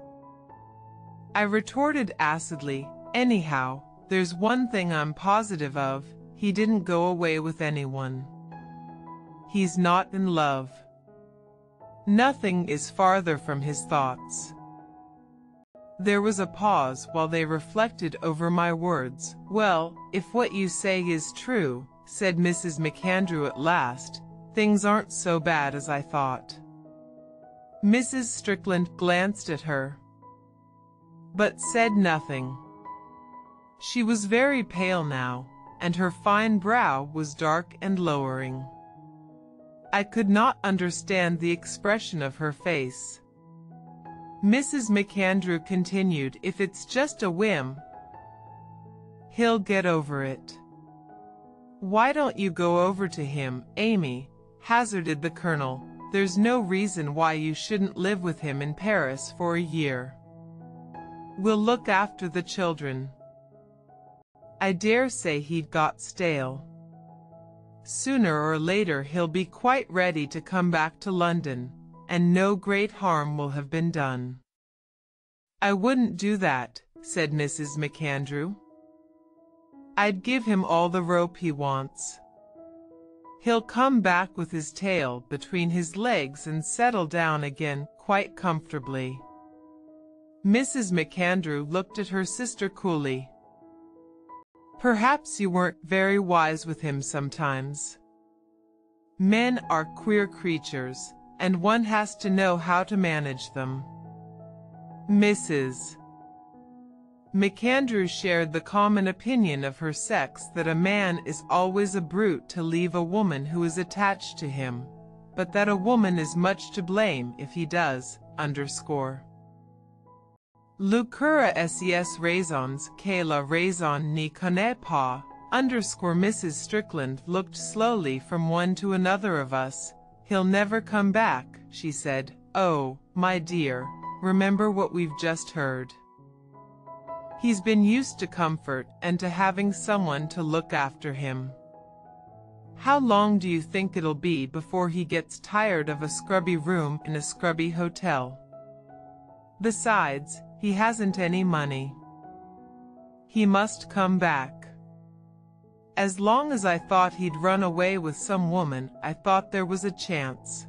A: I retorted acidly, Anyhow, there's one thing I'm positive of, he didn't go away with anyone. He's not in love. Nothing is farther from his thoughts. There was a pause while they reflected over my words. Well, if what you say is true, said Mrs. MacAndrew at last, things aren't so bad as I thought. Mrs. Strickland glanced at her, but said nothing. She was very pale now, and her fine brow was dark and lowering. I could not understand the expression of her face. Mrs. MacAndrew continued, if it's just a whim, he'll get over it. Why don't you go over to him, Amy? Hazarded the colonel. There's no reason why you shouldn't live with him in Paris for a year. We'll look after the children. I dare say he'd got stale. Sooner or later he'll be quite ready to come back to London, and no great harm will have been done. I wouldn't do that, said Mrs. MacAndrew. I'd give him all the rope he wants. He'll come back with his tail between his legs and settle down again quite comfortably. Mrs. MacAndrew looked at her sister coolly. Perhaps you weren't very wise with him sometimes. Men are queer creatures, and one has to know how to manage them. Mrs. MacAndrew shared the common opinion of her sex that a man is always a brute to leave a woman who is attached to him, but that a woman is much to blame if he does, underscore. Lucura ses raisons que la raison ne connaît pas, underscore Mrs. Strickland looked slowly from one to another of us. He'll never come back, she said. Oh, my dear, remember what we've just heard. He's been used to comfort and to having someone to look after him. How long do you think it'll be before he gets tired of a scrubby room in a scrubby hotel? Besides, he hasn't any money. He must come back. As long as I thought he'd run away with some woman, I thought there was a chance.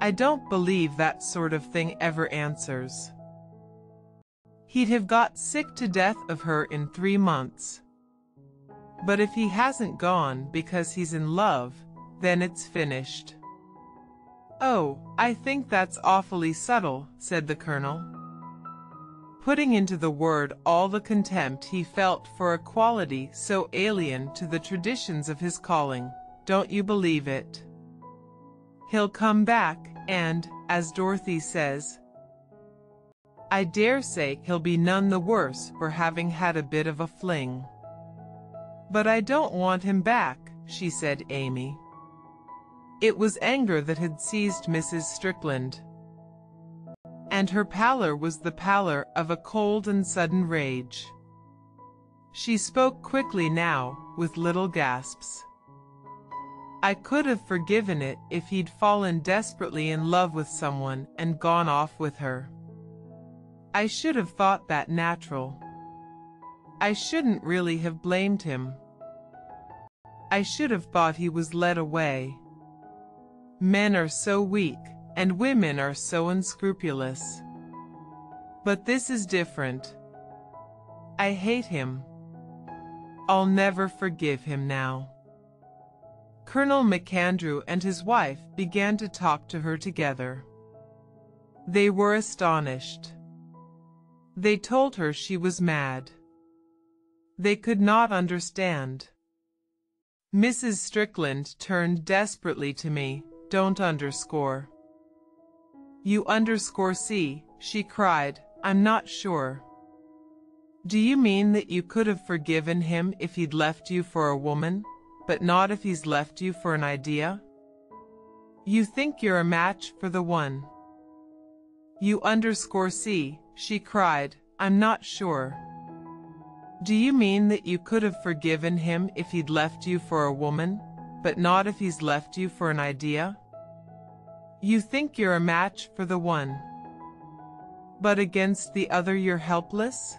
A: I don't believe that sort of thing ever answers. He'd have got sick to death of her in three months. But if he hasn't gone because he's in love, then it's finished. Oh, I think that's awfully subtle, said the colonel putting into the word all the contempt he felt for a quality so alien to the traditions of his calling. Don't you believe it? He'll come back, and, as Dorothy says, I dare say he'll be none the worse for having had a bit of a fling. But I don't want him back, she said Amy. It was anger that had seized Mrs. Strickland and her pallor was the pallor of a cold and sudden rage. She spoke quickly now, with little gasps. I could have forgiven it if he'd fallen desperately in love with someone and gone off with her. I should have thought that natural. I shouldn't really have blamed him. I should have thought he was led away. Men are so weak, and women are so unscrupulous. But this is different. I hate him. I'll never forgive him now. Colonel MacAndrew and his wife began to talk to her together. They were astonished. They told her she was mad. They could not understand. Mrs. Strickland turned desperately to me, don't underscore. You underscore C, she cried, I'm not sure. Do you mean that you could have forgiven him if he'd left you for a woman, but not if he's left you for an idea? You think you're a match for the one. You underscore C, she cried, I'm not sure. Do you mean that you could have forgiven him if he'd left you for a woman, but not if he's left you for an idea? You think you're a match for the one. But against the other you're helpless?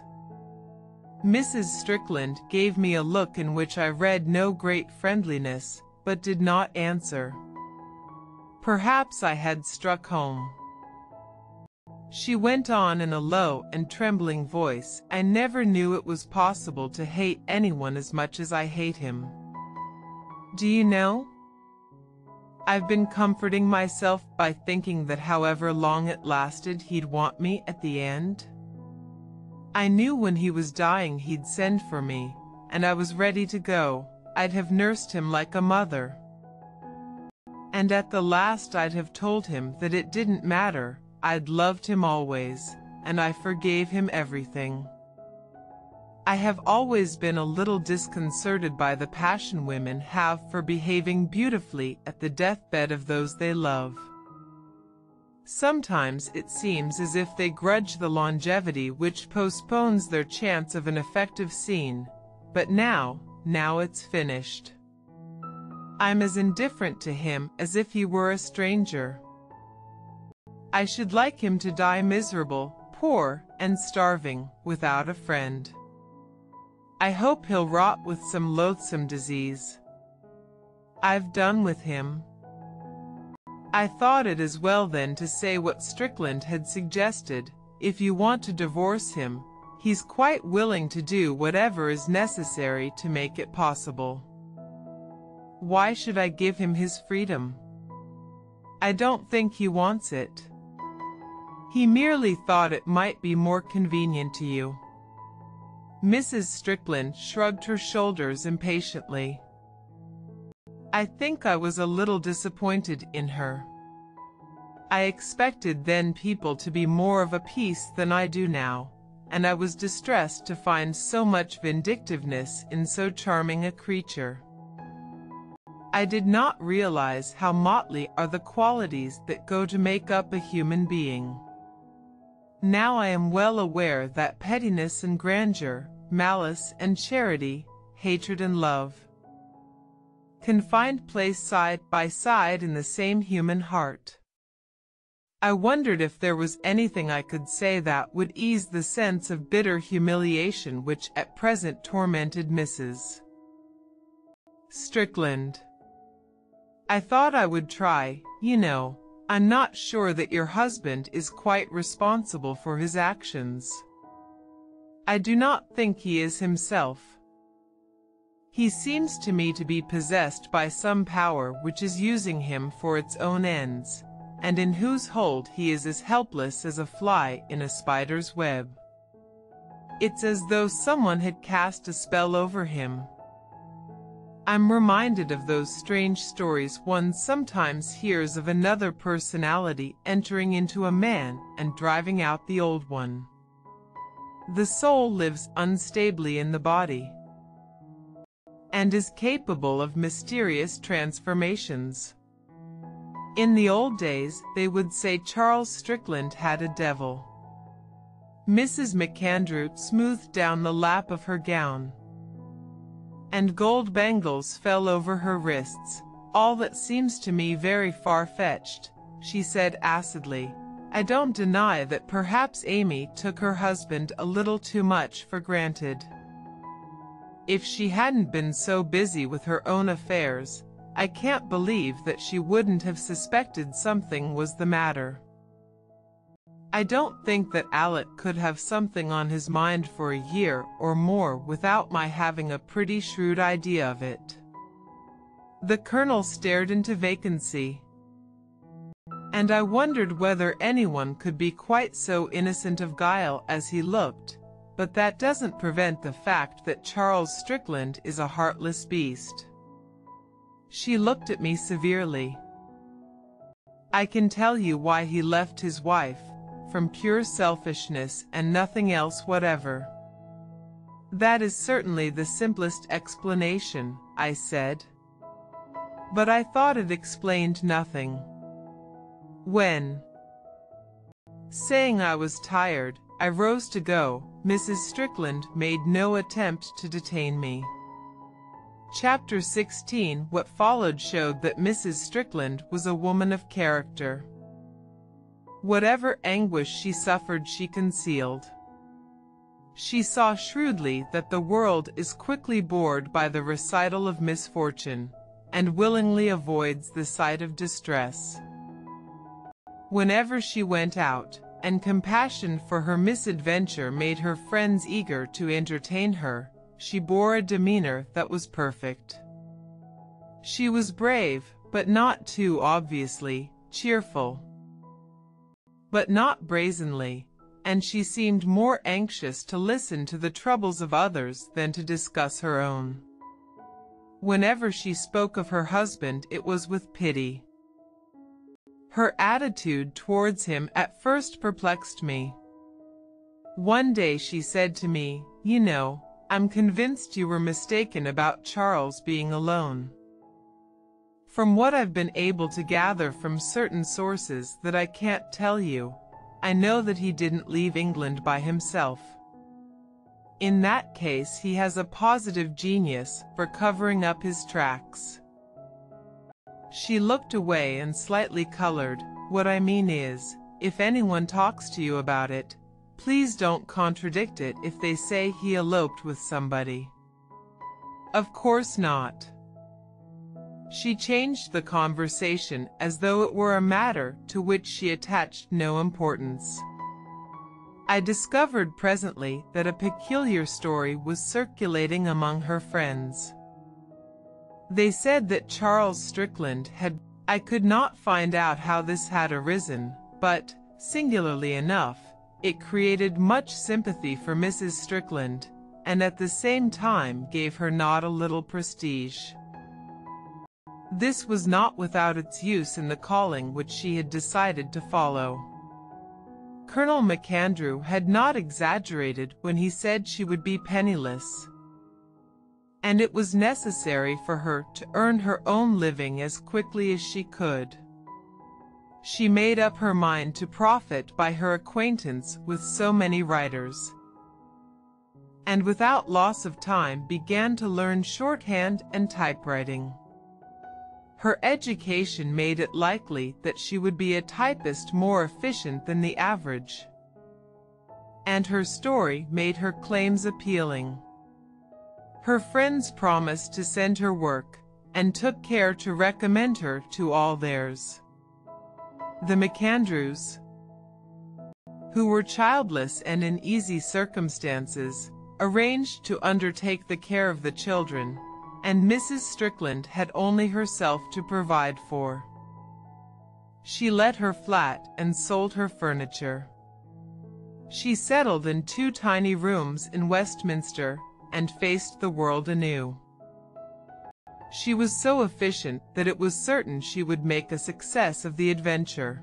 A: Mrs. Strickland gave me a look in which I read no great friendliness, but did not answer. Perhaps I had struck home. She went on in a low and trembling voice, I never knew it was possible to hate anyone as much as I hate him. Do you know? I've been comforting myself by thinking that however long it lasted he'd want me at the end. I knew when he was dying he'd send for me, and I was ready to go. I'd have nursed him like a mother. And at the last I'd have told him that it didn't matter, I'd loved him always, and I forgave him everything. I have always been a little disconcerted by the passion women have for behaving beautifully at the deathbed of those they love. Sometimes it seems as if they grudge the longevity which postpones their chance of an effective scene, but now, now it's finished. I'm as indifferent to him as if he were a stranger. I should like him to die miserable, poor, and starving, without a friend. I hope he'll rot with some loathsome disease. I've done with him. I thought it as well then to say what Strickland had suggested. If you want to divorce him, he's quite willing to do whatever is necessary to make it possible. Why should I give him his freedom? I don't think he wants it. He merely thought it might be more convenient to you. Mrs. Strickland shrugged her shoulders impatiently. I think I was a little disappointed in her. I expected then people to be more of a piece than I do now, and I was distressed to find so much vindictiveness in so charming a creature. I did not realize how motley are the qualities that go to make up a human being. Now I am well aware that pettiness and grandeur, malice and charity, hatred and love, can find place side by side in the same human heart. I wondered if there was anything I could say that would ease the sense of bitter humiliation which at present tormented Mrs. Strickland. I thought I would try, you know, I'm not sure that your husband is quite responsible for his actions. I do not think he is himself. He seems to me to be possessed by some power which is using him for its own ends, and in whose hold he is as helpless as a fly in a spider's web. It's as though someone had cast a spell over him. I'm reminded of those strange stories one sometimes hears of another personality entering into a man and driving out the old one. The soul lives unstably in the body and is capable of mysterious transformations. In the old days, they would say Charles Strickland had a devil. Mrs. MacAndrew smoothed down the lap of her gown and gold bangles fell over her wrists. All that seems to me very far-fetched, she said acidly. I don't deny that perhaps Amy took her husband a little too much for granted. If she hadn't been so busy with her own affairs, I can't believe that she wouldn't have suspected something was the matter. I don't think that Alec could have something on his mind for a year or more without my having a pretty shrewd idea of it. The colonel stared into vacancy. And I wondered whether anyone could be quite so innocent of guile as he looked, but that doesn't prevent the fact that Charles Strickland is a heartless beast. She looked at me severely. I can tell you why he left his wife, from pure selfishness and nothing else whatever. That is certainly the simplest explanation, I said. But I thought it explained nothing. When, saying I was tired, I rose to go, Mrs. Strickland made no attempt to detain me. Chapter 16 What followed showed that Mrs. Strickland was a woman of character. Whatever anguish she suffered she concealed. She saw shrewdly that the world is quickly bored by the recital of misfortune, and willingly avoids the sight of distress. Whenever she went out, and compassion for her misadventure made her friends eager to entertain her, she bore a demeanor that was perfect. She was brave, but not too obviously cheerful but not brazenly, and she seemed more anxious to listen to the troubles of others than to discuss her own. Whenever she spoke of her husband it was with pity. Her attitude towards him at first perplexed me. One day she said to me, you know, I'm convinced you were mistaken about Charles being alone. From what I've been able to gather from certain sources that I can't tell you, I know that he didn't leave England by himself. In that case he has a positive genius for covering up his tracks. She looked away and slightly colored. What I mean is, if anyone talks to you about it, please don't contradict it if they say he eloped with somebody. Of course not. She changed the conversation as though it were a matter to which she attached no importance. I discovered presently that a peculiar story was circulating among her friends. They said that Charles Strickland had... I could not find out how this had arisen, but, Singularly enough, it created much sympathy for Mrs. Strickland, and at the same time gave her not a little prestige. This was not without its use in the calling which she had decided to follow. Colonel MacAndrew had not exaggerated when he said she would be penniless. And it was necessary for her to earn her own living as quickly as she could. She made up her mind to profit by her acquaintance with so many writers. And without loss of time began to learn shorthand and typewriting. Her education made it likely that she would be a typist more efficient than the average. And her story made her claims appealing. Her friends promised to send her work, and took care to recommend her to all theirs. The MacAndrews, who were childless and in easy circumstances, arranged to undertake the care of the children, and Mrs. Strickland had only herself to provide for. She let her flat and sold her furniture. She settled in two tiny rooms in Westminster and faced the world anew. She was so efficient that it was certain she would make a success of the adventure.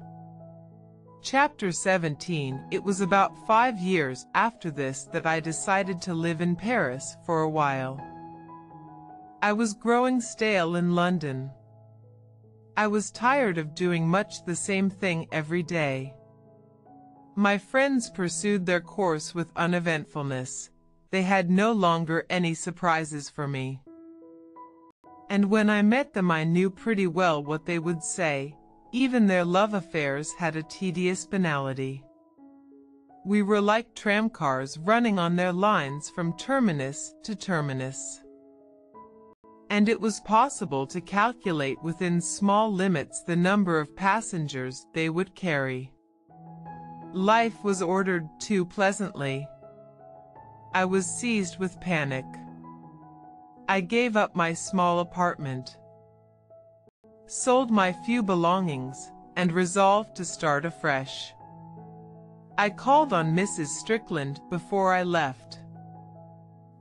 A: Chapter 17 It was about five years after this that I decided to live in Paris for a while. I was growing stale in London. I was tired of doing much the same thing every day. My friends pursued their course with uneventfulness. They had no longer any surprises for me. And when I met them I knew pretty well what they would say. Even their love affairs had a tedious banality. We were like tramcars running on their lines from terminus to terminus and it was possible to calculate within small limits the number of passengers they would carry. Life was ordered too pleasantly. I was seized with panic. I gave up my small apartment, sold my few belongings, and resolved to start afresh. I called on Mrs. Strickland before I left.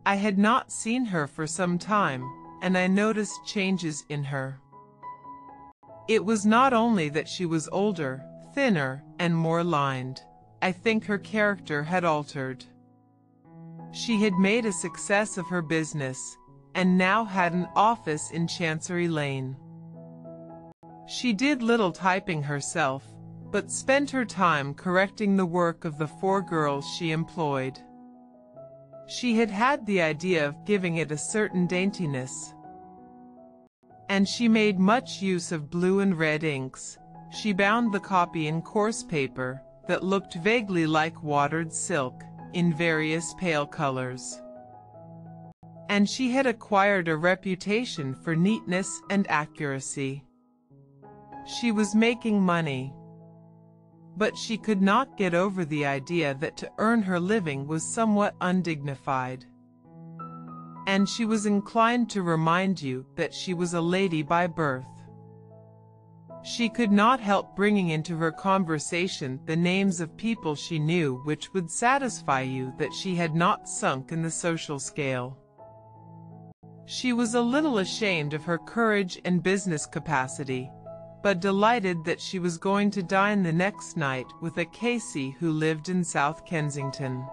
A: I had not seen her for some time, and I noticed changes in her. It was not only that she was older, thinner, and more lined. I think her character had altered. She had made a success of her business, and now had an office in Chancery Lane. She did little typing herself, but spent her time correcting the work of the four girls she employed. She had had the idea of giving it a certain daintiness. And she made much use of blue and red inks. She bound the copy in coarse paper that looked vaguely like watered silk in various pale colors. And she had acquired a reputation for neatness and accuracy. She was making money. But she could not get over the idea that to earn her living was somewhat undignified. And she was inclined to remind you that she was a lady by birth. She could not help bringing into her conversation the names of people she knew which would satisfy you that she had not sunk in the social scale. She was a little ashamed of her courage and business capacity, but delighted that she was going to dine the next night with a K.C. who lived in South Kensington.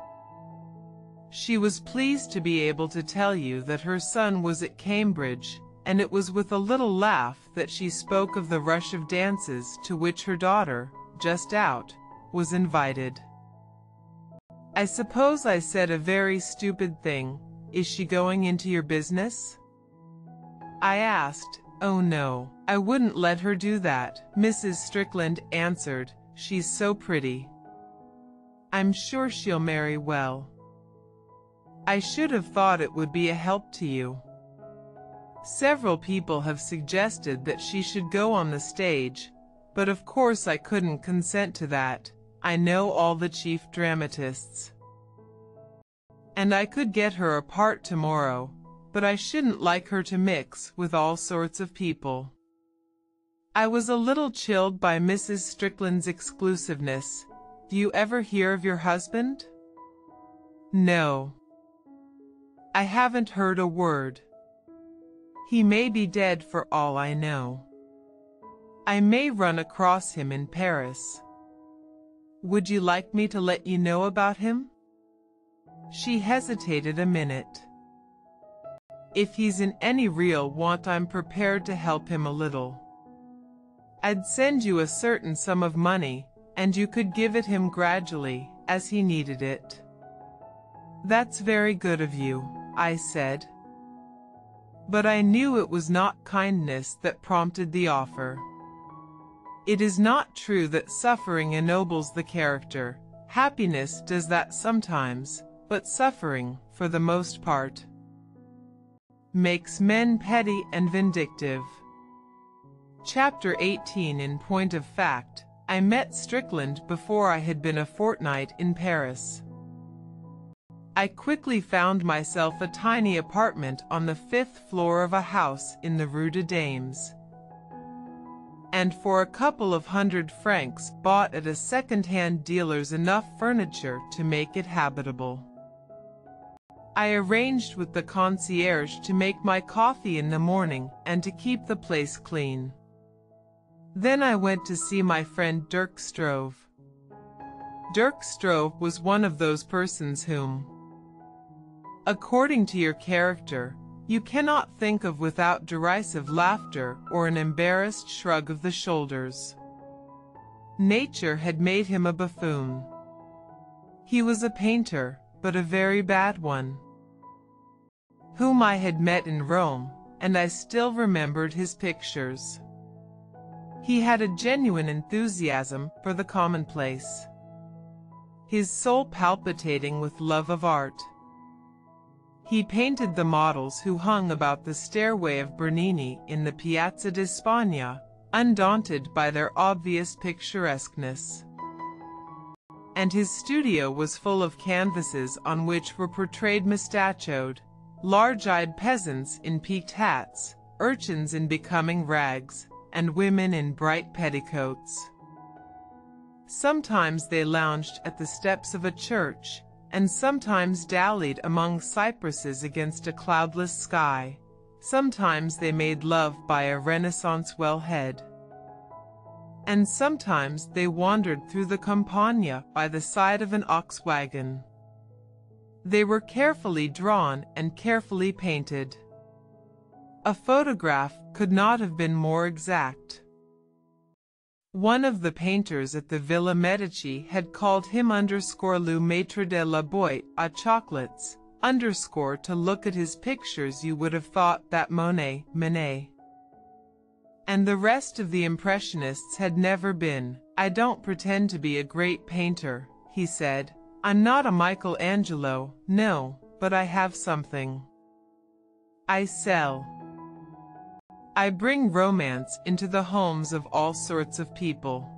A: She was pleased to be able to tell you that her son was at Cambridge, and it was with a little laugh that she spoke of the rush of dances to which her daughter, just out, was invited. I suppose I said a very stupid thing. Is she going into your business? I asked, Oh no, I wouldn't let her do that, Mrs. Strickland answered. She's so pretty. I'm sure she'll marry well. I should have thought it would be a help to you. Several people have suggested that she should go on the stage, but of course I couldn't consent to that. I know all the chief dramatists. And I could get her a part tomorrow, but I shouldn't like her to mix with all sorts of people. I was a little chilled by Mrs. Strickland's exclusiveness, Do you ever hear of your husband? No. I haven't heard a word. He may be dead for all I know. I may run across him in Paris. Would you like me to let you know about him? She hesitated a minute. If he's in any real want I'm prepared to help him a little. I'd send you a certain sum of money, and you could give it him gradually, as he needed it. That's very good of you, I said. But I knew it was not kindness that prompted the offer. It is not true that suffering ennobles the character. Happiness does that sometimes, but suffering, for the most part, makes men petty and vindictive. Chapter 18 In point of fact, I met Strickland before I had been a fortnight in Paris. I quickly found myself a tiny apartment on the fifth floor of a house in the Rue des Dames and for a couple of hundred francs bought at a second-hand dealer's enough furniture to make it habitable. I arranged with the concierge to make my coffee in the morning and to keep the place clean. Then I went to see my friend Dirk Stroeve. Dirk Stroeve was one of those persons whom, according to your character, you cannot think of without derisive laughter or an embarrassed shrug of the shoulders. Nature had made him a buffoon. He was a painter, but a very bad one, whom I had met in Rome, and I still remembered his pictures. He had a genuine enthusiasm for the commonplace, his soul palpitating with love of art. He painted the models who hung about the stairway of Bernini in the Piazza di Spagna, undaunted by their obvious picturesqueness. And his studio was full of canvases on which were portrayed mustachioed, large-eyed peasants in peaked hats, urchins in becoming rags, and women in bright petticoats. Sometimes they lounged at the steps of a church, and sometimes dallied among cypresses against a cloudless sky. Sometimes they made love by a Renaissance wellhead. And sometimes they wandered through the Campagna by the side of an ox wagon. They were carefully drawn and carefully painted. A photograph could not have been more exact. One of the painters at the Villa Medici had called him underscore le maître de la boîte à chocolates, underscore to look at his pictures you would have thought that Monet, Manet. And the rest of the Impressionists had never been. I don't pretend to be a great painter, he said. I'm not a Michelangelo, no, but I have something. I sell. I bring romance into the homes of all sorts of people.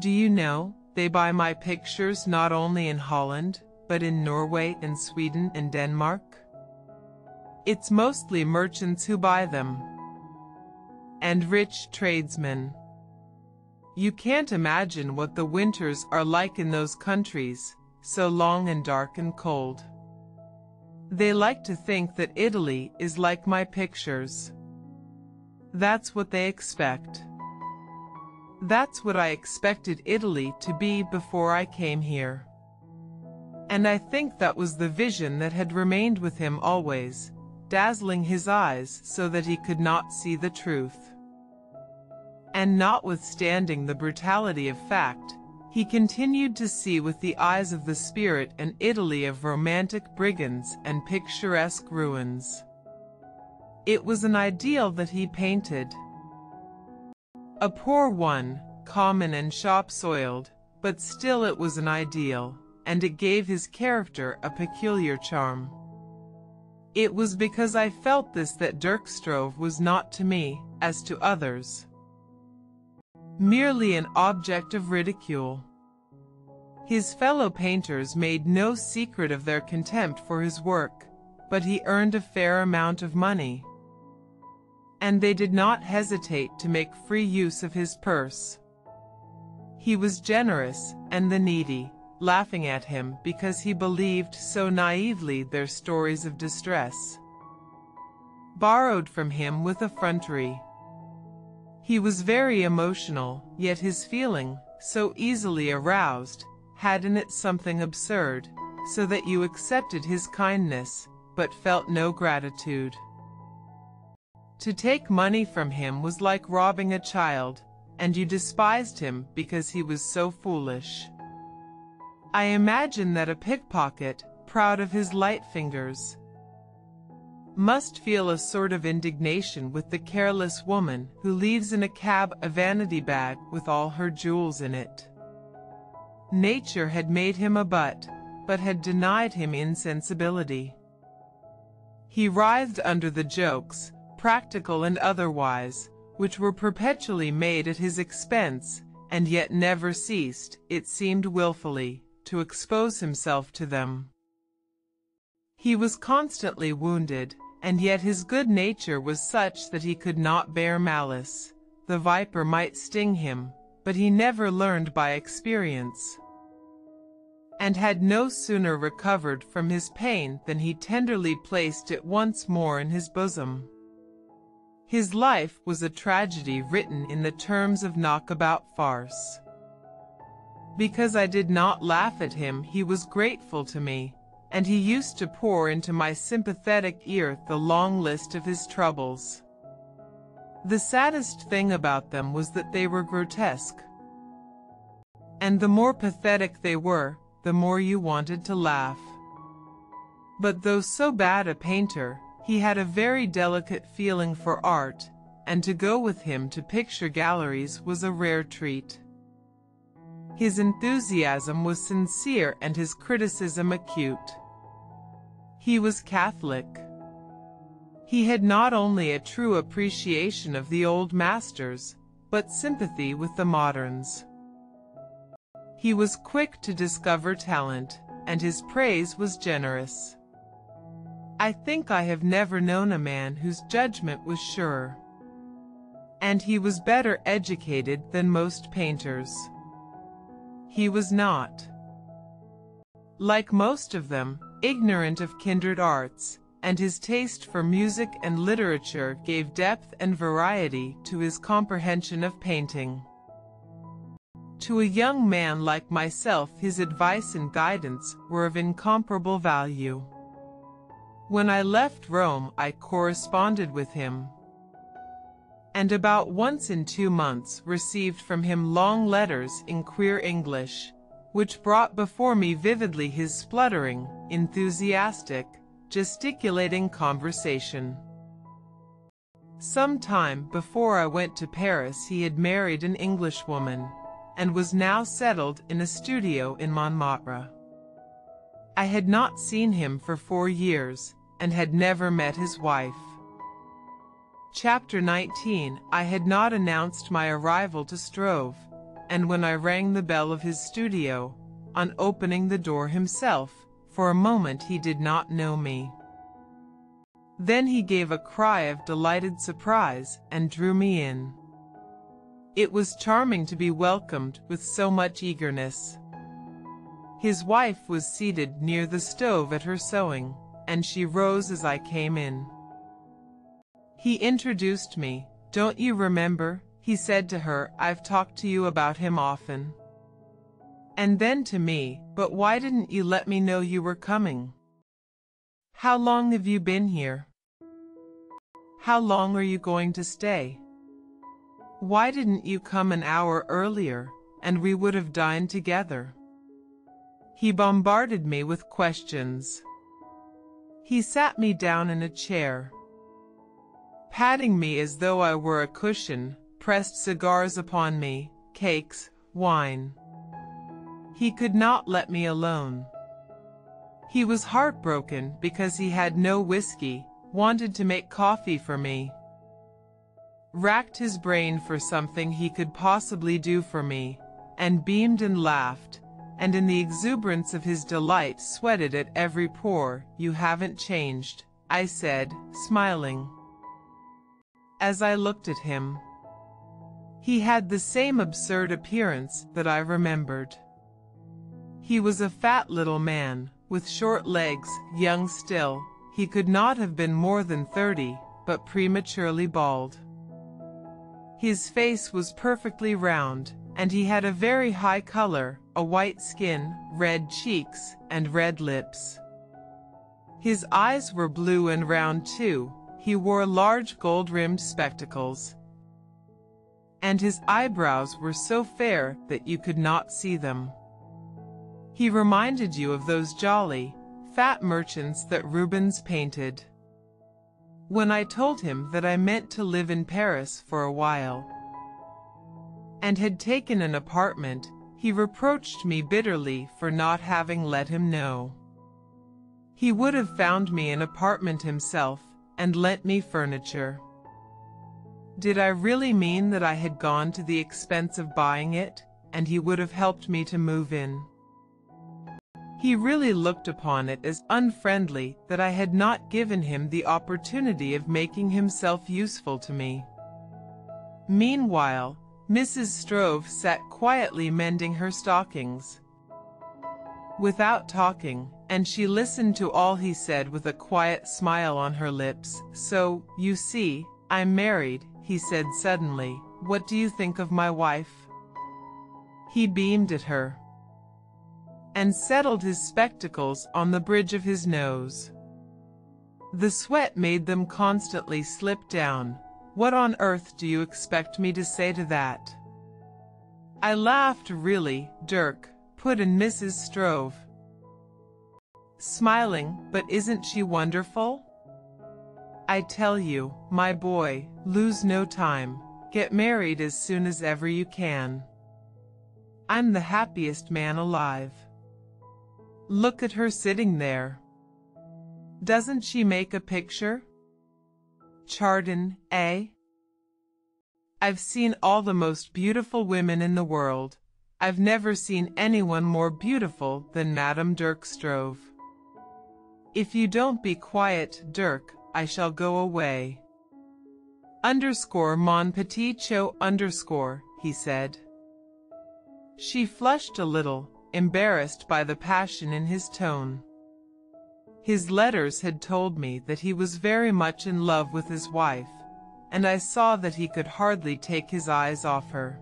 A: Do you know, they buy my pictures not only in Holland, but in Norway and Sweden and Denmark? It's mostly merchants who buy them. And rich tradesmen. You can't imagine what the winters are like in those countries, so long and dark and cold. They like to think that Italy is like my pictures. That's what they expect. That's what I expected Italy to be before I came here. And I think that was the vision that had remained with him always, dazzling his eyes so that he could not see the truth. And notwithstanding the brutality of fact, he continued to see with the eyes of the spirit an Italy of romantic brigands and picturesque ruins. It was an ideal that he painted. A poor one, common and shop-soiled, but still it was an ideal, and it gave his character a peculiar charm. It was because I felt this that Dirk Stroeve was not to me, as to others, merely an object of ridicule. His fellow painters made no secret of their contempt for his work, but he earned a fair amount of money, and they did not hesitate to make free use of his purse. He was generous, and the needy, laughing at him because he believed so naively their stories of distress. Borrowed from him with effrontery. He was very emotional, yet his feeling, so easily aroused, had in it something absurd, so that you accepted his kindness, but felt no gratitude. To take money from him was like robbing a child, and you despised him because he was so foolish. I imagine that a pickpocket, proud of his light fingers, must feel a sort of indignation with the careless woman who leaves in a cab a vanity bag with all her jewels in it. Nature had made him a butt, but had denied him insensibility. He writhed under the jokes, practical and otherwise, which were perpetually made at his expense, and yet never ceased, it seemed wilfully, to expose himself to them. He was constantly wounded, and yet his good nature was such that he could not bear malice. The viper might sting him, but he never learned by experience and had no sooner recovered from his pain than he tenderly placed it once more in his bosom. His life was a tragedy written in the terms of knockabout farce. Because I did not laugh at him, he was grateful to me, and he used to pour into my sympathetic ear the long list of his troubles. The saddest thing about them was that they were grotesque. And the more pathetic they were, the more you wanted to laugh. But though so bad a painter, he had a very delicate feeling for art, and to go with him to picture galleries was a rare treat. His enthusiasm was sincere and his criticism acute. He was Catholic. He had not only a true appreciation of the old masters, but sympathy with the moderns. He was quick to discover talent, and his praise was generous. I think I have never known a man whose judgment was sure. And he was better educated than most painters. He was not, like most of them, ignorant of kindred arts, and his taste for music and literature gave depth and variety to his comprehension of painting. To a young man like myself his advice and guidance were of incomparable value. When I left Rome I corresponded with him, and about once in two months received from him long letters in queer English, which brought before me vividly his spluttering, enthusiastic, gesticulating conversation. Some time before I went to Paris he had married an Englishwoman, and was now settled in a studio in Montmartre. I had not seen him for four years, and had never met his wife. Chapter 19 I had not announced my arrival to Stroeve, and when I rang the bell of his studio, on opening the door himself, for a moment he did not know me. Then he gave a cry of delighted surprise and drew me in. It was charming to be welcomed with so much eagerness. His wife was seated near the stove at her sewing, and she rose as I came in. He introduced me. Don't you remember? He said to her, I've talked to you about him often. And then to me, but why didn't you let me know you were coming? How long have you been here? How long are you going to stay? Why didn't you come an hour earlier, and we would have dined together? He bombarded me with questions. He sat me down in a chair, patting me as though I were a cushion, pressed cigars upon me, cakes, wine. He could not let me alone. He was heartbroken because he had no whiskey, wanted to make coffee for me, racked his brain for something he could possibly do for me, and beamed and laughed, and in the exuberance of his delight sweated at every pore. You haven't changed, I said, smiling. As I looked at him, He had the same absurd appearance that I remembered. He was a fat little man, with short legs, young still. He could not have been more than thirty, but prematurely bald. His face was perfectly round, and he had a very high color, a white skin, red cheeks, and red lips. His eyes were blue and round too. He wore large gold-rimmed spectacles. And his eyebrows were so fair that you could not see them. He reminded you of those jolly, fat merchants that Rubens painted. When I told him that I meant to live in Paris for a while, and had taken an apartment, he reproached me bitterly for not having let him know. He would have found me an apartment himself and lent me furniture. Did I really mean that I had gone to the expense of buying it, and he would have helped me to move in? He really looked upon it as unfriendly that I had not given him the opportunity of making himself useful to me. Meanwhile, Mrs. Stroeve sat quietly mending her stockings. Without talking, and she listened to all he said with a quiet smile on her lips. So, you see, I'm married, he said suddenly. What do you think of my wife? He beamed at her and settled his spectacles on the bridge of his nose. The sweat made them constantly slip down, what on earth do you expect me to say to that? I laughed really, Dirk, put in Mrs. Stroeve. Smiling, but isn't she wonderful? I tell you, my boy, lose no time. Get married as soon as ever you can. I'm the happiest man alive. Look at her sitting there. Doesn't she make a picture? Chardin, eh? I've seen all the most beautiful women in the world. I've never seen anyone more beautiful than Madame Dirk Stroeve. If you don't be quiet, Dirk, I shall go away. Underscore mon petit chou underscore, he said. She flushed a little, embarrassed by the passion in his tone. His letters had told me that he was very much in love with his wife, and I saw that he could hardly take his eyes off her.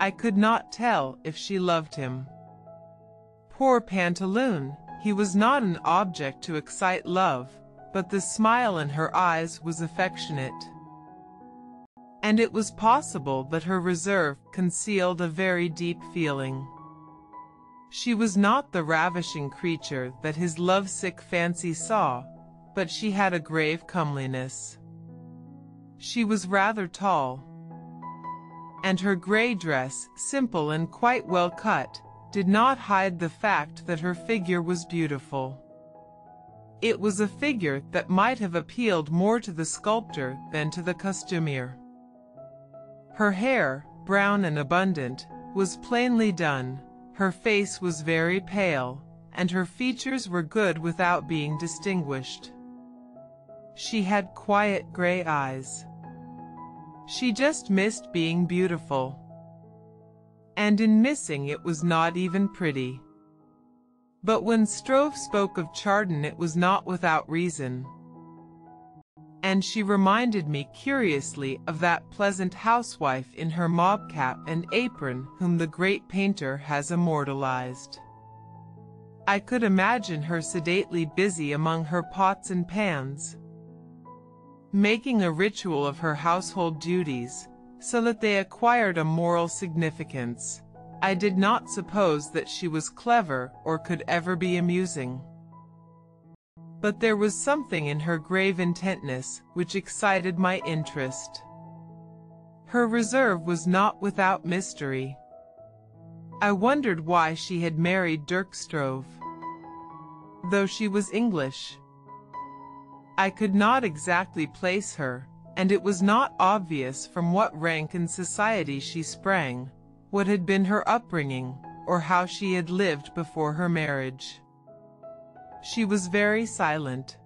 A: I could not tell if she loved him. Poor Pantaloon, he was not an object to excite love, but the smile in her eyes was affectionate. And it was possible that her reserve concealed a very deep feeling. She was not the ravishing creature that his lovesick fancy saw, but she had a grave comeliness. She was rather tall, and her gray dress, simple and quite well cut, did not hide the fact that her figure was beautiful. It was a figure that might have appealed more to the sculptor than to the costumier. Her hair, brown and abundant, was plainly done, her face was very pale, and her features were good without being distinguished. She had quiet gray eyes. She just missed being beautiful. And in missing it was not even pretty. But when Stroeve spoke of Chardin it was not without reason and she reminded me curiously of that pleasant housewife in her mob cap and apron whom the great painter has immortalized. I could imagine her sedately busy among her pots and pans, making a ritual of her household duties, so that they acquired a moral significance. I did not suppose that she was clever or could ever be amusing. But there was something in her grave intentness which excited my interest. Her reserve was not without mystery. I wondered why she had married Dirk Stroeve. Though she was English, I could not exactly place her, and it was not obvious from what rank in society she sprang, what had been her upbringing, or how she had lived before her marriage. She was very silent.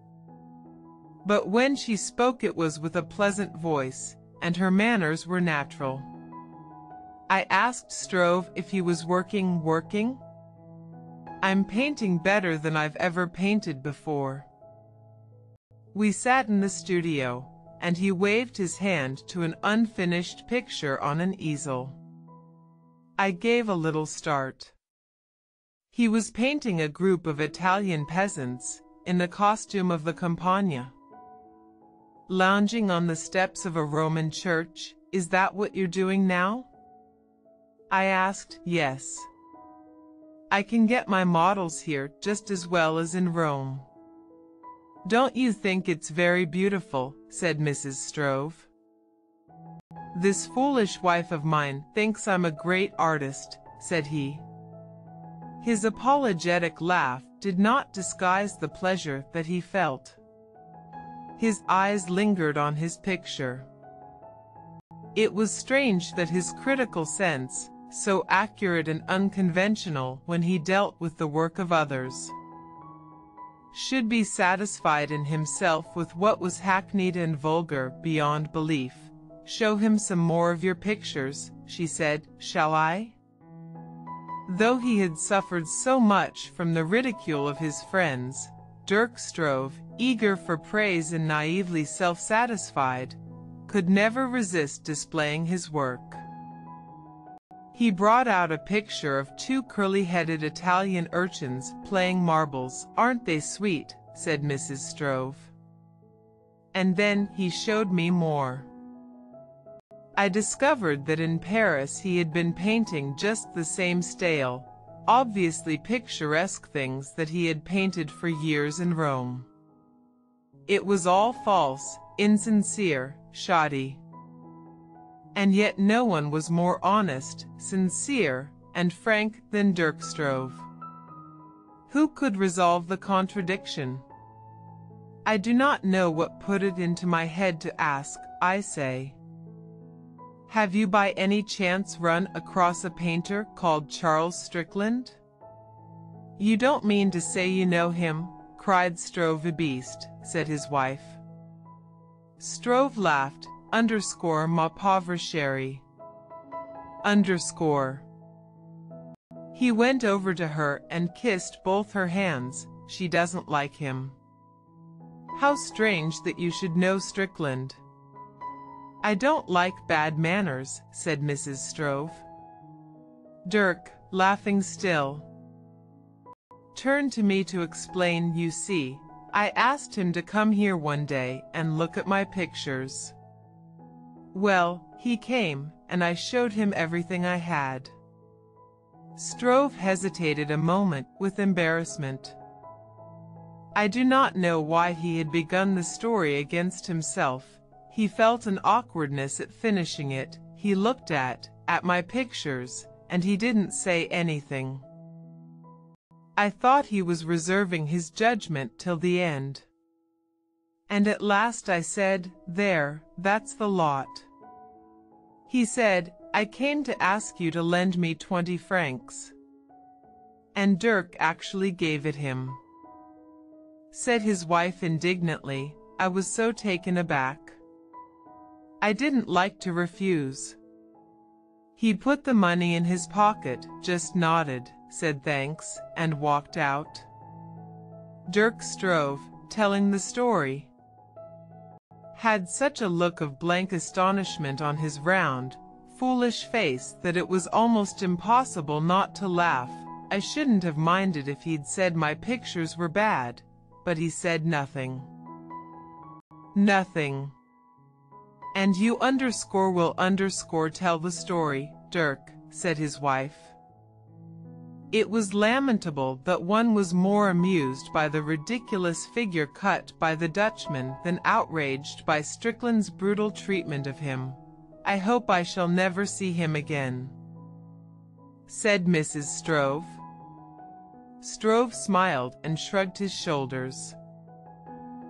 A: But when she spoke it was with a pleasant voice, and her manners were natural. I asked Stroeve if he was working working. I'm painting better than I've ever painted before. We sat in the studio, and he waved his hand to an unfinished picture on an easel. I gave a little start. He was painting a group of Italian peasants in the costume of the Campagna. Lounging on the steps of a Roman church, is that what you're doing now? I asked, yes. I can get my models here just as well as in Rome. Don't you think it's very beautiful, said Mrs. Stroeve. This foolish wife of mine thinks I'm a great artist, said he. His apologetic laugh did not disguise the pleasure that he felt. His eyes lingered on his picture. It was strange that his critical sense, so accurate and unconventional when he dealt with the work of others, should be satisfied in himself with what was hackneyed and vulgar beyond belief. Show him some more of your pictures, she said, shall I? Though he had suffered so much from the ridicule of his friends, Dirk Stroeve, eager for praise and naively self-satisfied, could never resist displaying his work. He brought out a picture of two curly-headed Italian urchins playing marbles. Aren't they sweet? said Mrs. Stroeve. And then he showed me more. I discovered that in Paris he had been painting just the same stale, obviously picturesque things that he had painted for years in Rome. It was all false, insincere, shoddy. And yet no one was more honest, sincere, and frank than Dirk Stroeve. Who could resolve the contradiction? I do not know what put it into my head to ask, I say. Have you by any chance run across a painter called Charles Strickland? You don't mean to say you know him, cried Strove Stroeve beast, said his wife. Stroeve laughed, underscore ma pauvre chérie. Underscore. He went over to her and kissed both her hands, she doesn't like him. How strange that you should know Strickland. I don't like bad manners, said Mrs. Stroeve. Dirk, laughing still, turned to me to explain, you see, I asked him to come here one day and look at my pictures. Well, he came, and I showed him everything I had. Stroeve hesitated a moment with embarrassment. I do not know why he had begun the story against himself, he felt an awkwardness at finishing it. He looked at, at my pictures, and he didn't say anything. I thought he was reserving his judgment till the end. And at last I said, there, that's the lot. He said, I came to ask you to lend me twenty francs. And Dirk actually gave it him. Said his wife indignantly, I was so taken aback. I didn't like to refuse. He put the money in his pocket, just nodded, said thanks, and walked out. Dirk Stroeve, telling the story, had such a look of blank astonishment on his round, foolish face that it was almost impossible not to laugh. I shouldn't have minded if he'd said my pictures were bad, but he said nothing. Nothing. And you underscore will underscore tell the story, Dirk, said his wife. It was lamentable that one was more amused by the ridiculous figure cut by the Dutchman than outraged by Strickland's brutal treatment of him. I hope I shall never see him again, said Mrs. Stroeve. Stroeve smiled and shrugged his shoulders.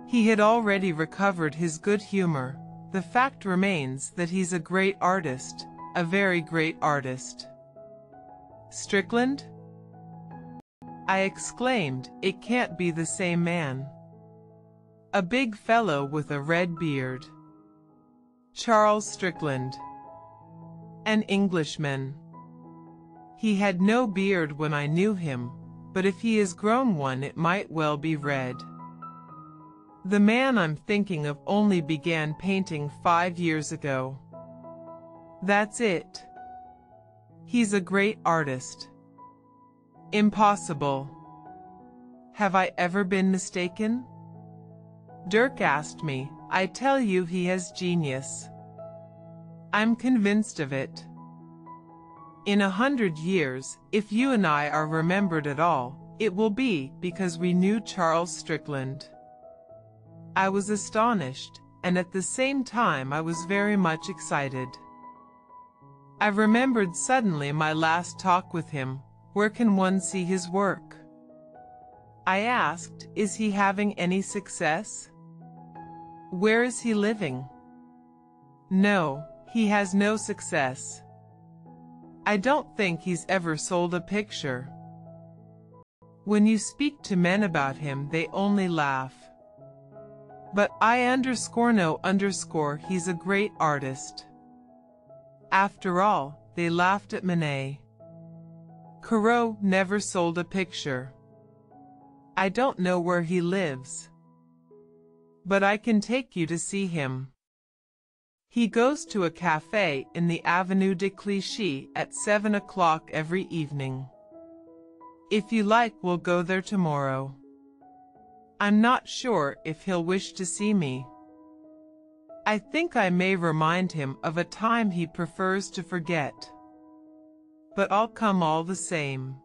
A: He had already recovered his good humor, the fact remains that he's a great artist, a very great artist. Strickland? I exclaimed, it can't be the same man. A big fellow with a red beard. Charles Strickland. An Englishman. He had no beard when I knew him, but if he has grown one it might well be red. The man I'm thinking of only began painting five years ago. That's it. He's a great artist. Impossible. Have I ever been mistaken? Dirk asked me, I tell you he has genius. I'm convinced of it. In a hundred years, if you and I are remembered at all, it will be because we knew Charles Strickland. I was astonished, and at the same time I was very much excited. I remembered suddenly my last talk with him, where can one see his work? I asked, is he having any success? Where is he living? No, he has no success. I don't think he's ever sold a picture. When you speak to men about him, they only laugh. But I underscore no underscore he's a great artist. After all, they laughed at Manet. Corot never sold a picture. I don't know where he lives. But I can take you to see him. He goes to a cafe in the Avenue de Clichy at 7 o'clock every evening. If you like, we'll go there tomorrow. I'm not sure if he'll wish to see me. I think I may remind him of a time he prefers to forget. But I'll come all the same.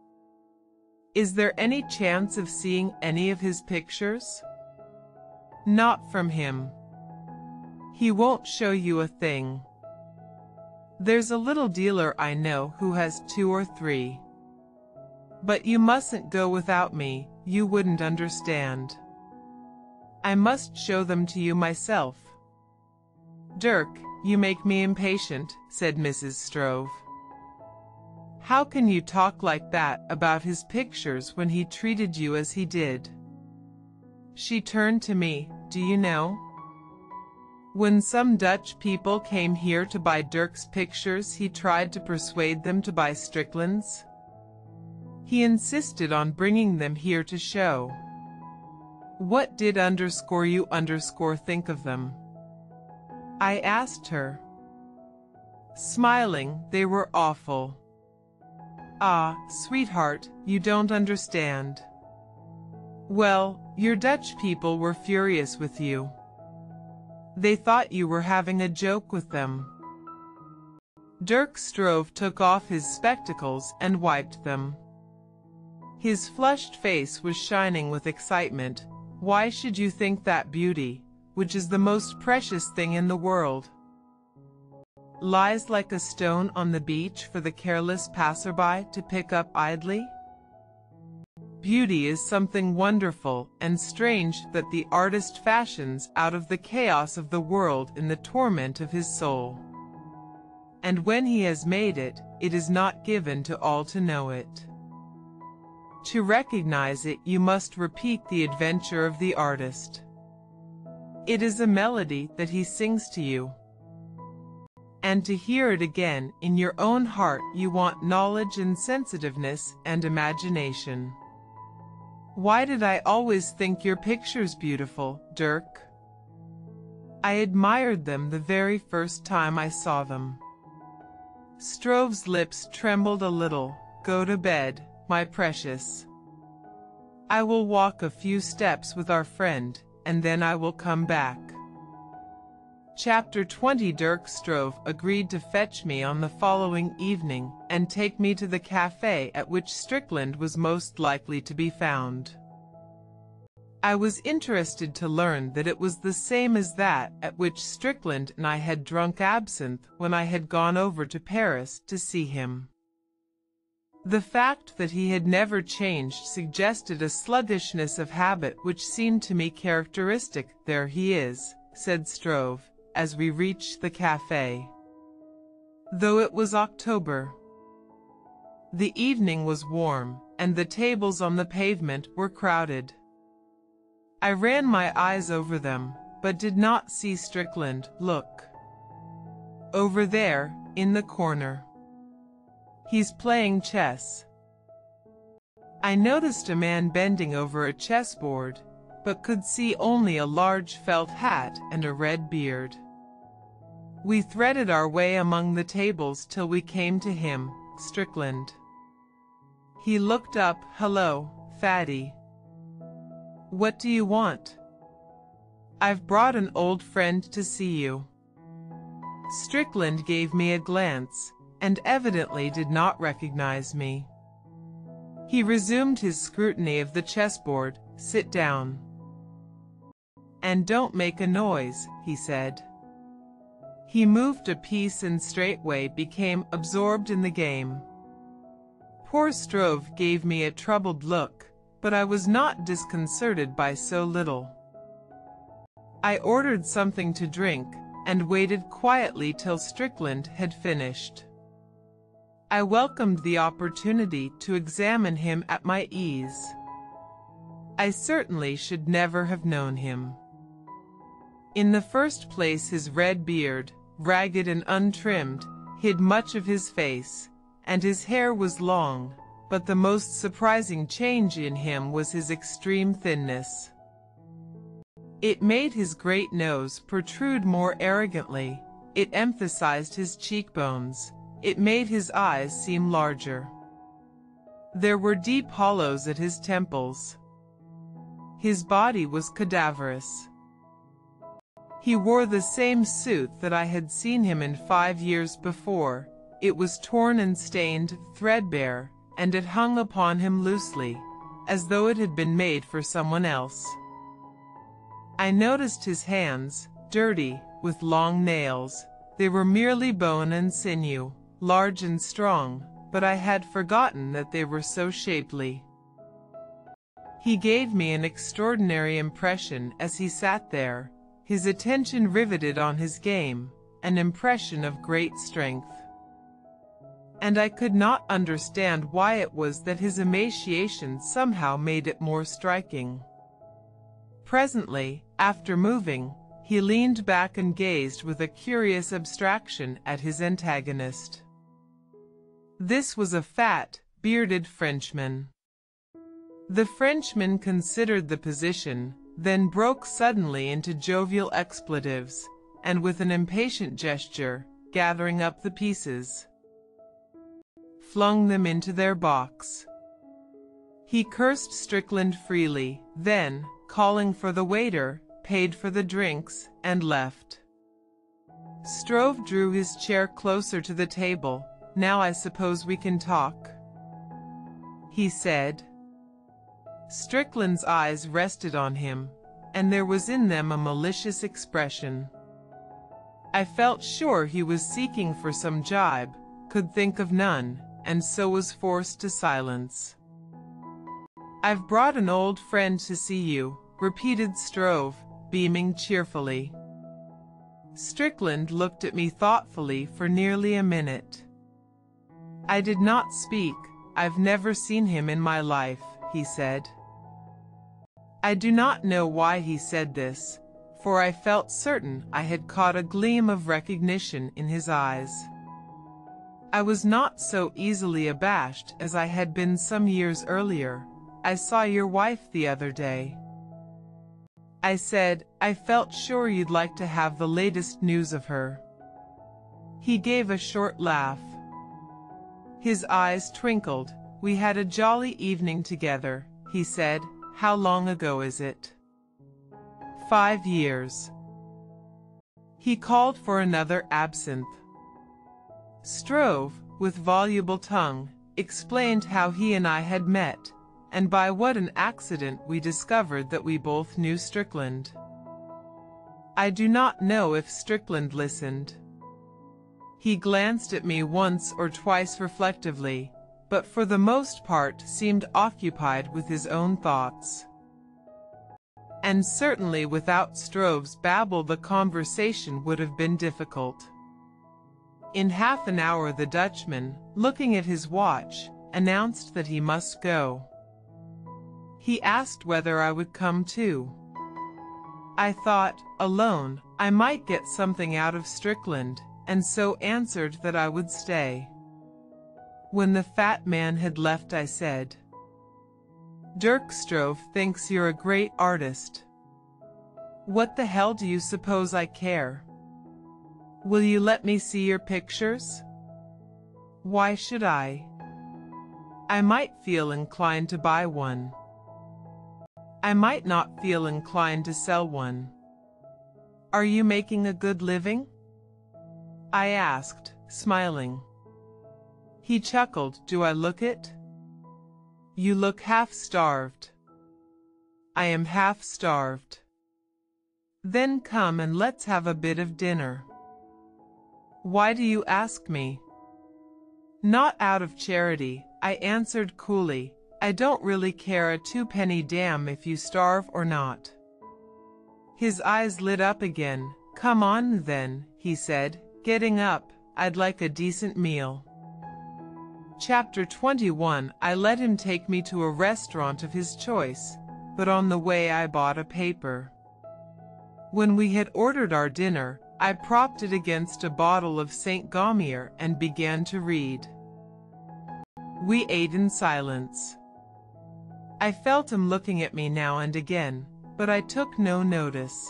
A: Is there any chance of seeing any of his pictures? Not from him. He won't show you a thing. There's a little dealer I know who has two or three. But you mustn't go without me, you wouldn't understand. I must show them to you myself. Dirk, you make me impatient, said Mrs. Stroeve. How can you talk like that about his pictures when he treated you as he did? She turned to me, do you know? When some Dutch people came here to buy Dirk's pictures, he tried to persuade them to buy Strickland's. He insisted on bringing them here to show. What did underscore you underscore think of them? I asked her. Smiling, they were awful. Ah, sweetheart, you don't understand. Well, your Dutch people were furious with you. They thought you were having a joke with them. Dirk Stroeve took off his spectacles and wiped them. His flushed face was shining with excitement. Why should you think that beauty, which is the most precious thing in the world, lies like a stone on the beach for the careless passerby to pick up idly? Beauty is something wonderful and strange that the artist fashions out of the chaos of the world in the torment of his soul. And when he has made it, it is not given to all to know it. To recognize it, you must repeat the adventure of the artist. It is a melody that he sings to you. And to hear it again in your own heart, you want knowledge and sensitiveness and imagination. Why did I always think your pictures beautiful, Dirk? I admired them the very first time I saw them. Stroeve's lips trembled a little. Go to bed, my precious. I will walk a few steps with our friend, and then I will come back. Chapter 20 Dirk Stroeve agreed to fetch me on the following evening and take me to the cafe at which Strickland was most likely to be found. I was interested to learn that it was the same as that at which Strickland and I had drunk absinthe when I had gone over to Paris to see him. The fact that he had never changed suggested a sluggishness of habit which seemed to me characteristic. There he is, said Stroeve, as we reached the cafe. Though it was October, the evening was warm, and the tables on the pavement were crowded. I ran my eyes over them, but did not see Strickland. Look. Over there, in the corner. He's playing chess. I noticed a man bending over a chessboard, but could see only a large felt hat and a red beard. We threaded our way among the tables till we came to him, Strickland. He looked up, hello, Fatty. What do you want? I've brought an old friend to see you. Strickland gave me a glance, and evidently did not recognize me. He resumed his scrutiny of the chessboard. Sit down. And don't make a noise, he said. He moved a piece and straightway became absorbed in the game. Poor Stroeve gave me a troubled look, but I was not disconcerted by so little. I ordered something to drink, and waited quietly till Strickland had finished. I welcomed the opportunity to examine him at my ease. I certainly should never have known him. In the first place his red beard, ragged and untrimmed, hid much of his face, and his hair was long, but the most surprising change in him was his extreme thinness. It made his great nose protrude more arrogantly, it emphasized his cheekbones, it made his eyes seem larger. There were deep hollows at his temples. His body was cadaverous. He wore the same suit that I had seen him in five years before. It was torn and stained, threadbare, and it hung upon him loosely, as though it had been made for someone else. I noticed his hands, dirty, with long nails. They were merely bone and sinew large and strong, but I had forgotten that they were so shapely. He gave me an extraordinary impression as he sat there, his attention riveted on his game, an impression of great strength. And I could not understand why it was that his emaciation somehow made it more striking. Presently, after moving, he leaned back and gazed with a curious abstraction at his antagonist. This was a fat, bearded Frenchman. The Frenchman considered the position, then broke suddenly into jovial expletives, and with an impatient gesture, gathering up the pieces, flung them into their box. He cursed Strickland freely, then, calling for the waiter, paid for the drinks, and left. Stroeve drew his chair closer to the table, now I suppose we can talk. He said. Strickland's eyes rested on him, and there was in them a malicious expression. I felt sure he was seeking for some jibe, could think of none, and so was forced to silence. I've brought an old friend to see you, repeated Stroeve, beaming cheerfully. Strickland looked at me thoughtfully for nearly a minute. I did not speak. I've never seen him in my life, he said. I do not know why he said this, for I felt certain I had caught a gleam of recognition in his eyes. I was not so easily abashed as I had been some years earlier. I saw your wife the other day. I said, I felt sure you'd like to have the latest news of her. He gave a short laugh. His eyes twinkled. We had a jolly evening together, he said. How long ago is it? Five years. He called for another absinthe. Stroeve, with voluble tongue, explained how he and I had met, and by what an accident we discovered that we both knew Strickland. I do not know if Strickland listened. He glanced at me once or twice reflectively, but for the most part seemed occupied with his own thoughts. And certainly without Stroeve's babble the conversation would have been difficult. In half an hour the Dutchman, looking at his watch, announced that he must go. He asked whether I would come too. I thought, alone, I might get something out of Strickland, and so answered that I would stay. When the fat man had left I said, Dirk Stroeve thinks you're a great artist. What the hell do you suppose I care? Will you let me see your pictures? Why should I? I might feel inclined to buy one. I might not feel inclined to sell one. Are you making a good living? I asked, smiling. He chuckled, do I look it? You look half-starved. I am half-starved. Then come and let's have a bit of dinner. Why do you ask me? Not out of charity, I answered coolly. I don't really care a two-penny damn if you starve or not. His eyes lit up again. Come on then, he said, getting up. I'd like a decent meal. Chapter 21 I let him take me to a restaurant of his choice, but on the way I bought a paper. When we had ordered our dinner, I propped it against a bottle of St. Galmier and began to read. We ate in silence. I felt him looking at me now and again, but I took no notice.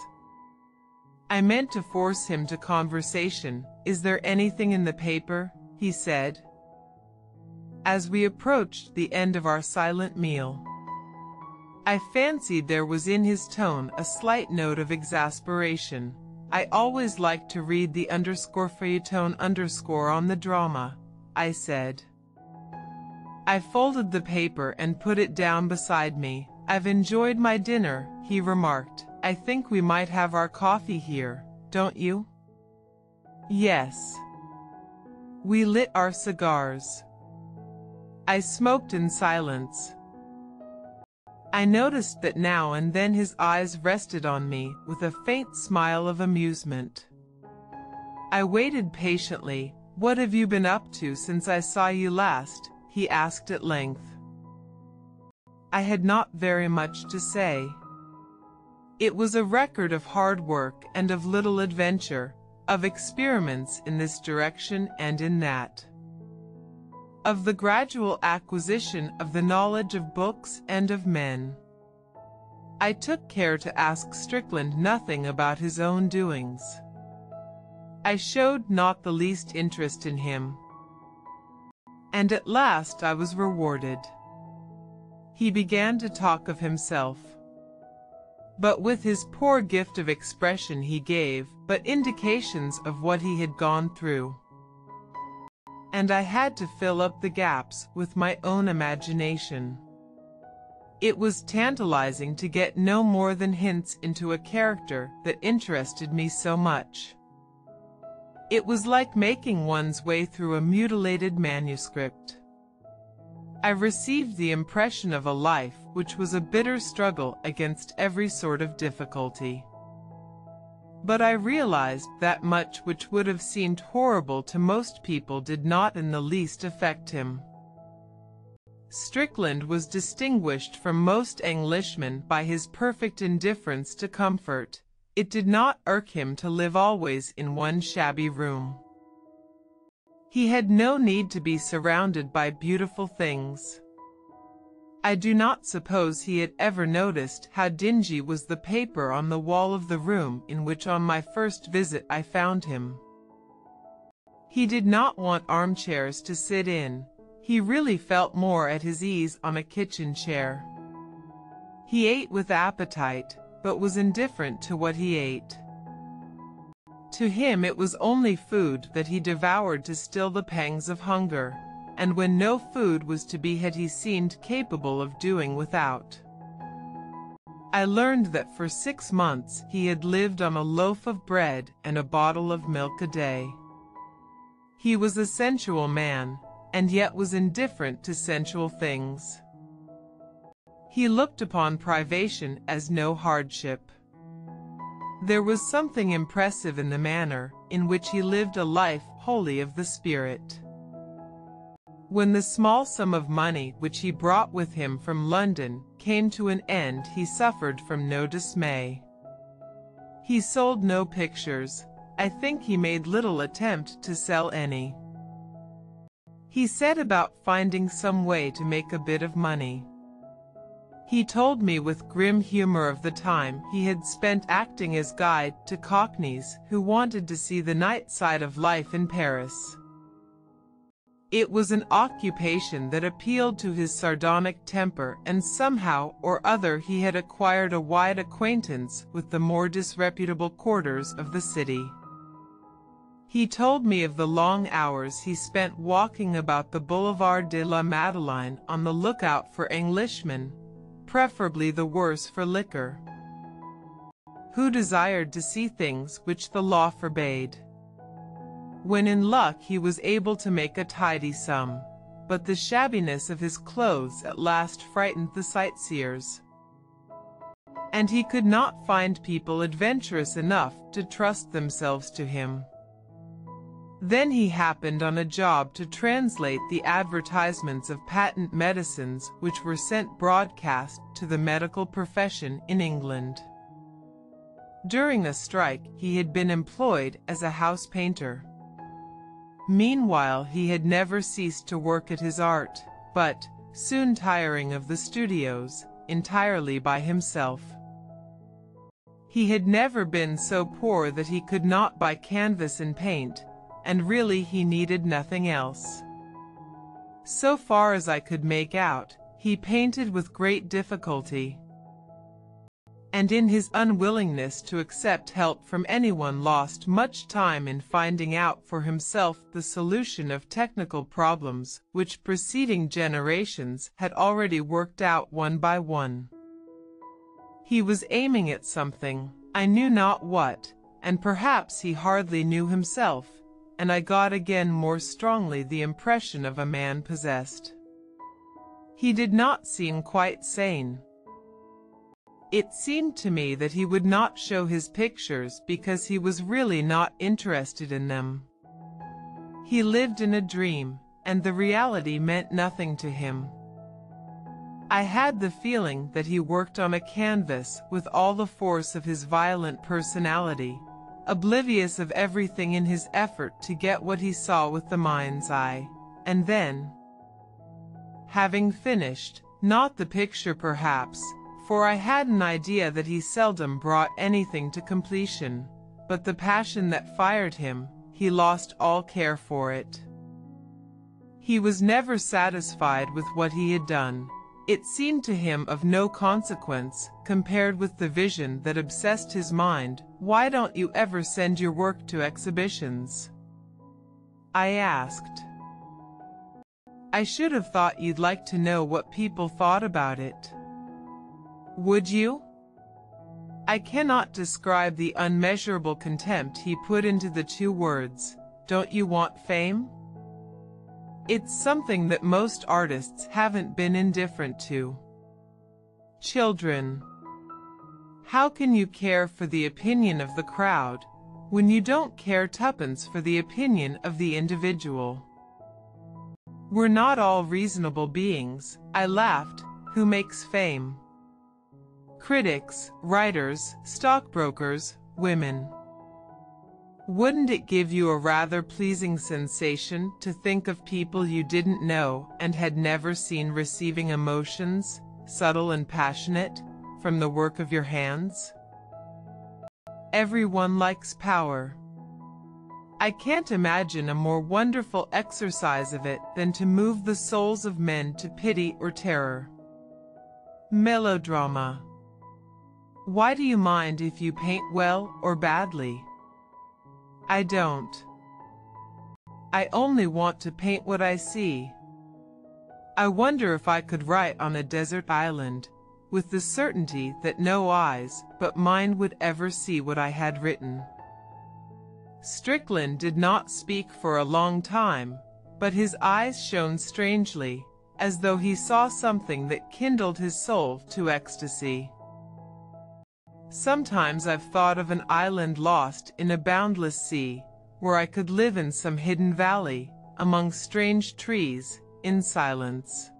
A: I meant to force him to conversation. Is there anything in the paper? he said. As we approached the end of our silent meal, I fancied there was in his tone a slight note of exasperation. I always like to read the underscore feuilleton underscore on the drama, I said. I folded the paper and put it down beside me. I've enjoyed my dinner, he remarked. I think we might have our coffee here, don't you? Yes. We lit our cigars. I smoked in silence. I noticed that now and then his eyes rested on me with a faint smile of amusement. I waited patiently. What have you been up to since I saw you last? he asked at length. I had not very much to say. It was a record of hard work and of little adventure, of experiments in this direction and in that of the gradual acquisition of the knowledge of books and of men. I took care to ask Strickland nothing about his own doings. I showed not the least interest in him. And at last I was rewarded. He began to talk of himself. But with his poor gift of expression he gave but indications of what he had gone through and I had to fill up the gaps with my own imagination. It was tantalizing to get no more than hints into a character that interested me so much. It was like making one's way through a mutilated manuscript. I received the impression of a life which was a bitter struggle against every sort of difficulty. But I realized that much which would have seemed horrible to most people did not in the least affect him. Strickland was distinguished from most Englishmen by his perfect indifference to comfort. It did not irk him to live always in one shabby room. He had no need to be surrounded by beautiful things. I do not suppose he had ever noticed how dingy was the paper on the wall of the room in which on my first visit I found him. He did not want armchairs to sit in. He really felt more at his ease on a kitchen chair. He ate with appetite, but was indifferent to what he ate. To him it was only food that he devoured to still the pangs of hunger and when no food was to be had he seemed capable of doing without. I learned that for six months he had lived on a loaf of bread and a bottle of milk a day. He was a sensual man, and yet was indifferent to sensual things. He looked upon privation as no hardship. There was something impressive in the manner in which he lived a life wholly of the spirit. When the small sum of money which he brought with him from London came to an end he suffered from no dismay. He sold no pictures. I think he made little attempt to sell any. He set about finding some way to make a bit of money. He told me with grim humor of the time he had spent acting as guide to cockneys who wanted to see the night side of life in Paris. It was an occupation that appealed to his sardonic temper and somehow or other he had acquired a wide acquaintance with the more disreputable quarters of the city. He told me of the long hours he spent walking about the Boulevard de la Madeleine on the lookout for Englishmen, preferably the worse for liquor, who desired to see things which the law forbade. When in luck he was able to make a tidy sum, but the shabbiness of his clothes at last frightened the sightseers. And he could not find people adventurous enough to trust themselves to him. Then he happened on a job to translate the advertisements of patent medicines which were sent broadcast to the medical profession in England. During a strike, he had been employed as a house painter. Meanwhile he had never ceased to work at his art, but, soon tiring of the studios, entirely by himself. He had never been so poor that he could not buy canvas and paint, and really he needed nothing else. So far as I could make out, he painted with great difficulty, and in his unwillingness to accept help from anyone lost much time in finding out for himself the solution of technical problems which preceding generations had already worked out one by one. He was aiming at something, I knew not what, and perhaps he hardly knew himself, and I got again more strongly the impression of a man possessed. He did not seem quite sane, it seemed to me that he would not show his pictures because he was really not interested in them. He lived in a dream, and the reality meant nothing to him. I had the feeling that he worked on a canvas with all the force of his violent personality, oblivious of everything in his effort to get what he saw with the mind's eye, and then, having finished, not the picture perhaps, for I had an idea that he seldom brought anything to completion, but the passion that fired him, he lost all care for it. He was never satisfied with what he had done. It seemed to him of no consequence, compared with the vision that obsessed his mind. Why don't you ever send your work to exhibitions? I asked. I should have thought you'd like to know what people thought about it. Would you? I cannot describe the unmeasurable contempt he put into the two words, don't you want fame? It's something that most artists haven't been indifferent to. Children. How can you care for the opinion of the crowd when you don't care tuppence for the opinion of the individual? We're not all reasonable beings, I laughed, who makes fame critics, writers, stockbrokers, women. Wouldn't it give you a rather pleasing sensation to think of people you didn't know and had never seen receiving emotions, subtle and passionate, from the work of your hands? Everyone likes power. I can't imagine a more wonderful exercise of it than to move the souls of men to pity or terror. Melodrama why do you mind if you paint well or badly? I don't. I only want to paint what I see. I wonder if I could write on a desert island, with the certainty that no eyes but mine would ever see what I had written. Strickland did not speak for a long time, but his eyes shone strangely, as though he saw something that kindled his soul to ecstasy. Sometimes I've thought of an island lost in a boundless sea, where I could live in some hidden valley, among strange trees, in silence.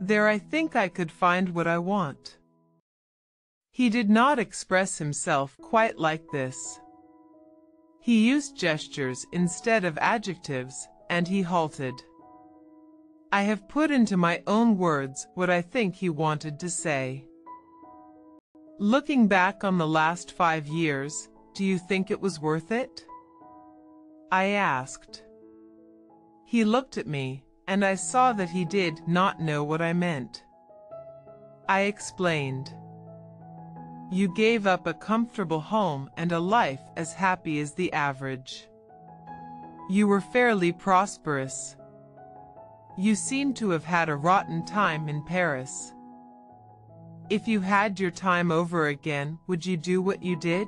A: There I think I could find what I want. He did not express himself quite like this. He used gestures instead of adjectives, and he halted. I have put into my own words what I think he wanted to say. Looking back on the last five years, do you think it was worth it? I asked. He looked at me, and I saw that he did not know what I meant. I explained. You gave up a comfortable home and a life as happy as the average. You were fairly prosperous. You seem to have had a rotten time in Paris. If you had your time over again, would you do what you did?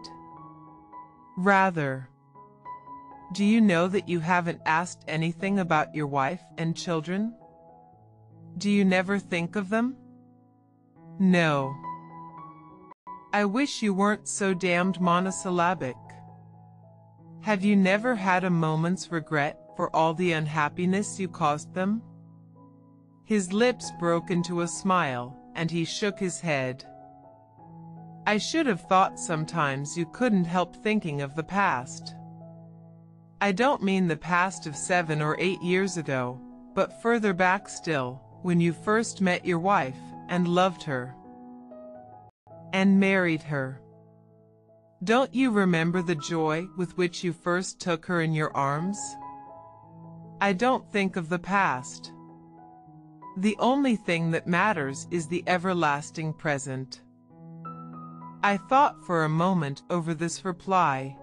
A: Rather. Do you know that you haven't asked anything about your wife and children? Do you never think of them? No. I wish you weren't so damned monosyllabic. Have you never had a moment's regret for all the unhappiness you caused them? His lips broke into a smile, and he shook his head. I should have thought sometimes you couldn't help thinking of the past. I don't mean the past of seven or eight years ago, but further back still, when you first met your wife and loved her and married her. Don't you remember the joy with which you first took her in your arms? I don't think of the past. The only thing that matters is the everlasting present. I thought for a moment over this reply.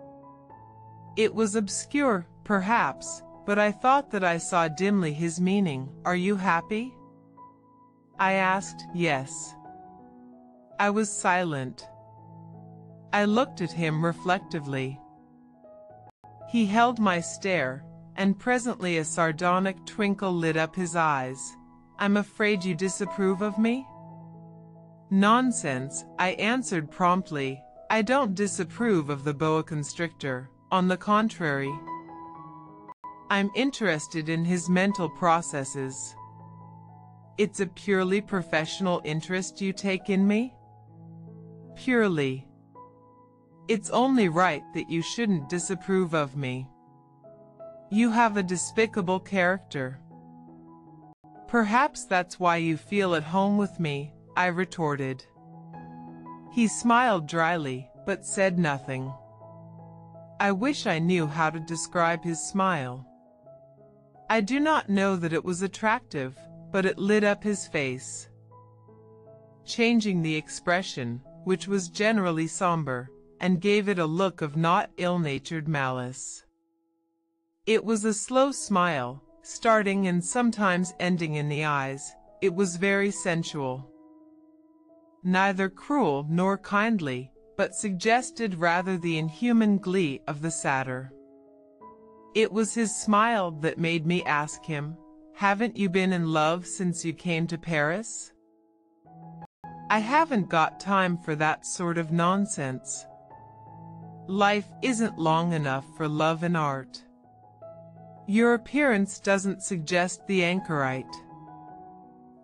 A: It was obscure, perhaps, but I thought that I saw dimly his meaning. Are you happy? I asked, yes. I was silent. I looked at him reflectively. He held my stare, and presently a sardonic twinkle lit up his eyes. I'm afraid you disapprove of me? Nonsense, I answered promptly. I don't disapprove of the boa constrictor. On the contrary, I'm interested in his mental processes. It's a purely professional interest you take in me? purely. It's only right that you shouldn't disapprove of me. You have a despicable character. Perhaps that's why you feel at home with me, I retorted. He smiled dryly, but said nothing. I wish I knew how to describe his smile. I do not know that it was attractive, but it lit up his face. Changing the expression, which was generally somber, and gave it a look of not ill-natured malice. It was a slow smile, starting and sometimes ending in the eyes. It was very sensual. Neither cruel nor kindly, but suggested rather the inhuman glee of the satyr. It was his smile that made me ask him, Haven't you been in love since you came to Paris? I haven't got time for that sort of nonsense. Life isn't long enough for love and art. Your appearance doesn't suggest the anchorite.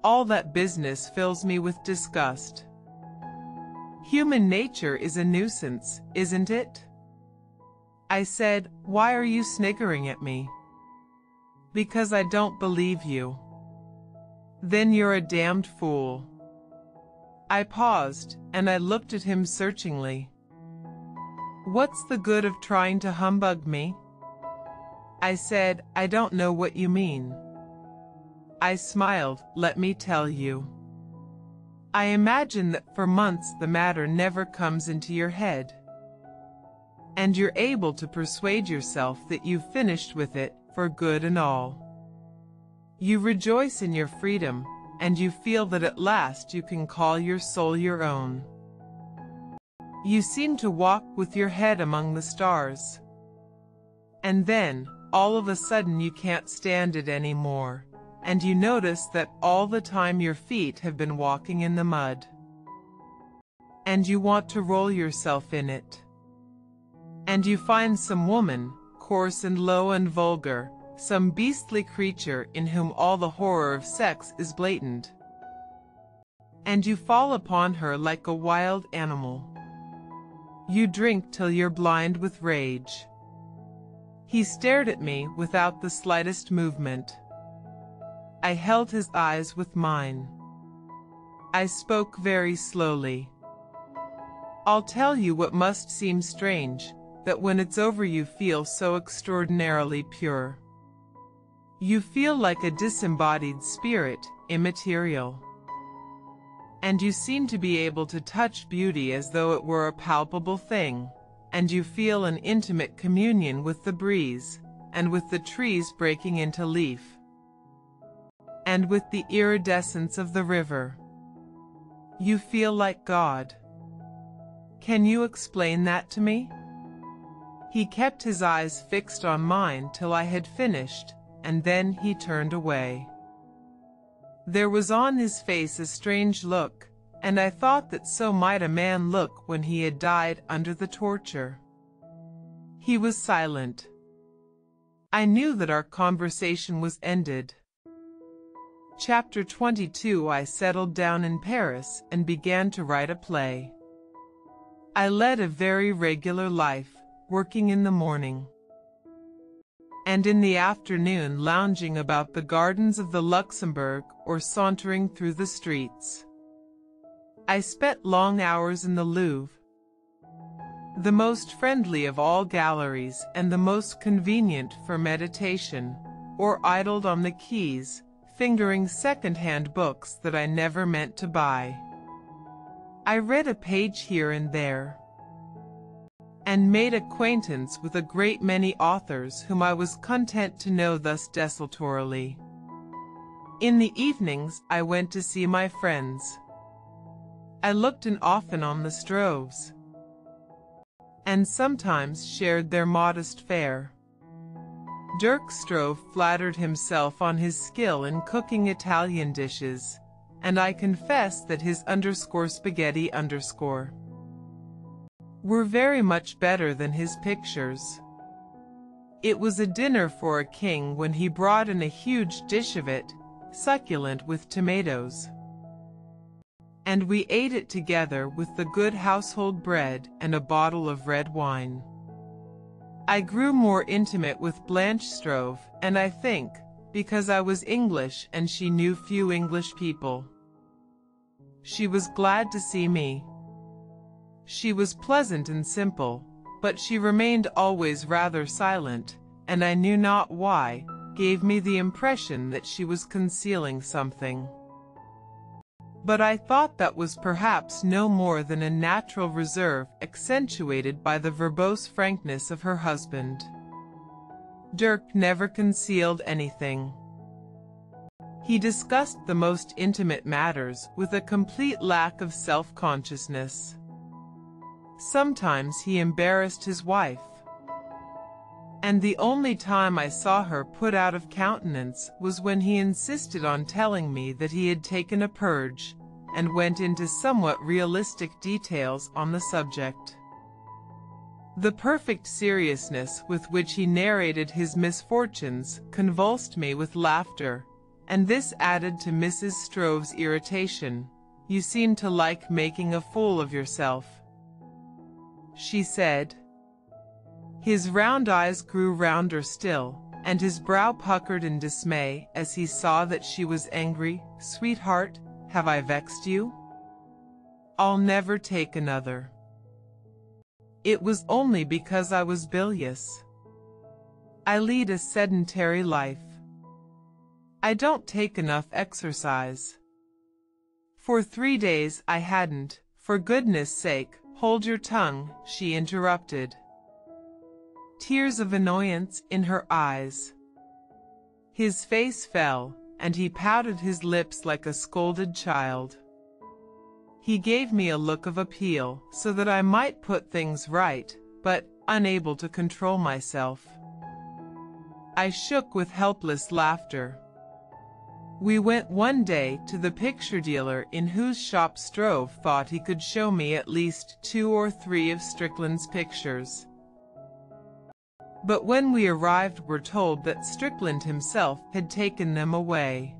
A: All that business fills me with disgust. Human nature is a nuisance, isn't it? I said, why are you sniggering at me? Because I don't believe you. Then you're a damned fool. I paused, and I looked at him searchingly. What's the good of trying to humbug me? I said, I don't know what you mean. I smiled, let me tell you. I imagine that for months the matter never comes into your head. And you're able to persuade yourself that you've finished with it, for good and all. You rejoice in your freedom, and you feel that at last you can call your soul your own. You seem to walk with your head among the stars. And then, all of a sudden you can't stand it anymore, and you notice that all the time your feet have been walking in the mud. And you want to roll yourself in it. And you find some woman, coarse and low and vulgar, some beastly creature in whom all the horror of sex is blatant. And you fall upon her like a wild animal. You drink till you're blind with rage. He stared at me without the slightest movement. I held his eyes with mine. I spoke very slowly. I'll tell you what must seem strange, that when it's over you feel so extraordinarily pure. You feel like a disembodied spirit, immaterial. And you seem to be able to touch beauty as though it were a palpable thing, and you feel an intimate communion with the breeze, and with the trees breaking into leaf, and with the iridescence of the river. You feel like God. Can you explain that to me? He kept his eyes fixed on mine till I had finished, and then he turned away. There was on his face a strange look, and I thought that so might a man look when he had died under the torture. He was silent. I knew that our conversation was ended. Chapter 22 I settled down in Paris and began to write a play. I led a very regular life, working in the morning and in the afternoon lounging about the gardens of the Luxembourg or sauntering through the streets. I spent long hours in the Louvre, the most friendly of all galleries and the most convenient for meditation, or idled on the quays, fingering second-hand books that I never meant to buy. I read a page here and there, and made acquaintance with a great many authors whom I was content to know thus desultorily. In the evenings I went to see my friends. I looked in often on the Stroeves, and sometimes shared their modest fare. Dirk Stroeve flattered himself on his skill in cooking Italian dishes, and I confess that his underscore spaghetti underscore were very much better than his pictures. It was a dinner for a king when he brought in a huge dish of it, succulent with tomatoes. And we ate it together with the good household bread and a bottle of red wine. I grew more intimate with Blanche Stroeve, and I think, because I was English and she knew few English people. She was glad to see me, she was pleasant and simple, but she remained always rather silent, and I knew not why, gave me the impression that she was concealing something. But I thought that was perhaps no more than a natural reserve accentuated by the verbose frankness of her husband. Dirk never concealed anything. He discussed the most intimate matters with a complete lack of self-consciousness. Sometimes he embarrassed his wife. And the only time I saw her put out of countenance was when he insisted on telling me that he had taken a purge, and went into somewhat realistic details on the subject. The perfect seriousness with which he narrated his misfortunes convulsed me with laughter, and this added to Mrs. Stroeve's irritation. You seem to like making a fool of yourself she said. His round eyes grew rounder still, and his brow puckered in dismay as he saw that she was angry. Sweetheart, have I vexed you? I'll never take another. It was only because I was bilious. I lead a sedentary life. I don't take enough exercise. For three days I hadn't, for goodness sake, Hold your tongue, she interrupted. Tears of annoyance in her eyes. His face fell, and he pouted his lips like a scolded child. He gave me a look of appeal, so that I might put things right, but, unable to control myself, I shook with helpless laughter. We went one day to the picture dealer in whose shop Stroeve thought he could show me at least two or three of Strickland's pictures. But when we arrived we were told that Strickland himself had taken them away.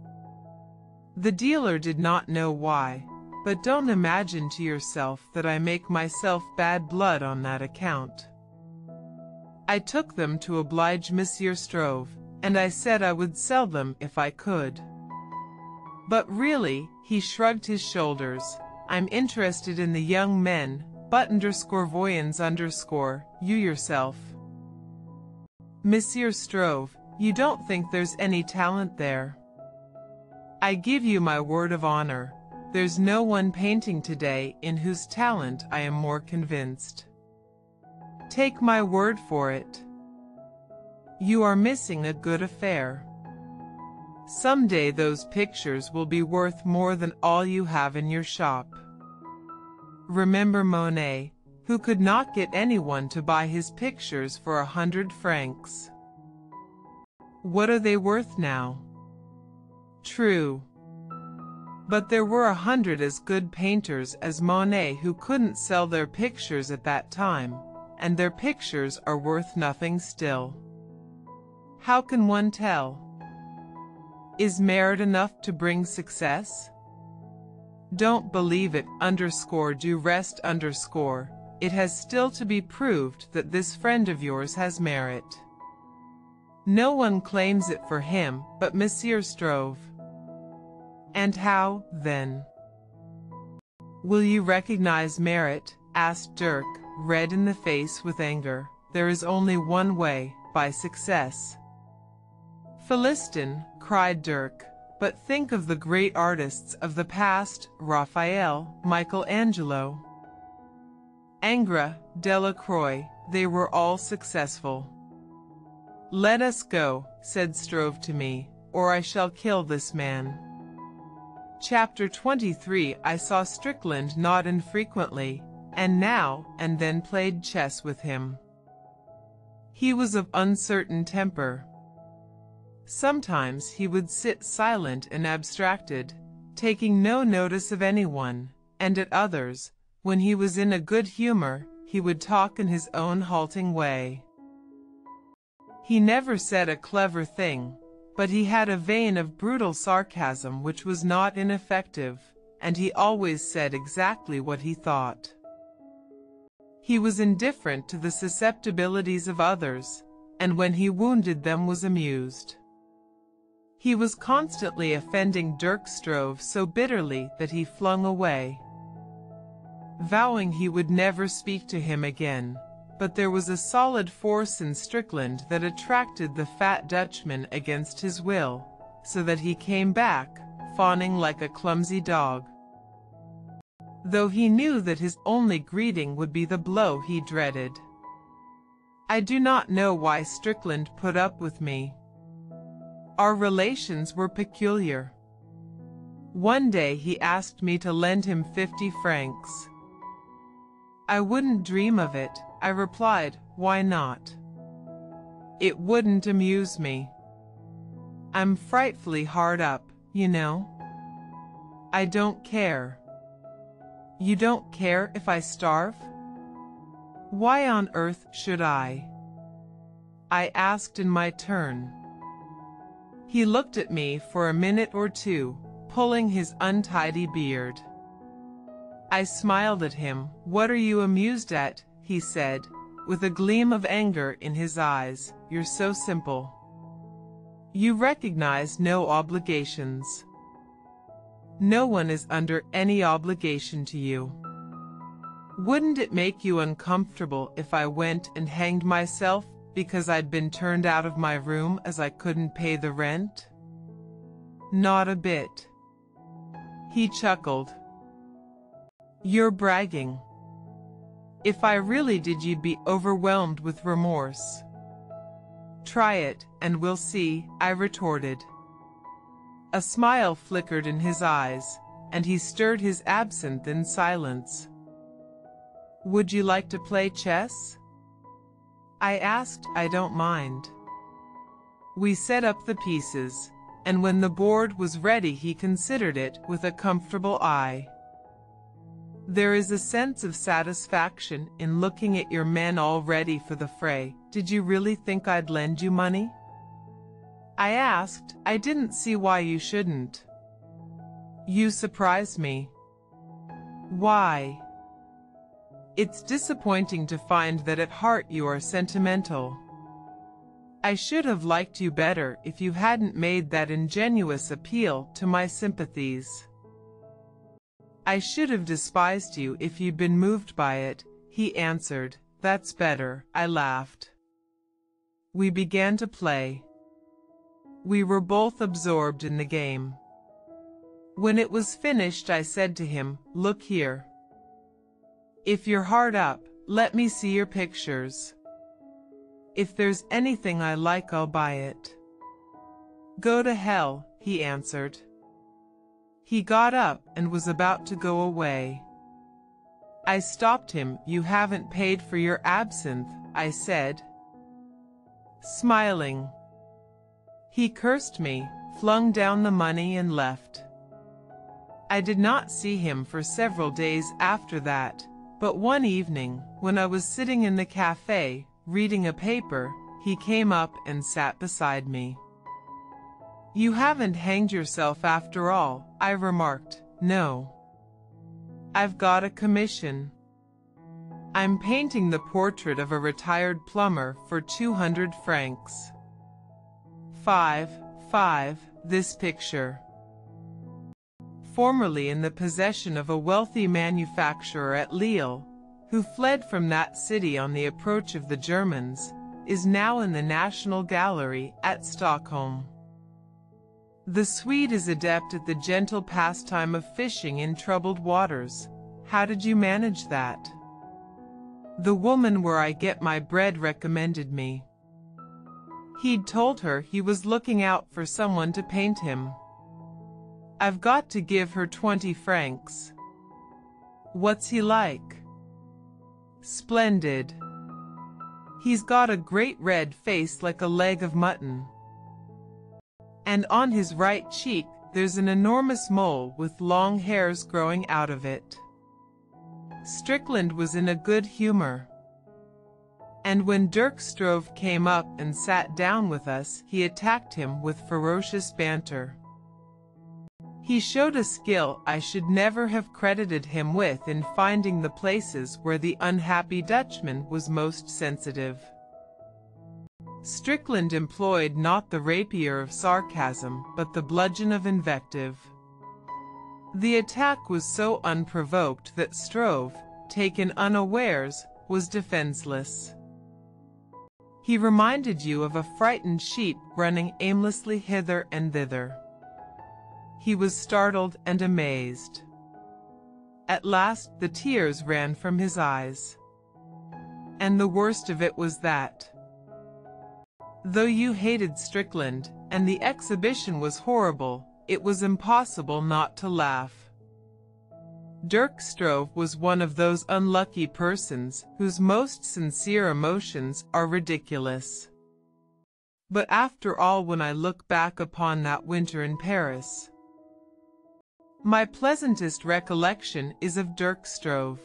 A: The dealer did not know why, but don't imagine to yourself that I make myself bad blood on that account. I took them to oblige Monsieur Stroeve, and I said I would sell them if I could. But really, he shrugged his shoulders. I'm interested in the young men, but underscore voyons underscore, you yourself. Monsieur Stroeve, you don't think there's any talent there? I give you my word of honor. There's no one painting today in whose talent I am more convinced. Take my word for it. You are missing a good affair. Someday those pictures will be worth more than all you have in your shop. Remember Monet, who could not get anyone to buy his pictures for a hundred francs. What are they worth now? True. But there were a hundred as good painters as Monet who couldn't sell their pictures at that time, and their pictures are worth nothing still. How can one tell? Is merit enough to bring success? Don't believe it underscore du reste underscore. It has still to be proved that this friend of yours has merit. No one claims it for him but Monsieur Stroeve. And how, then? Will you recognize merit? asked Dirk, red in the face with anger. There is only one way, by success. Philistin, cried Dirk, but think of the great artists of the past, Raphael, Michelangelo. Ingres, Delacroix, they were all successful. Let us go, said Stroeve to me, or I shall kill this man. Chapter 23 I saw Strickland not infrequently, and now and then played chess with him. He was of uncertain temper. Sometimes he would sit silent and abstracted, taking no notice of anyone, and at others, when he was in a good humor, he would talk in his own halting way. He never said a clever thing, but he had a vein of brutal sarcasm which was not ineffective, and he always said exactly what he thought. He was indifferent to the susceptibilities of others, and when he wounded them was amused. He was constantly offending Dirk Stroeve so bitterly that he flung away, vowing he would never speak to him again. But there was a solid force in Strickland that attracted the fat Dutchman against his will, so that he came back, fawning like a clumsy dog. Though he knew that his only greeting would be the blow he dreaded. I do not know why Strickland put up with me. Our relations were peculiar. One day he asked me to lend him 50 francs. I wouldn't dream of it, I replied, why not? It wouldn't amuse me. I'm frightfully hard up, you know. I don't care. You don't care if I starve? Why on earth should I? I asked in my turn. He looked at me for a minute or two, pulling his untidy beard. I smiled at him. What are you amused at? he said, with a gleam of anger in his eyes. You're so simple. You recognize no obligations. No one is under any obligation to you. Wouldn't it make you uncomfortable if I went and hanged myself because I'd been turned out of my room as I couldn't pay the rent? Not a bit. He chuckled. You're bragging. If I really did you'd be overwhelmed with remorse. Try it, and we'll see, I retorted. A smile flickered in his eyes, and he stirred his absinthe in silence. Would you like to play chess? I asked, I don't mind. We set up the pieces, and when the board was ready he considered it with a comfortable eye. There is a sense of satisfaction in looking at your men all ready for the fray. Did you really think I'd lend you money? I asked. I didn't see why you shouldn't. You surprise me. Why? It's disappointing to find that at heart you are sentimental. I should have liked you better if you hadn't made that ingenuous appeal to my sympathies. I should have despised you if you'd been moved by it, he answered. That's better, I laughed. We began to play. We were both absorbed in the game. When it was finished I said to him, look here. If you're hard up, let me see your pictures. If there's anything I like I'll buy it. Go to hell, he answered. He got up and was about to go away. I stopped him. You haven't paid for your absinthe, I said. Smiling. He cursed me, flung down the money and left. I did not see him for several days after that, but one evening, when I was sitting in the cafe, reading a paper, he came up and sat beside me. You haven't hanged yourself after all, I remarked. No. I've got a commission. I'm painting the portrait of a retired plumber for 200 francs. Five, five, this picture. Formerly in the possession of a wealthy manufacturer at Lille, who fled from that city on the approach of the Germans, is now in the National Gallery at Stockholm. The Swede is adept at the gentle pastime of fishing in troubled waters. How did you manage that? The woman where I get my bread recommended me. He'd told her he was looking out for someone to paint him. I've got to give her 20 francs. What's he like? Splendid. He's got a great red face like a leg of mutton and on his right cheek there's an enormous mole with long hairs growing out of it. Strickland was in a good humor. And when Dirk Stroeve came up and sat down with us, he attacked him with ferocious banter. He showed a skill I should never have credited him with in finding the places where the unhappy Dutchman was most sensitive. Strickland employed not the rapier of sarcasm, but the bludgeon of invective. The attack was so unprovoked that Stroeve, taken unawares, was defenseless. He reminded you of a frightened sheep running aimlessly hither and thither. He was startled and amazed. At last the tears ran from his eyes. And the worst of it was that, Though you hated Strickland, and the exhibition was horrible, it was impossible not to laugh. Dirk Stroeve was one of those unlucky persons whose most sincere emotions are ridiculous. But after all when I look back upon that winter in Paris, my pleasantest recollection is of Dirk Stroeve.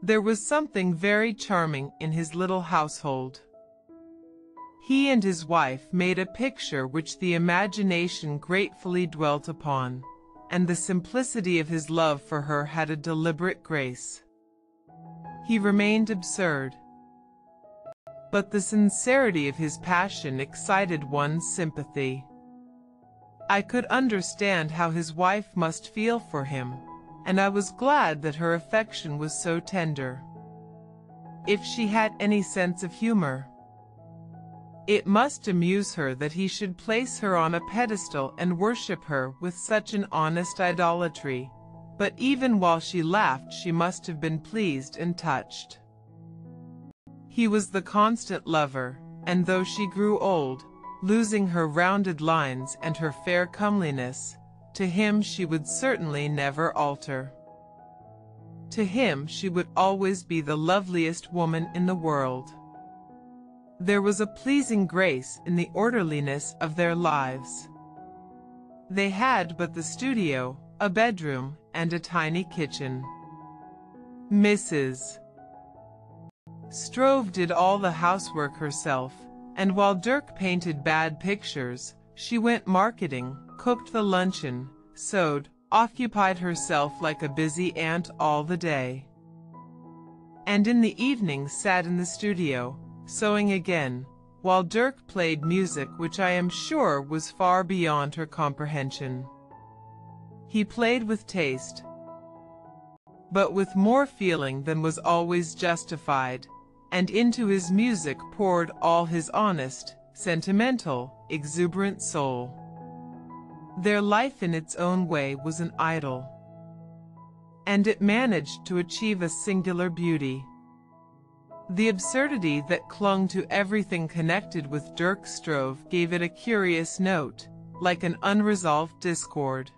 A: There was something very charming in his little household. He and his wife made a picture which the imagination gratefully dwelt upon, and the simplicity of his love for her had a deliberate grace. He remained absurd. But the sincerity of his passion excited one's sympathy. I could understand how his wife must feel for him, and I was glad that her affection was so tender. If she had any sense of humor, it must amuse her that he should place her on a pedestal and worship her with such an honest idolatry. But even while she laughed she must have been pleased and touched. He was the constant lover, and though she grew old, losing her rounded lines and her fair comeliness, to him she would certainly never alter. To him she would always be the loveliest woman in the world. There was a pleasing grace in the orderliness of their lives. They had but the studio, a bedroom, and a tiny kitchen. Mrs. Stroeve did all the housework herself, and while Dirk painted bad pictures, she went marketing, cooked the luncheon, sewed, occupied herself like a busy ant all the day. and in the evening sat in the studio, sewing again, while Dirk played music which I am sure was far beyond her comprehension. He played with taste, but with more feeling than was always justified, and into his music poured all his honest, sentimental, exuberant soul. Their life in its own way was an idyll, and it managed to achieve a singular beauty. The absurdity that clung to everything connected with Dirk Stroeve gave it a curious note, like an unresolved discord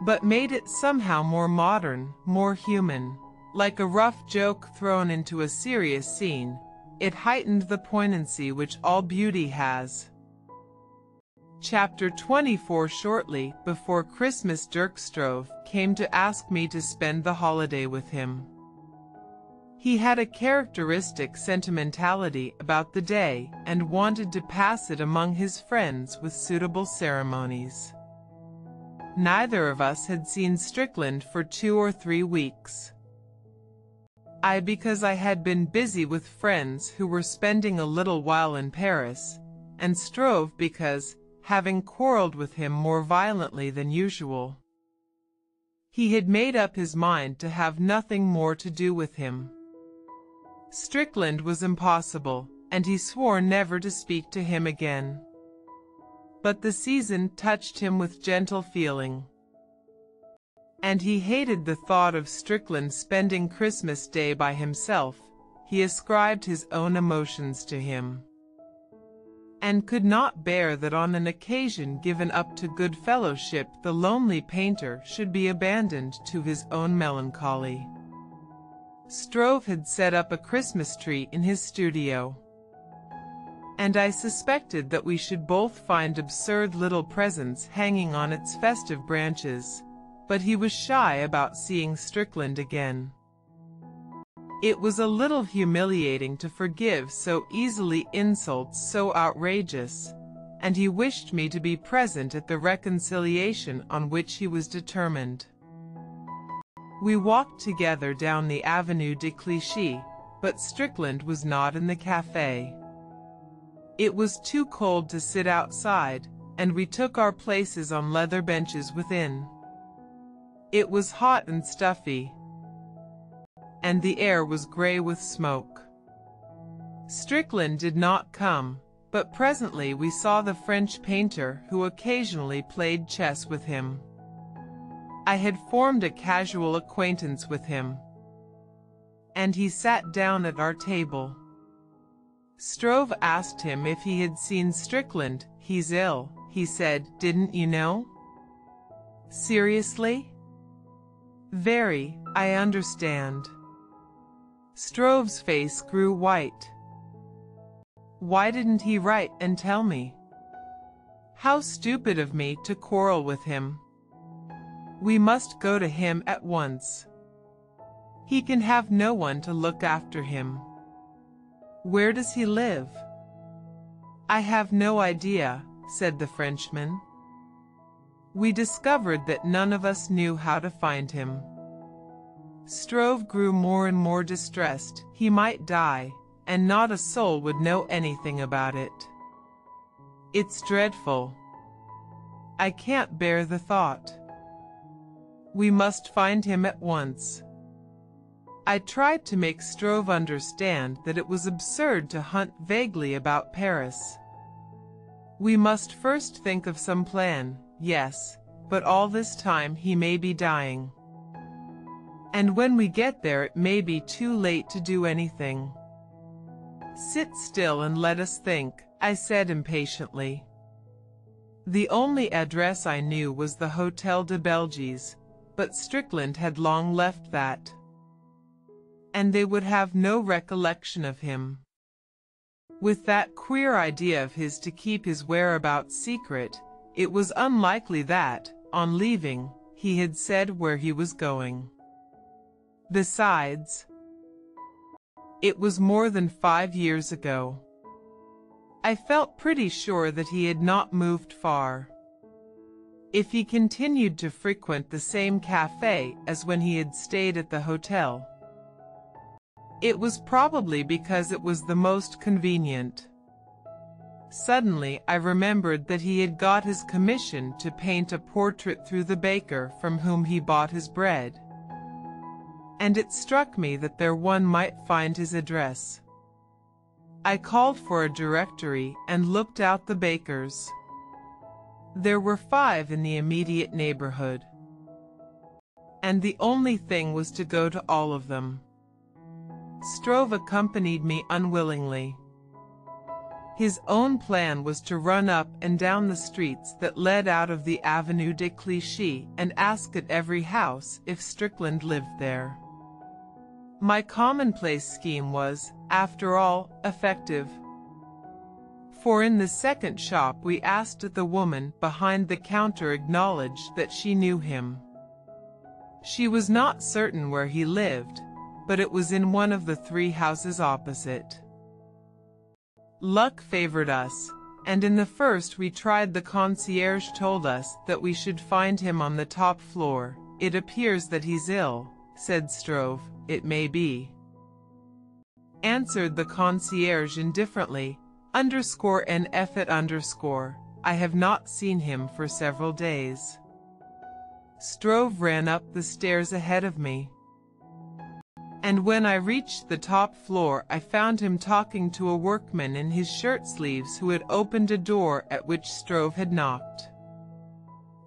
A: but made it somehow more modern, more human. Like a rough joke thrown into a serious scene, it heightened the poignancy which all beauty has. Chapter 24 Shortly before Christmas Dirk Stroeve came to ask me to spend the holiday with him. He had a characteristic sentimentality about the day and wanted to pass it among his friends with suitable ceremonies. Neither of us had seen Strickland for two or three weeks. I because I had been busy with friends who were spending a little while in Paris, and Stroeve because, having quarreled with him more violently than usual, he had made up his mind to have nothing more to do with him. Strickland was impossible, and he swore never to speak to him again but the season touched him with gentle feeling. And he hated the thought of Strickland spending Christmas Day by himself. He ascribed his own emotions to him, and could not bear that on an occasion given up to good fellowship the lonely painter should be abandoned to his own melancholy. Stroeve had set up a Christmas tree in his studio and I suspected that we should both find absurd little presents hanging on its festive branches, but he was shy about seeing Strickland again. It was a little humiliating to forgive so easily insults so outrageous, and he wished me to be present at the reconciliation on which he was determined. We walked together down the Avenue de Clichy, but Strickland was not in the café. It was too cold to sit outside, and we took our places on leather benches within. It was hot and stuffy, and the air was gray with smoke. Strickland did not come, but presently we saw the French painter who occasionally played chess with him. I had formed a casual acquaintance with him, and he sat down at our table. Stroeve asked him if he had seen Strickland. He's ill, he said, didn't you know? Seriously? Very, I understand. Stroeve's face grew white. Why didn't he write and tell me? How stupid of me to quarrel with him. We must go to him at once. He can have no one to look after him. Where does he live? I have no idea, said the Frenchman. We discovered that none of us knew how to find him. Stroeve grew more and more distressed. He might die, and not a soul would know anything about it. It's dreadful. I can't bear the thought. We must find him at once. I tried to make Stroeve understand that it was absurd to hunt vaguely about Paris. We must first think of some plan, yes, but all this time he may be dying. And when we get there it may be too late to do anything. Sit still and let us think, I said impatiently. The only address I knew was the Hotel des Belges, but Strickland had long left that and they would have no recollection of him. With that queer idea of his to keep his whereabouts secret, it was unlikely that, on leaving, he had said where he was going. Besides, it was more than five years ago. I felt pretty sure that he had not moved far. If he continued to frequent the same cafe as when he had stayed at the hotel, It was probably because it was the most convenient. Suddenly I remembered that he had got his commission to paint a portrait through the baker from whom he bought his bread. And it struck me that there one might find his address. I called for a directory and looked out the bakers. There were five in the immediate neighborhood. And the only thing was to go to all of them. Stroeve accompanied me unwillingly. His own plan was to run up and down the streets that led out of the Avenue de Clichy and ask at every house if Strickland lived there. My commonplace scheme was, after all, effective. For in the second shop we asked the woman behind the counter acknowledged that she knew him. She was not certain where he lived, but it was in one of the three houses opposite. Luck favored us, and in the first we tried the concierge told us that we should find him on the top floor. It appears that he's ill, said Stroeve, it may be. Answered the concierge indifferently, underscore en effet underscore. I have not seen him for several days. Stroeve ran up the stairs ahead of me. And when I reached the top floor, I found him talking to a workman in his shirt sleeves who had opened a door at which Stroeve had knocked.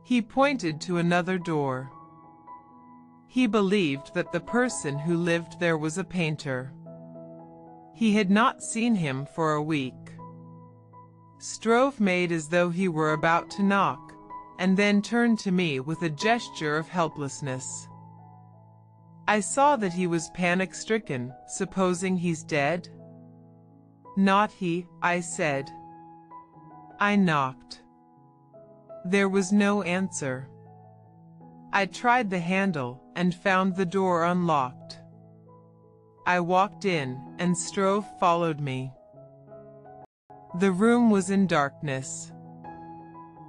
A: He pointed to another door. He believed that the person who lived there was a painter. He had not seen him for a week. Stroeve made as though he were about to knock, and then turned to me with a gesture of helplessness. I saw that he was panic-stricken, supposing he's dead? Not he, I said. I knocked. There was no answer. I tried the handle and found the door unlocked. I walked in, and Stroeve followed me. The room was in darkness.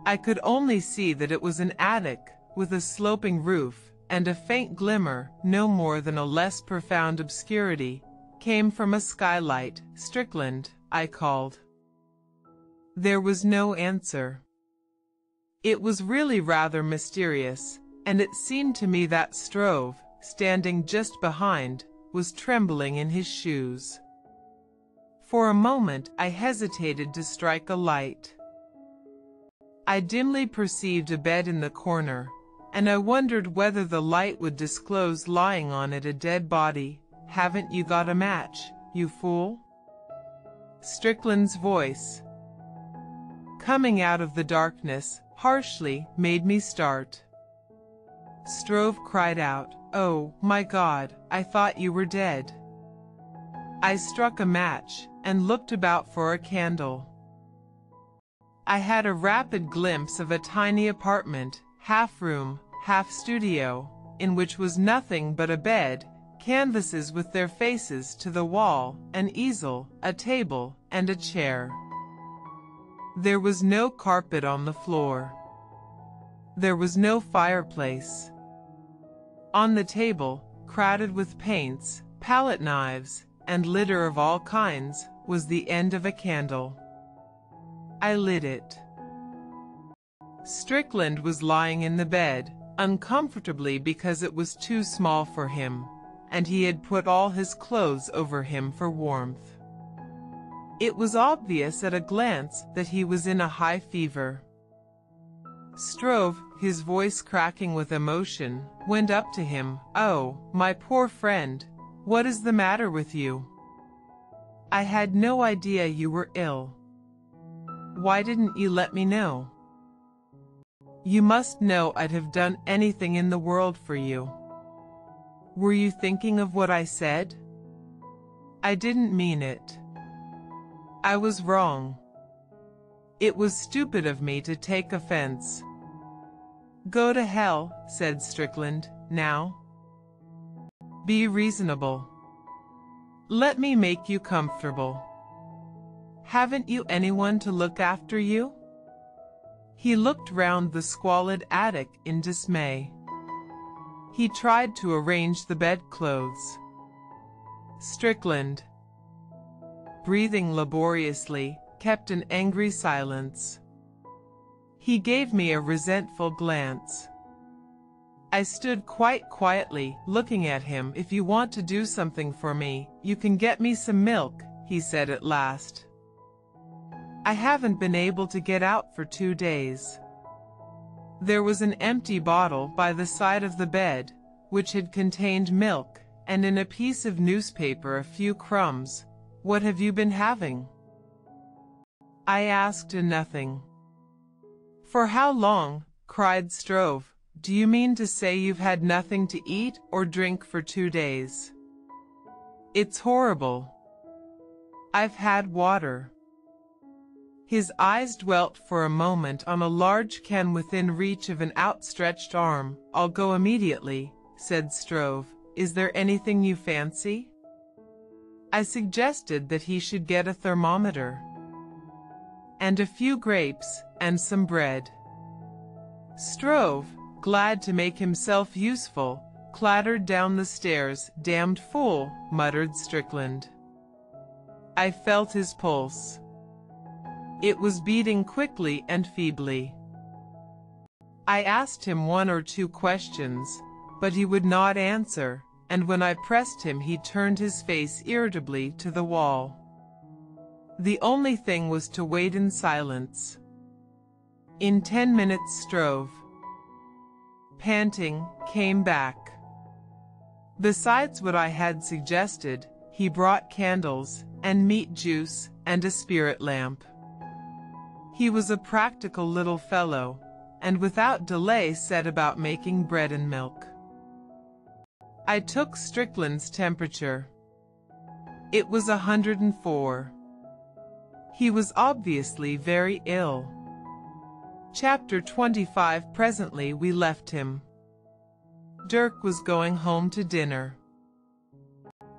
A: I could only see that it was an attic with a sloping roof, and a faint glimmer, no more than a less profound obscurity, came from a skylight. Strickland, I called. There was no answer. It was really rather mysterious, and it seemed to me that Stroeve, standing just behind, was trembling in his shoes. For a moment I hesitated to strike a light. I dimly perceived a bed in the corner, and I wondered whether the light would disclose lying on it a dead body. Haven't you got a match, you fool? Strickland's voice, coming out of the darkness, harshly, made me start. Stroeve cried out, Oh, my God, I thought you were dead. I struck a match, and looked about for a candle. I had a rapid glimpse of a tiny apartment, half room, half studio, in which was nothing but a bed, canvases with their faces to the wall, an easel, a table, and a chair. There was no carpet on the floor. There was no fireplace. On the table, crowded with paints, palette knives, and litter of all kinds, was the end of a candle. I lit it. Strickland was lying in the bed, uncomfortably because it was too small for him, and he had put all his clothes over him for warmth. It was obvious at a glance that he was in a high fever. Stroeve, his voice cracking with emotion, went up to him. Oh, my poor friend, what is the matter with you? I had no idea you were ill. Why didn't you let me know? You must know I'd have done anything in the world for you. Were you thinking of what I said? I didn't mean it. I was wrong. It was stupid of me to take offense. Go to hell, said Strickland, now. Be reasonable. Let me make you comfortable. Haven't you anyone to look after you? He looked round the squalid attic in dismay. He tried to arrange the bedclothes. Strickland, breathing laboriously, kept an angry silence. He gave me a resentful glance. I stood quite quietly, looking at him. If you want to do something for me, you can get me some milk, he said at last. I haven't been able to get out for two days. There was an empty bottle by the side of the bed, which had contained milk, and in a piece of newspaper a few crumbs. What have you been having? I asked and nothing. For how long? cried Stroeve. Do you mean to say you've had nothing to eat or drink for two days? It's horrible. I've had water. His eyes dwelt for a moment on a large can within reach of an outstretched arm. I'll go immediately, said Stroeve. Is there anything you fancy? I suggested that he should get a thermometer and a few grapes and some bread. Stroeve, glad to make himself useful, clattered down the stairs. Damned fool, muttered Strickland. I felt his pulse. It was beating quickly and feebly. I asked him one or two questions, but he would not answer, and when I pressed him he turned his face irritably to the wall. The only thing was to wait in silence. In ten minutes Stroeve, panting, came back. Besides what I had suggested, he brought candles, and meat juice, and a spirit lamp. He was a practical little fellow, and without delay set about making bread and milk. I took Strickland's temperature. It was a 104. He was obviously very ill. Chapter 25 Presently we left him. Dirk was going home to dinner.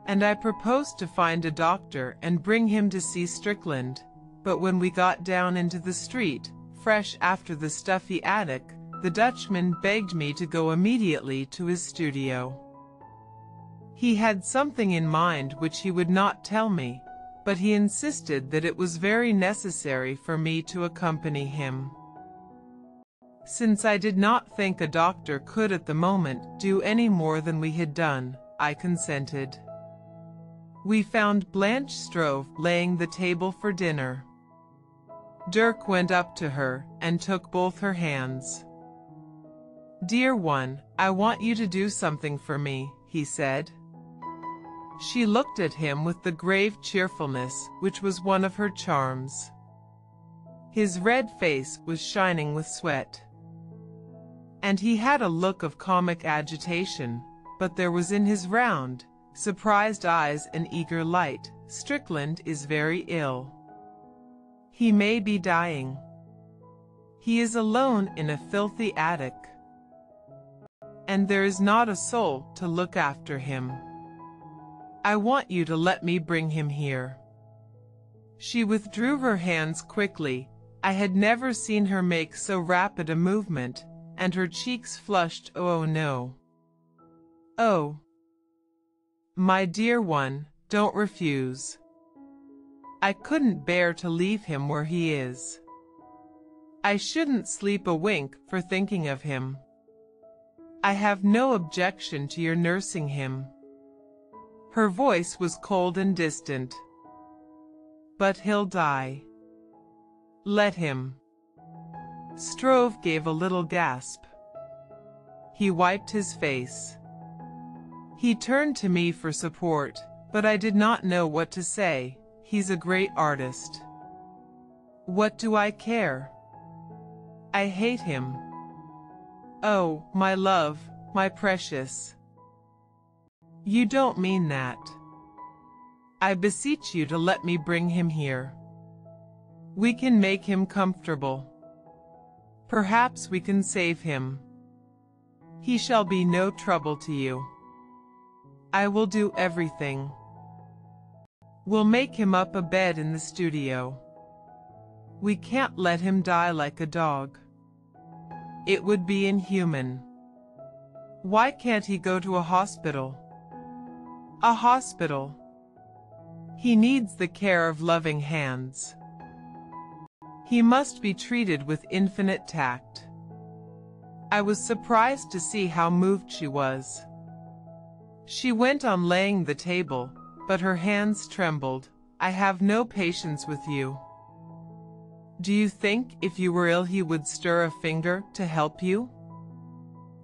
A: And I proposed to find a doctor and bring him to see Strickland. But when we got down into the street, fresh after the stuffy attic, the Dutchman begged me to go immediately to his studio. He had something in mind which he would not tell me, but he insisted that it was very necessary for me to accompany him. Since I did not think a doctor could at the moment do any more than we had done, I consented. We found Blanche Stroeve laying the table for dinner. Dirk went up to her and took both her hands. Dear one, I want you to do something for me, he said. She looked at him with the grave cheerfulness which was one of her charms. His red face was shining with sweat and he had a look of comic agitation, but there was in his round, surprised eyes an eager light. Strickland is very ill. He may be dying. He is alone in a filthy attic. And there is not a soul to look after him. I want you to let me bring him here. She withdrew her hands quickly. I had never seen her make so rapid a movement, and her cheeks flushed. Oh no. Oh. My dear one, don't refuse. I couldn't bear to leave him where he is. I shouldn't sleep a wink for thinking of him. I have no objection to your nursing him. Her voice was cold and distant. But he'll die. Let him. Stroeve gave a little gasp. He wiped his face. He turned to me for support, but I did not know what to say. He's a great artist. What do I care? I hate him. Oh, my love, my precious. You don't mean that. I beseech you to let me bring him here. We can make him comfortable. Perhaps we can save him. He shall be no trouble to you. I will do everything. We'll make him up a bed in the studio. We can't let him die like a dog. It would be inhuman. Why can't he go to a hospital? A hospital. He needs the care of loving hands. He must be treated with infinite tact. I was surprised to see how moved she was. She went on laying the table, but her hands trembled. I have no patience with you. Do you think if you were ill he would stir a finger to help you?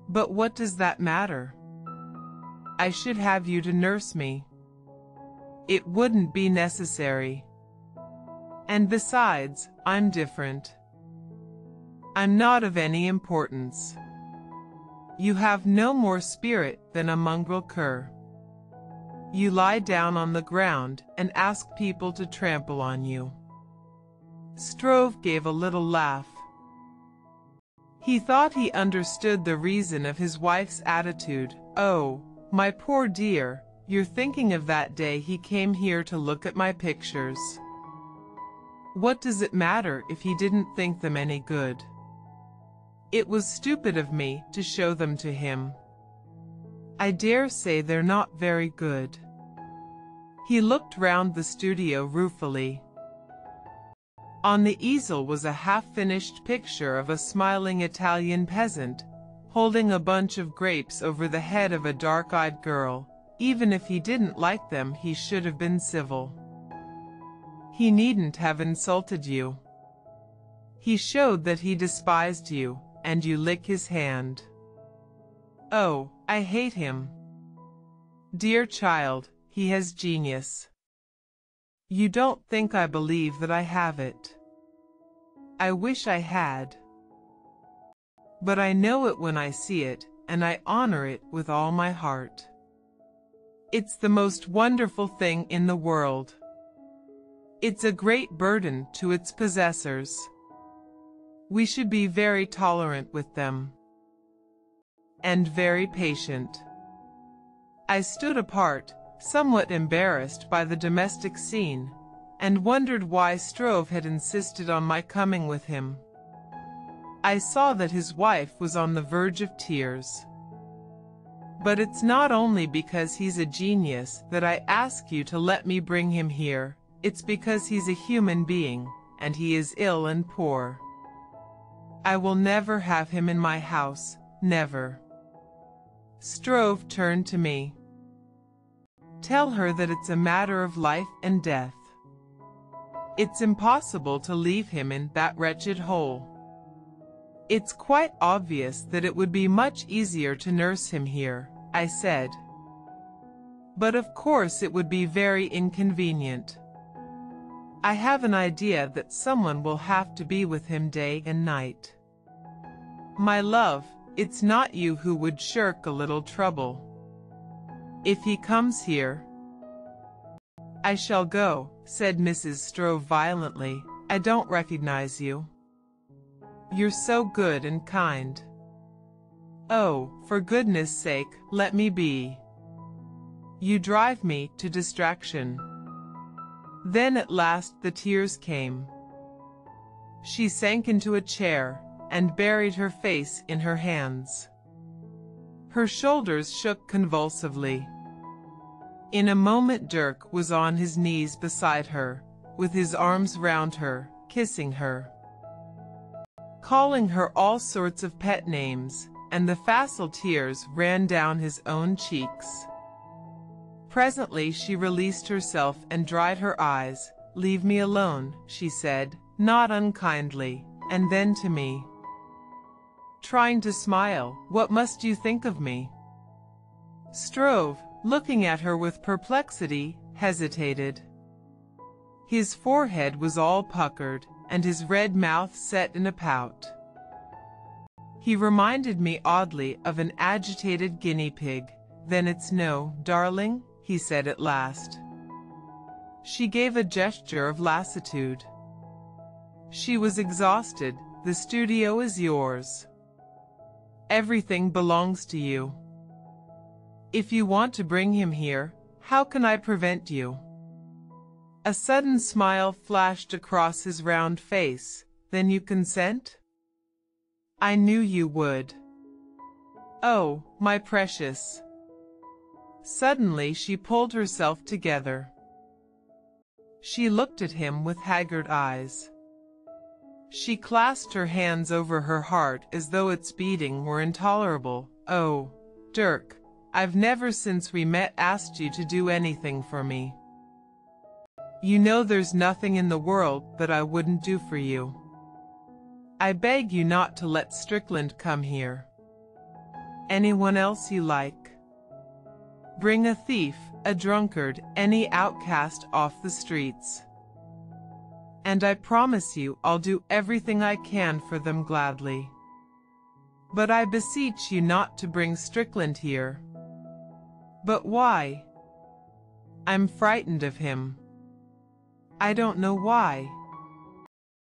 A: But what does that matter? I should have you to nurse me. It wouldn't be necessary. And besides, I'm different. I'm not of any importance. You have no more spirit than a mongrel cur. You lie down on the ground and ask people to trample on you. Stroeve gave a little laugh. He thought he understood the reason of his wife's attitude. Oh, my poor dear, you're thinking of that day he came here to look at my pictures. What does it matter if he didn't think them any good? It was stupid of me to show them to him. I dare say they're not very good. He looked round the studio ruefully. On the easel was a half-finished picture of a smiling Italian peasant, holding a bunch of grapes over the head of a dark-eyed girl. Even if he didn't like them, he should have been civil. He needn't have insulted you. He showed that he despised you, and you lick his hand. Oh, I hate him. Dear child, he has genius. You don't think I believe that I have it. I wish I had. But I know it when I see it, and I honor it with all my heart. It's the most wonderful thing in the world. It's a great burden to its possessors. We should be very tolerant with them. And very patient. I stood apart, somewhat embarrassed by the domestic scene, and wondered why Stroeve had insisted on my coming with him. I saw that his wife was on the verge of tears. But it's not only because he's a genius that I ask you to let me bring him here, it's because he's a human being, and he is ill and poor. I will never have him in my house, never. Stroeve turned to me. Tell her that it's a matter of life and death. It's impossible to leave him in that wretched hole. It's quite obvious that it would be much easier to nurse him here, I said. But of course it would be very inconvenient. I have an idea that someone will have to be with him day and night. My love, it's not you who would shirk a little trouble. If he comes here, I shall go, said Mrs. Stroeve violently. I don't recognize you. You're so good and kind. Oh, for goodness sake, let me be. You drive me to distraction. Then at last the tears came. She sank into a chair and buried her face in her hands. Her shoulders shook convulsively. In a moment Dirk was on his knees beside her, with his arms round her, kissing her. Calling her all sorts of pet names, and the facile tears ran down his own cheeks. Presently she released herself and dried her eyes. Leave me alone, she said, not unkindly, and then to me. Trying to smile, what must you think of me? Stroeve, looking at her with perplexity, hesitated. His forehead was all puckered, and his red mouth set in a pout. He reminded me oddly of an agitated guinea pig. Then it's no, darling, he said at last. She gave a gesture of lassitude. She was exhausted. The studio is yours. Everything belongs to you. If you want to bring him here, how can I prevent you? A sudden smile flashed across his round face. Then you consent? I knew you would. Oh, my precious. Suddenly she pulled herself together. She looked at him with haggard eyes. She clasped her hands over her heart as though its beating were intolerable. Oh, Dirk, I've never since we met asked you to do anything for me. You know there's nothing in the world that I wouldn't do for you. I beg you not to let Strickland come here. Anyone else you like. Bring a thief, a drunkard, any outcast off the streets. And I promise you I'll do everything I can for them gladly. But I beseech you not to bring Strickland here. But why? I'm frightened of him. I don't know why.